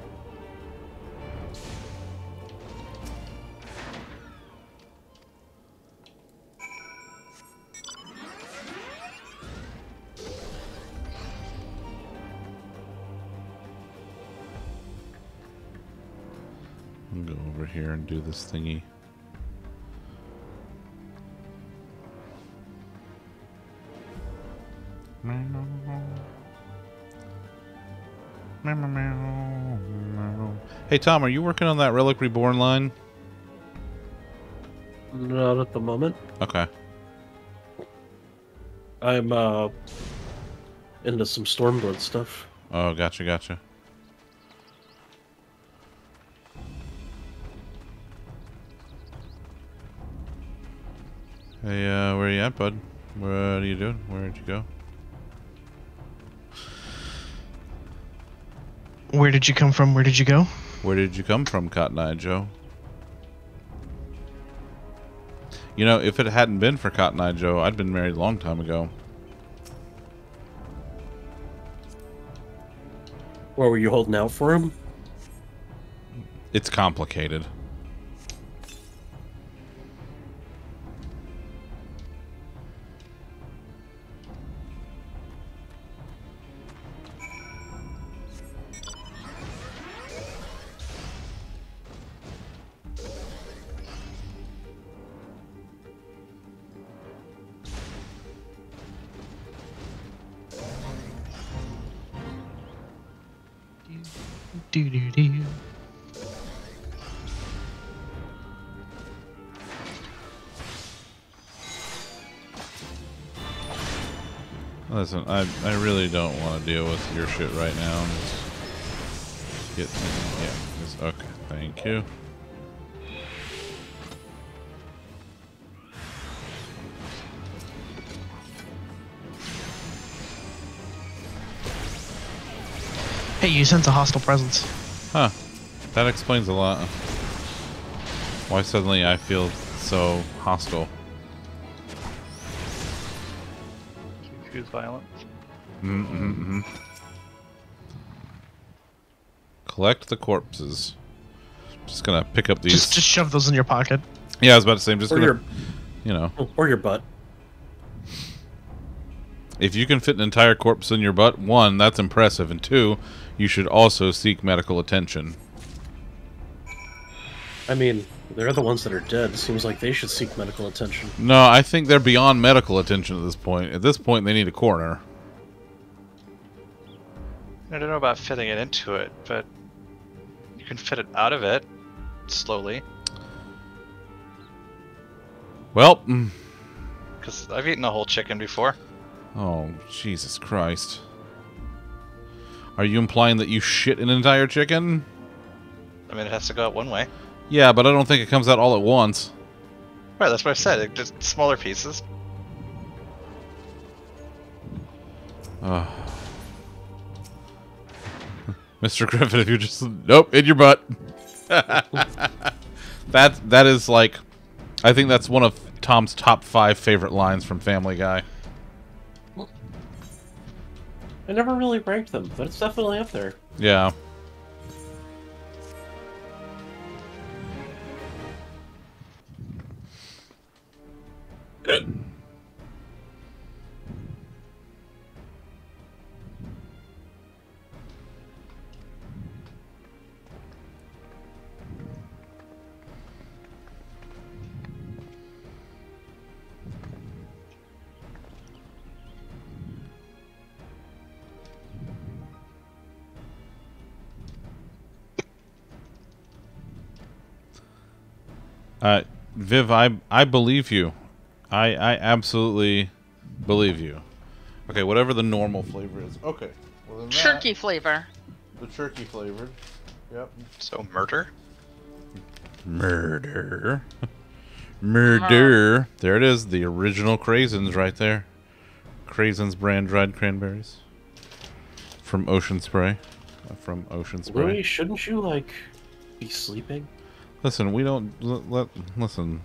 I'll go over here and do this thingy. Hey Tom, are you working on that Relic Reborn line? Not at the moment. Okay. I'm uh into some Stormblood stuff. Oh, gotcha, gotcha. Hey, uh, where are you at, bud? What are you doing? Where'd you go? Where did you come from? Where did you go? Where did you come from, Cotton Eye Joe? You know, if it hadn't been for Cotton Eye Joe, I'd been married a long time ago. Where were you holding out for him? It's complicated. Don't want to deal with your shit right now. Just get yeah. Just, okay, thank you. Hey, you sense a hostile presence. Huh. That explains a lot. Why suddenly I feel so hostile. Choose violence. Mm-hmm. Collect the corpses. Just gonna pick up these. Just just shove those in your pocket. yeah, I was about to say. I'm just Or gonna, your you know, or your butt. if you can fit an entire corpse in your butt, one, that's impressive, and two, you should also seek medical attention. I mean, they're the ones that are dead. It Seems like they should seek medical attention. No, I think they're beyond medical attention at this point. At this point, they need a coroner. I don't know about fitting it into it, but you can fit it out of it slowly. Well, mm, Because I've eaten a whole chicken before. oh Jesus Christ! Are you implying that you shit an entire chicken? I mean, it has to go out one way. Yeah, but I don't think it comes out all at once. Right, that's what I said. It, just smaller pieces. Ugh. Mr. Griffin, if you're just nope in your butt. [laughs] that that is like, I think that's one of Tom's top five favorite lines from Family Guy. I never really ranked them, but it's definitely up there. Yeah. Good. [laughs] Uh, Viv, I I believe you. I I absolutely believe you. Okay, whatever the normal flavor is. Okay. Well, then that- Turkey flavor. The turkey flavored. Yep. So murder. Murder. Murder. There it is. The original craisins right there. Craisins brand dried cranberries. From Ocean Spray. Uh, From Ocean Spray. Louis, shouldn't you like be sleeping? Listen, we don't. L- let, listen.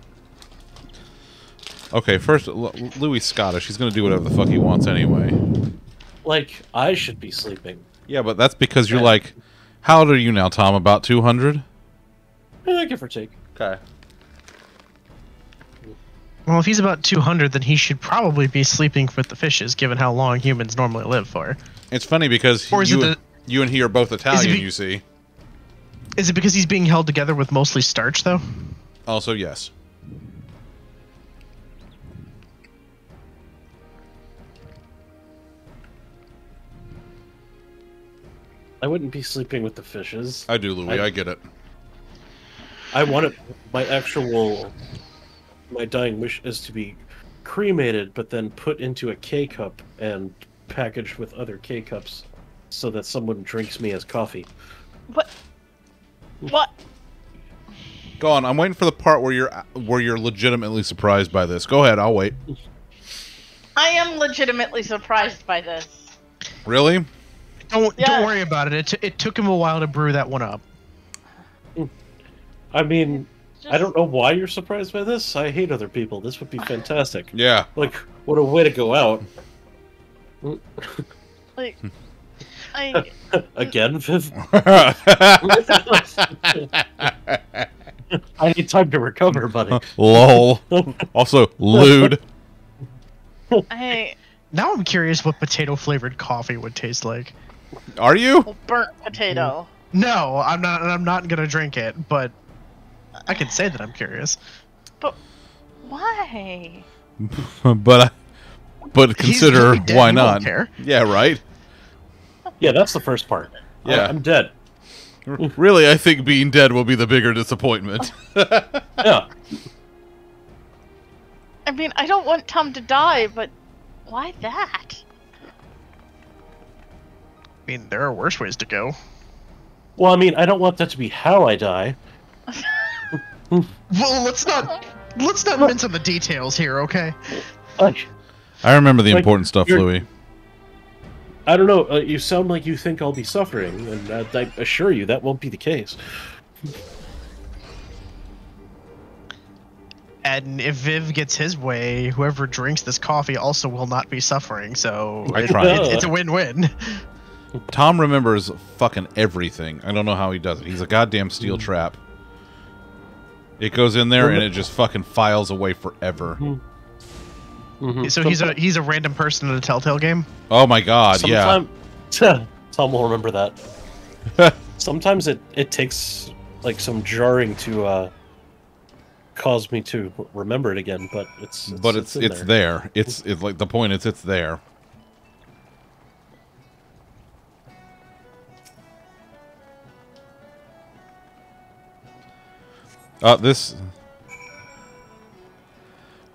Okay, first, L- Louis Scottish. He's gonna do whatever the fuck he wants anyway. Like I should be sleeping. Yeah, but that's because you're like. How old are you now, Tom? About 200? Eh, give or take. Okay. Well, if he's about 200, then he should probably be sleeping with the fishes, given how long humans normally live for. It's funny because you, it and- you and he are both Italian, be- you see. Is it because he's being held together with mostly starch, though? Also, yes. I wouldn't be sleeping with the fishes. I do, Louis. I, get it. I want it. My actual, my dying wish is to be cremated, but then put into a K cup and packaged with other K cups, so that someone drinks me as coffee. What? What? Go on. I'm waiting for the part where you're where you're legitimately surprised by this. Go ahead. I'll wait. I am legitimately surprised by this. Really? Don't Yeah. don't worry about it. It, t- it took him a while to brew that one up. I mean, I don't know why you're surprised by this. I hate other people. This would be fantastic. Yeah. Like, what a way to go out. Like, I [laughs] Again, Viv? [laughs] I need time to recover, buddy. [laughs] Lol. Also, lewd. I Now I'm curious what potato flavored coffee would taste like. Are you? burnt potato. No, I'm not. I'm not gonna drink it, but I can say that I'm curious. But why? but I- but consider gonna why won't not? care. Yeah, right. Yeah, that's the first part. Yeah. I- I'm dead. [laughs] Really, I think being dead will be the bigger disappointment. [laughs] Yeah. I mean, I don't want Tom to die, but why that? I mean, there are worse ways to go. Well, I mean, I don't want that to be how I die. [laughs] Well, let's not let's not mince on the details here, okay? I remember the Like, important stuff, you're- Louis. I don't know. Uh, you sound like you think I'll be suffering, and uh, I assure you that won't be the case. And if Viv gets his way, whoever drinks this coffee also will not be suffering. So I it- tried. it- it's a win-win. Tom remembers fucking everything. I don't know how he does it. He's a goddamn Mm. steel trap. It goes in there and it just fucking files away forever. Mhm. So he's a he's a random person in a Telltale game. Oh my god, yeah. Sometime- [laughs] Tom will remember that. [laughs] Sometimes it, it takes like some jarring to uh, cause me to remember it again, but it's, it's But it's in it's there. It's it's like the point is it's there. Uh this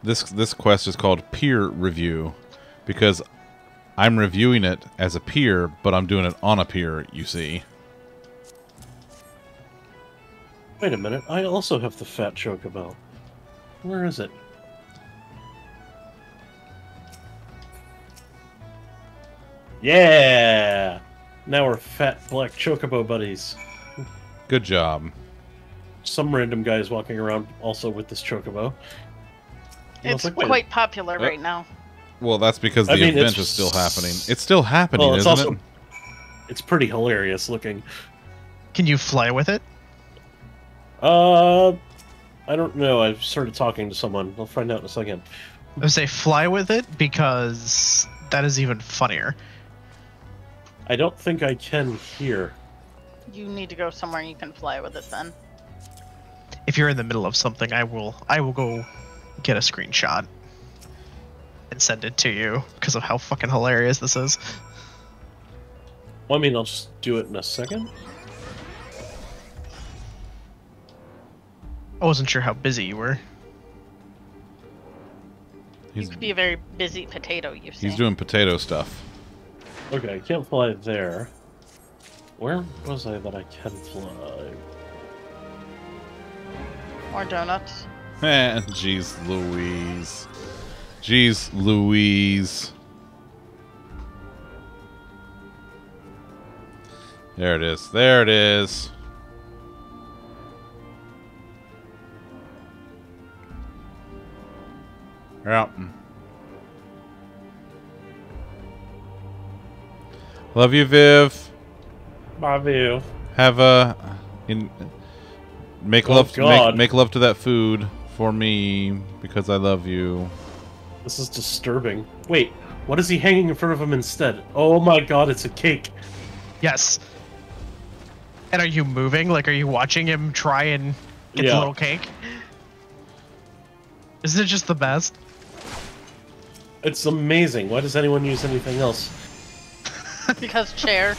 this this quest is called peer review because I'm reviewing it as a peer, but I'm doing it on a peer, you see. Wait a minute, I also have the fat chocobo. Where is it? Yeah! Now we're fat black chocobo buddies. Good job. Some random guy is walking around also with this chocobo. And I was It's like, wait, quite popular Uh, right now. Well, that's because the I mean, event is still happening. It's still happening, Well, it's isn't also it? it's pretty hilarious looking. Can you fly with it? Uh, I don't know. I've started talking to someone. I'll find out in a second. I would say fly with it because that is even funnier. I don't think I can here. You need to go somewhere you can fly with it then. If you're in the middle of something, I will I will go get a screenshot and send it to you because of how fucking hilarious this is. Well, I mean, I'll just do it in a second. I wasn't sure how busy you were. You could be a very busy potato, you see. he's doing potato stuff. Okay, I can't fly there. Where was I that I can fly? Or donuts. [laughs] Jeez Louise. Jeez Louise. There it is. There it is. Yep. Love you, Viv. My view. Have a in make Oh, love make, make love to that food for me because I love you. This is disturbing. Wait, what is he hanging in front of him instead? Oh my god, it's a cake. Yes. And are you moving? Like, are you watching him try and get Yeah. the little cake? Isn't it just the best? It's amazing. Why does anyone use anything else? [laughs] [laughs] because chair.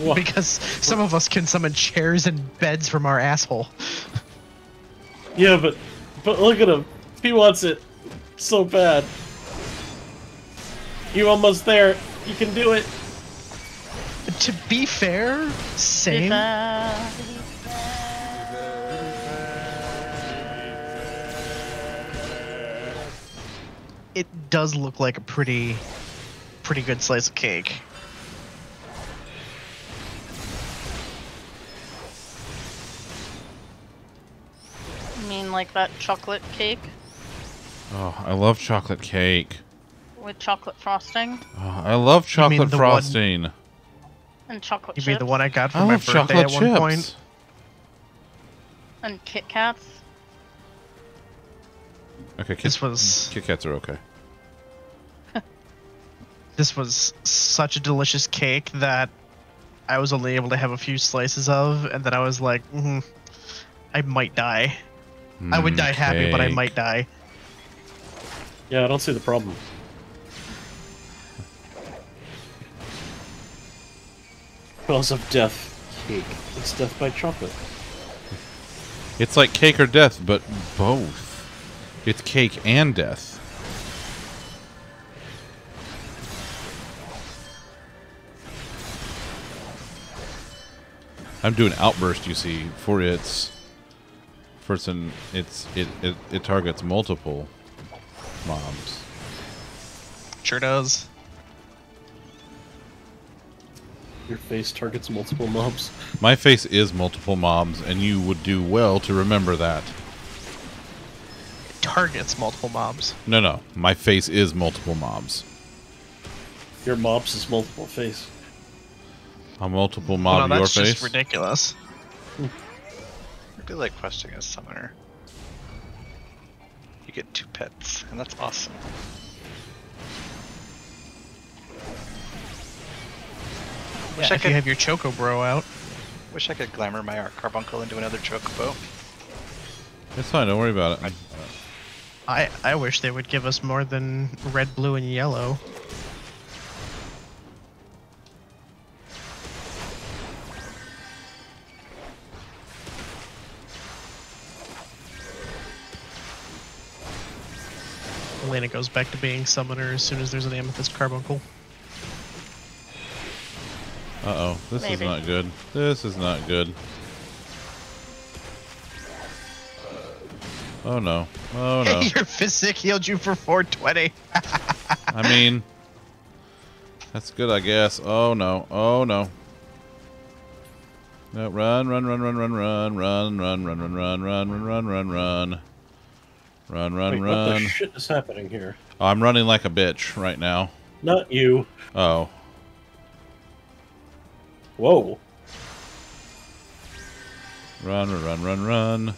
Wha- Because some of us can summon chairs and beds from our asshole. Yeah, but but look at him. He wants it so bad. You're almost there. You can do it. To be fair, same. It does look like a pretty, pretty good slice of cake. You like that chocolate cake Oh, I love chocolate cake. with chocolate frosting Oh, I love chocolate the one- frosting. and chocolate You chips mean the one I got for I my love birthday chocolate at one chips. point? and Kit Kats? Okay, Kit, This was Kit Kats are okay. [laughs] this was such a delicious cake that I was only able to have a few slices of, and then I was like, mm, I might die. I would Mm, die happy, but I might die. Yeah, I don't see the problem. Cause of death. Cake. It's death by chocolate. It's like cake or death, but both. It's cake and death. I'm doing outburst, you see, for its for its it, it it targets multiple mobs. Sure does. Your face targets multiple mobs. My face is multiple mobs, and you would do well to remember that. It targets multiple mobs. No, no, my face is multiple mobs. Your mobs is multiple face. A multiple Well, mob no, your that's face. just ridiculous. Hmm. I do like questing as summoner. You get two pets, and that's awesome. Yeah, Wish I if you could- have your Choco Bro out. Wish I could glamour my Carbuncle into another chocobo. It's fine. Don't worry about it. I I wish they would give us more than red, blue, and yellow. Elena goes back to being summoner as soon as there's an amethyst carbuncle. Uh oh, this is not good. This is not good. Oh no. Oh no. Your physic healed you for 420. I mean, that's good, I guess. Oh no. Oh no. No, run, run, run, run, run, run, run, run, run, run, run, run, run, run, run, run. Run, run, Wait, what the run. shit is happening here? Oh, I'm running like a bitch right now. Not you. Oh. Whoa. Run, run, run, run, run.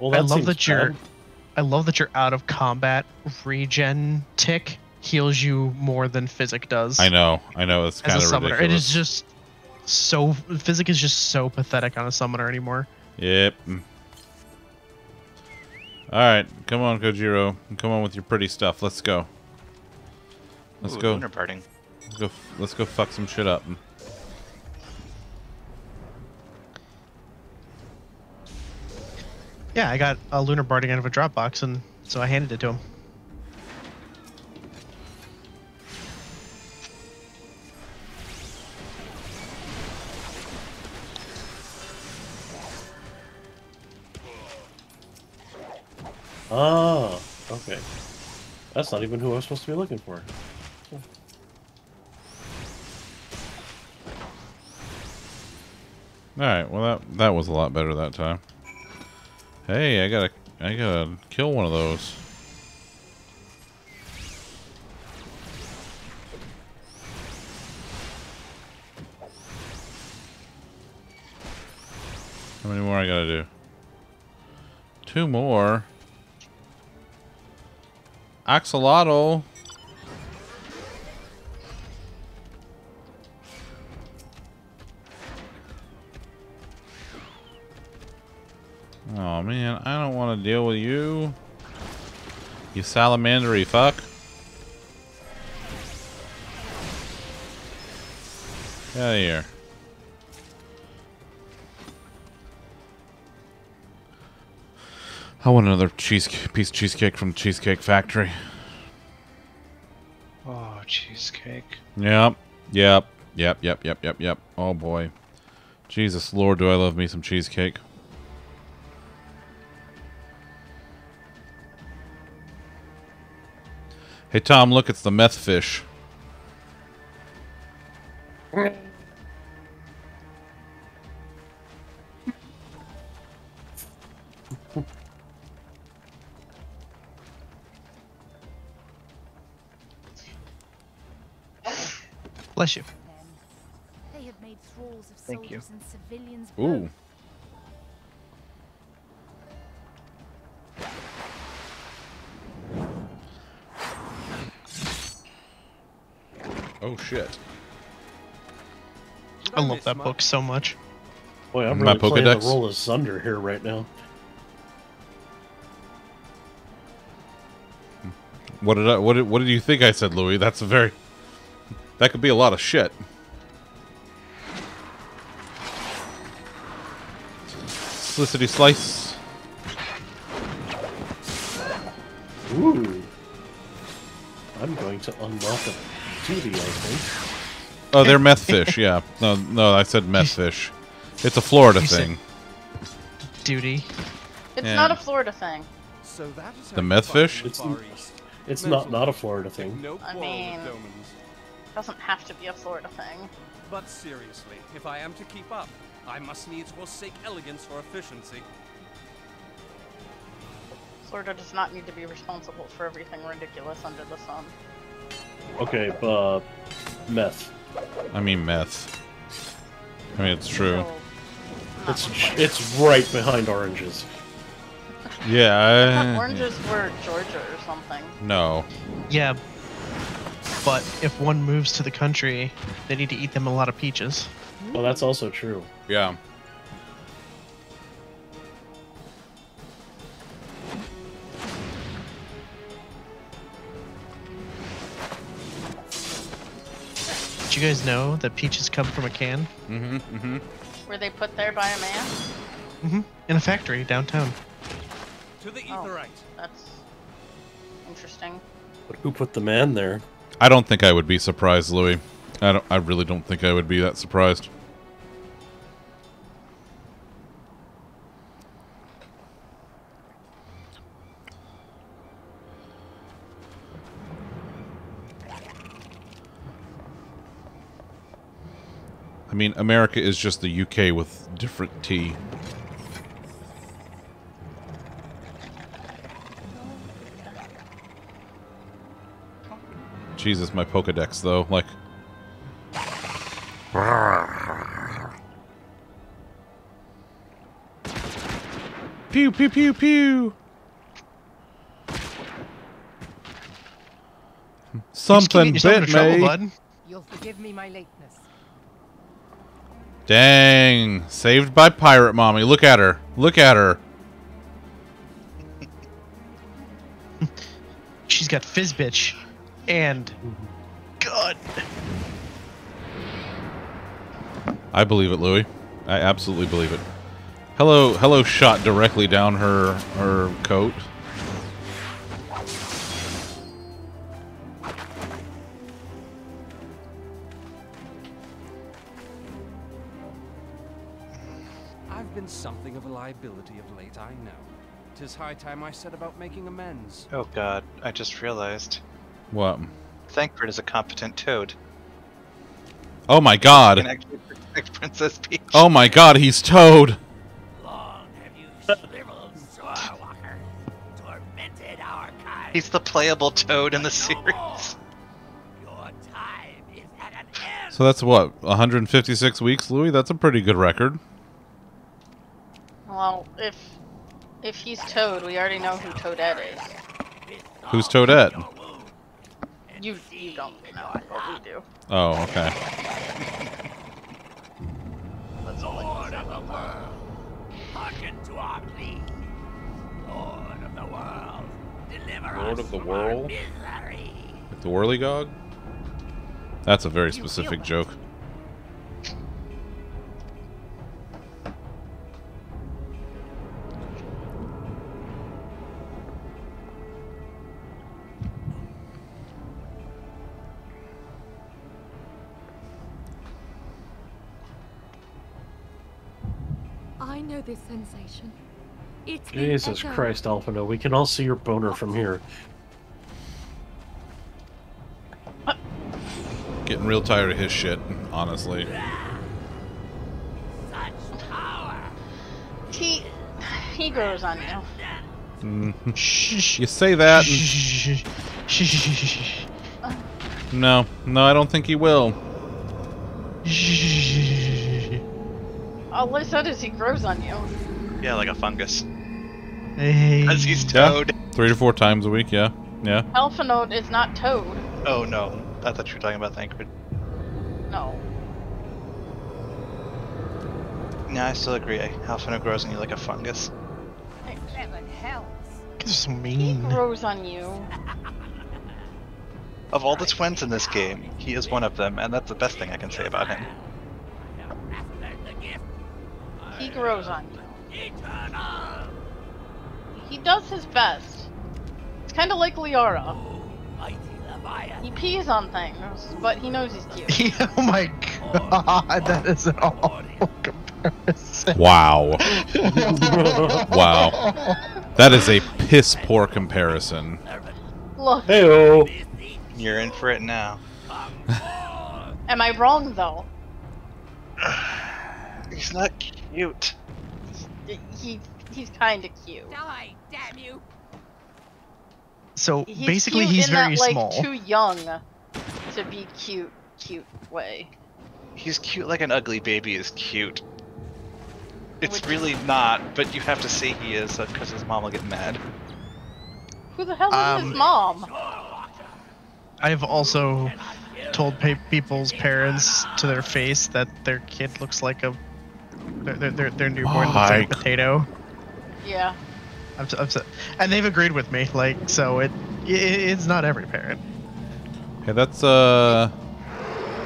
Well, I love seems that you're bad. I love that your out of combat regen tick heals you more than physic does. I know. I know. It's As kind a of summoner, ridiculous. it is just so physic is just so pathetic on a summoner anymore. Yep. Alright, come on, Kojiro. Come on with your pretty stuff. Let's go. Let's Ooh, go. Lunar barding. Let's go, let's go fuck some shit up. Yeah, I got a lunar barding out of a Dropbox, and so I handed it to him. Ah, okay. That's not even who I was supposed to be looking for. All right. Well, that that was a lot better that time. Hey, I gotta I gotta kill one of those. How many more I gotta do? Two more. Axolotl. Oh man, I don't want to deal with you. You salamandery fuck. Get out of here. I want another cheese piece of cheesecake from the Cheesecake Factory. Oh, cheesecake. Yep. Yep. Yep. Yep. Yep. Yep. Yep. Oh boy. Jesus Lord, do I love me some cheesecake. Hey Tom, look, it's the meth fish. [laughs] Bless you. They have made thralls of Thank you. and civilians Ooh. both. Oh shit. I love that book so much. Boy, I'm My really playing the role of Zunder here right now. Hmm. What did I what did what did you think I said, Louis? That's a very That could be a lot of shit. Slicity slice. Ooh. I'm going to unlock a duty, I think. Oh, they're meth fish, yeah. No no, I said meth fish. It's a Florida You thing. Duty. It's Yeah. not a Florida thing. So that is The meth fish? It's, it's not not a Florida thing. I mean- with Domans. Doesn't have to be a Florida thing. But seriously, if I am to keep up, I must needs forsake elegance for efficiency. Florida does not need to be responsible for everything ridiculous under the sun. Okay, uh, meth. I mean meth. I mean it's true. So, It's it's right behind oranges. Yeah. I- [laughs] oranges were Georgia or something. No. Yeah. But if one moves to the country, they need to eat them a lot of peaches. Well, that's also true. Yeah. Did you guys know that peaches come from a can? Mm-hmm. Mm-hmm. Were they put there by a man? Mm-hmm. In a factory downtown. To the Oh. aetheryte. That's interesting. But who put the man there? I don't think I would be surprised, Louis. I don't I really don't think I would be that surprised. I mean, America is just the UK with different tea. Jesus, my Pokedex, though. Like. Pew, pew, pew, pew! You just keep Something getting yourself into bit me. bud. You'll forgive me my lateness. Dang. Saved by Pirate Mommy. Look at her. Look at her. [laughs] She's got fizz bitch and gun. I believe it, Louis. I absolutely believe it. Hello, hello shot directly down her her coat. I've been something of a liability of late, I know. Tis high time I set about making amends. Oh god, I just realized. What? Thancred is a competent toad. Oh my He can god. actually protect Princess Peach. Oh my god, he's Toad. [laughs] He's the playable toad in the series. [laughs] So that's what 156 weeks, Louis. That's a pretty good record. Well, if if he's Toad, we already know who Toadette is. Who's Toadette? You you don't know, but we do. Oh, okay. That's all I can say about that. Lord of the world, deliver Lord Whirl? Like the Whirligog? That's a very specific joke. I know this sensation. It's Jesus echo. Christ, Alphinaud, we can all see your boner from here. Getting real tired of his shit, honestly. He he grows on you. Mhm. You say that. and- No, no, I don't think he will. All I said is he grows on you. Yeah, like a fungus. Hey. Because he's Yeah. toad. Three to four times a week, yeah. Yeah. Alphinaud is not Toad. Oh no, I thought you were talking about Thancred. No. No, I still agree. Alphinaud grows on you like a fungus. Seven hells. so He mean. grows on you. Of all the twins in this game, he is one of them, and that's the best thing I can say about him. He grows on you. He does his best. It's kind of like Liara. He pees on things, but he knows he's cute. [laughs] oh my god, that is an awful comparison. Wow. [laughs] wow. That is a piss poor comparison. Look, Heyo. You're in for it now. am I wrong though? [sighs] He's not cute. He he's kind of cute. Die, damn you! So He's basically, cute he's in very that, like, small. too young to be cute, cute way. He's cute like an ugly baby is cute. It's Which- really not, but you have to say he is because his mom will get mad. Who the hell is Um, his mom? I've also told pa- people's parents to their face that their kid looks like a their their, their, their newborn looks like a potato. Yeah. I'm, so- I'm so- and they've agreed with me. Like, so it, it it's not every parent. Hey, that's uh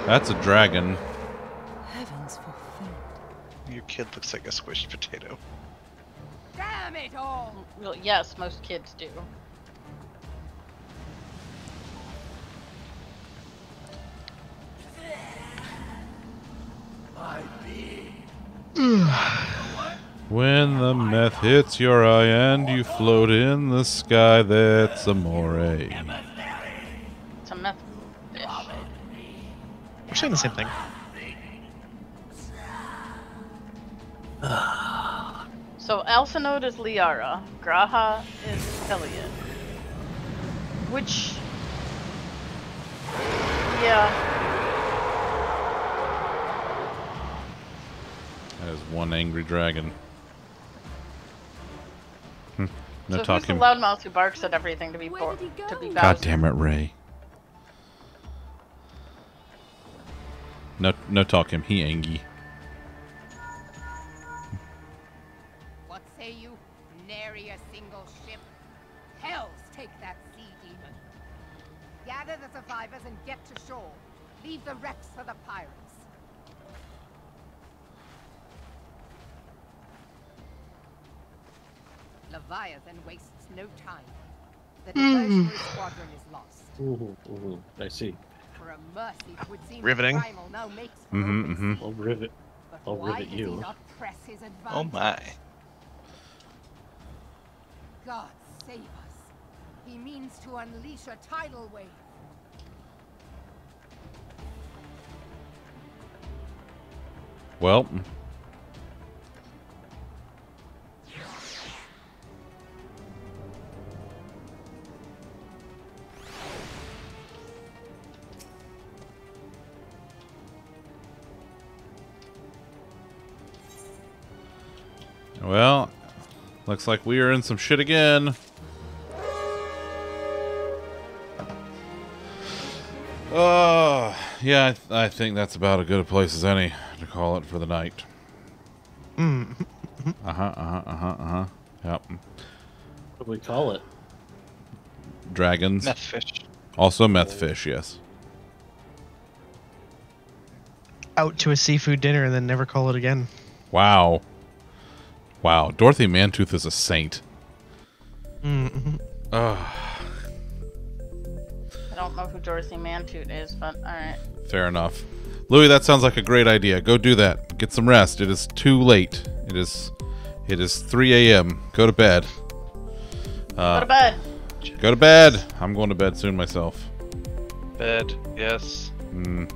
that's a dragon. Heavens forfend. Your kid looks like a squished potato. Damn it all! Well, yes, most kids do. When the meth hits your eye and you float in the sky, that's amore. It's a meth fish. We're saying the same thing. So Alphinaud is Liara, G'raha is Elliot. Which Yeah. That is one angry dragon. Hmm. No so who's talking. the loudmouth who barks at everything to be Where bo- did he to be? Bowser? God damn it, Ray. No, no talk him. He angy. Ooh, ooh, I see. For a mercy, 'twould seem Riveting. now makes Mm-hmm, mm-hmm. I'll rivet. But I'll rivet you. not press his Oh my. God save us. He means to unleash a tidal wave. Well, well, looks like we are in some shit again. Oh, yeah, I, th- I think that's about as good a place as any to call it for the night. Mm. Uh huh. Uh huh. Uh huh. Uh huh. Yep. What do we call it? Dragons. Meth fish. Also meth fish. Yes. Out to a seafood dinner and then never call it again. Wow. Wow. Dorothy Mantooth is a saint. Mm-hmm. I don't know who Dorothy Mantute is, but alright. Fair enough. Louis, that sounds like a great idea. Go do that. Get some rest. It is too late. It is. It is 3 a.m. Go to bed. Uh, Go to bed. Go to bed. I'm going to bed soon myself. Bed. Yes. Mm.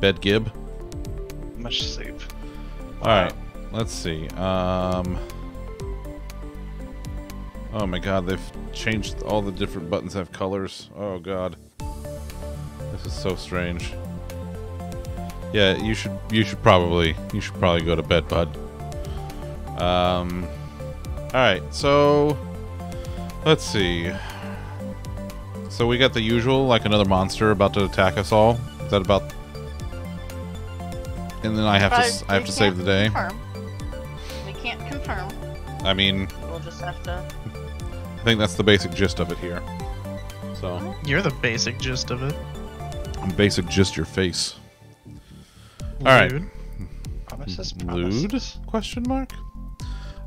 Bed gib. Much sleep. All right. Let's see. Um. Oh my God! They've changed all the different buttons have colors. Oh God. This is so strange. Yeah, you should. You should probably. You should probably go to bed, bud. Um. All right. So. Let's see. So we got the usual, like another monster about to attack us all. Is that about? And then I have to. But I have to save the day. can't confirm. We can't confirm. I mean, We'll just have to. I think that's the basic gist of it here. So, You're the basic gist of it. I'm basic gist your face. All right, Lewd. Promises. lewd? promises. Question mark.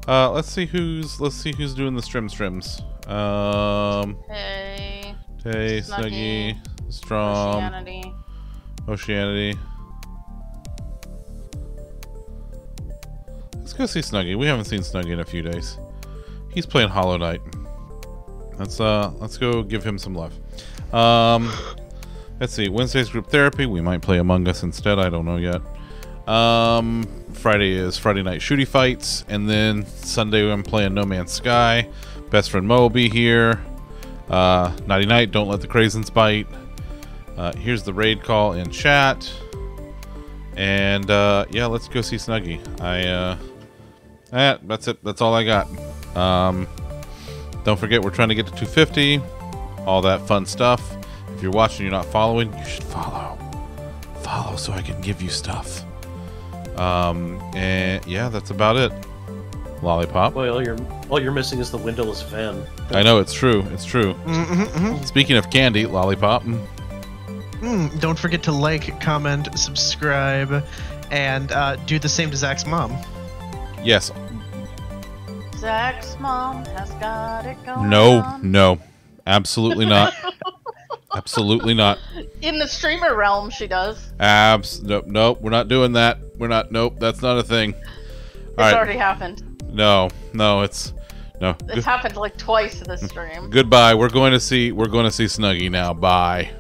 Uh, let's see who's let's see who's doing the strim strims. Um, Hey. Tay, Snuggy, Snuggy, Strom, Oceanity. Oceanity. Let's go see Snuggy. We haven't seen Snuggy in a few days. He's playing Hollow Knight. Let's uh let's go give him some love. Um let's see, Wednesday's group therapy. We might play Among Us instead, I don't know yet. Um Friday is Friday night shooty fights, and then Sunday I'm playing No Man's Sky. Best friend Mo will be here. Uh Nighty night, don't let the craisins bite. Uh, here's the raid call in chat. And uh, yeah, let's go see Snuggy. I uh, eh, that's it. That's all I got. Um, don't forget, we're trying to get to 250. All that fun stuff. If you're watching, you're not following, you should follow. Follow so I can give you stuff. Um, and yeah, that's about it. Lollipop. Boy, all you're all you're missing is the windowless van. I know it's true. It's true. Mhm, mhm. Speaking of candy, Lollipop. mm, Mm, don't forget to like, comment, subscribe, and uh, do the same to Zach's mom. Yes. Zach's mom has got it going No. on. No. Absolutely not. Absolutely not. In the streamer realm, she does. Abs. Nope. Nope. We're not doing that. We're not. Nope. That's not a thing. It's right. already happened. No. No. It's no. It's happened like twice in this stream. Goodbye. We're going to see. We're going to see Snuggy now. Bye.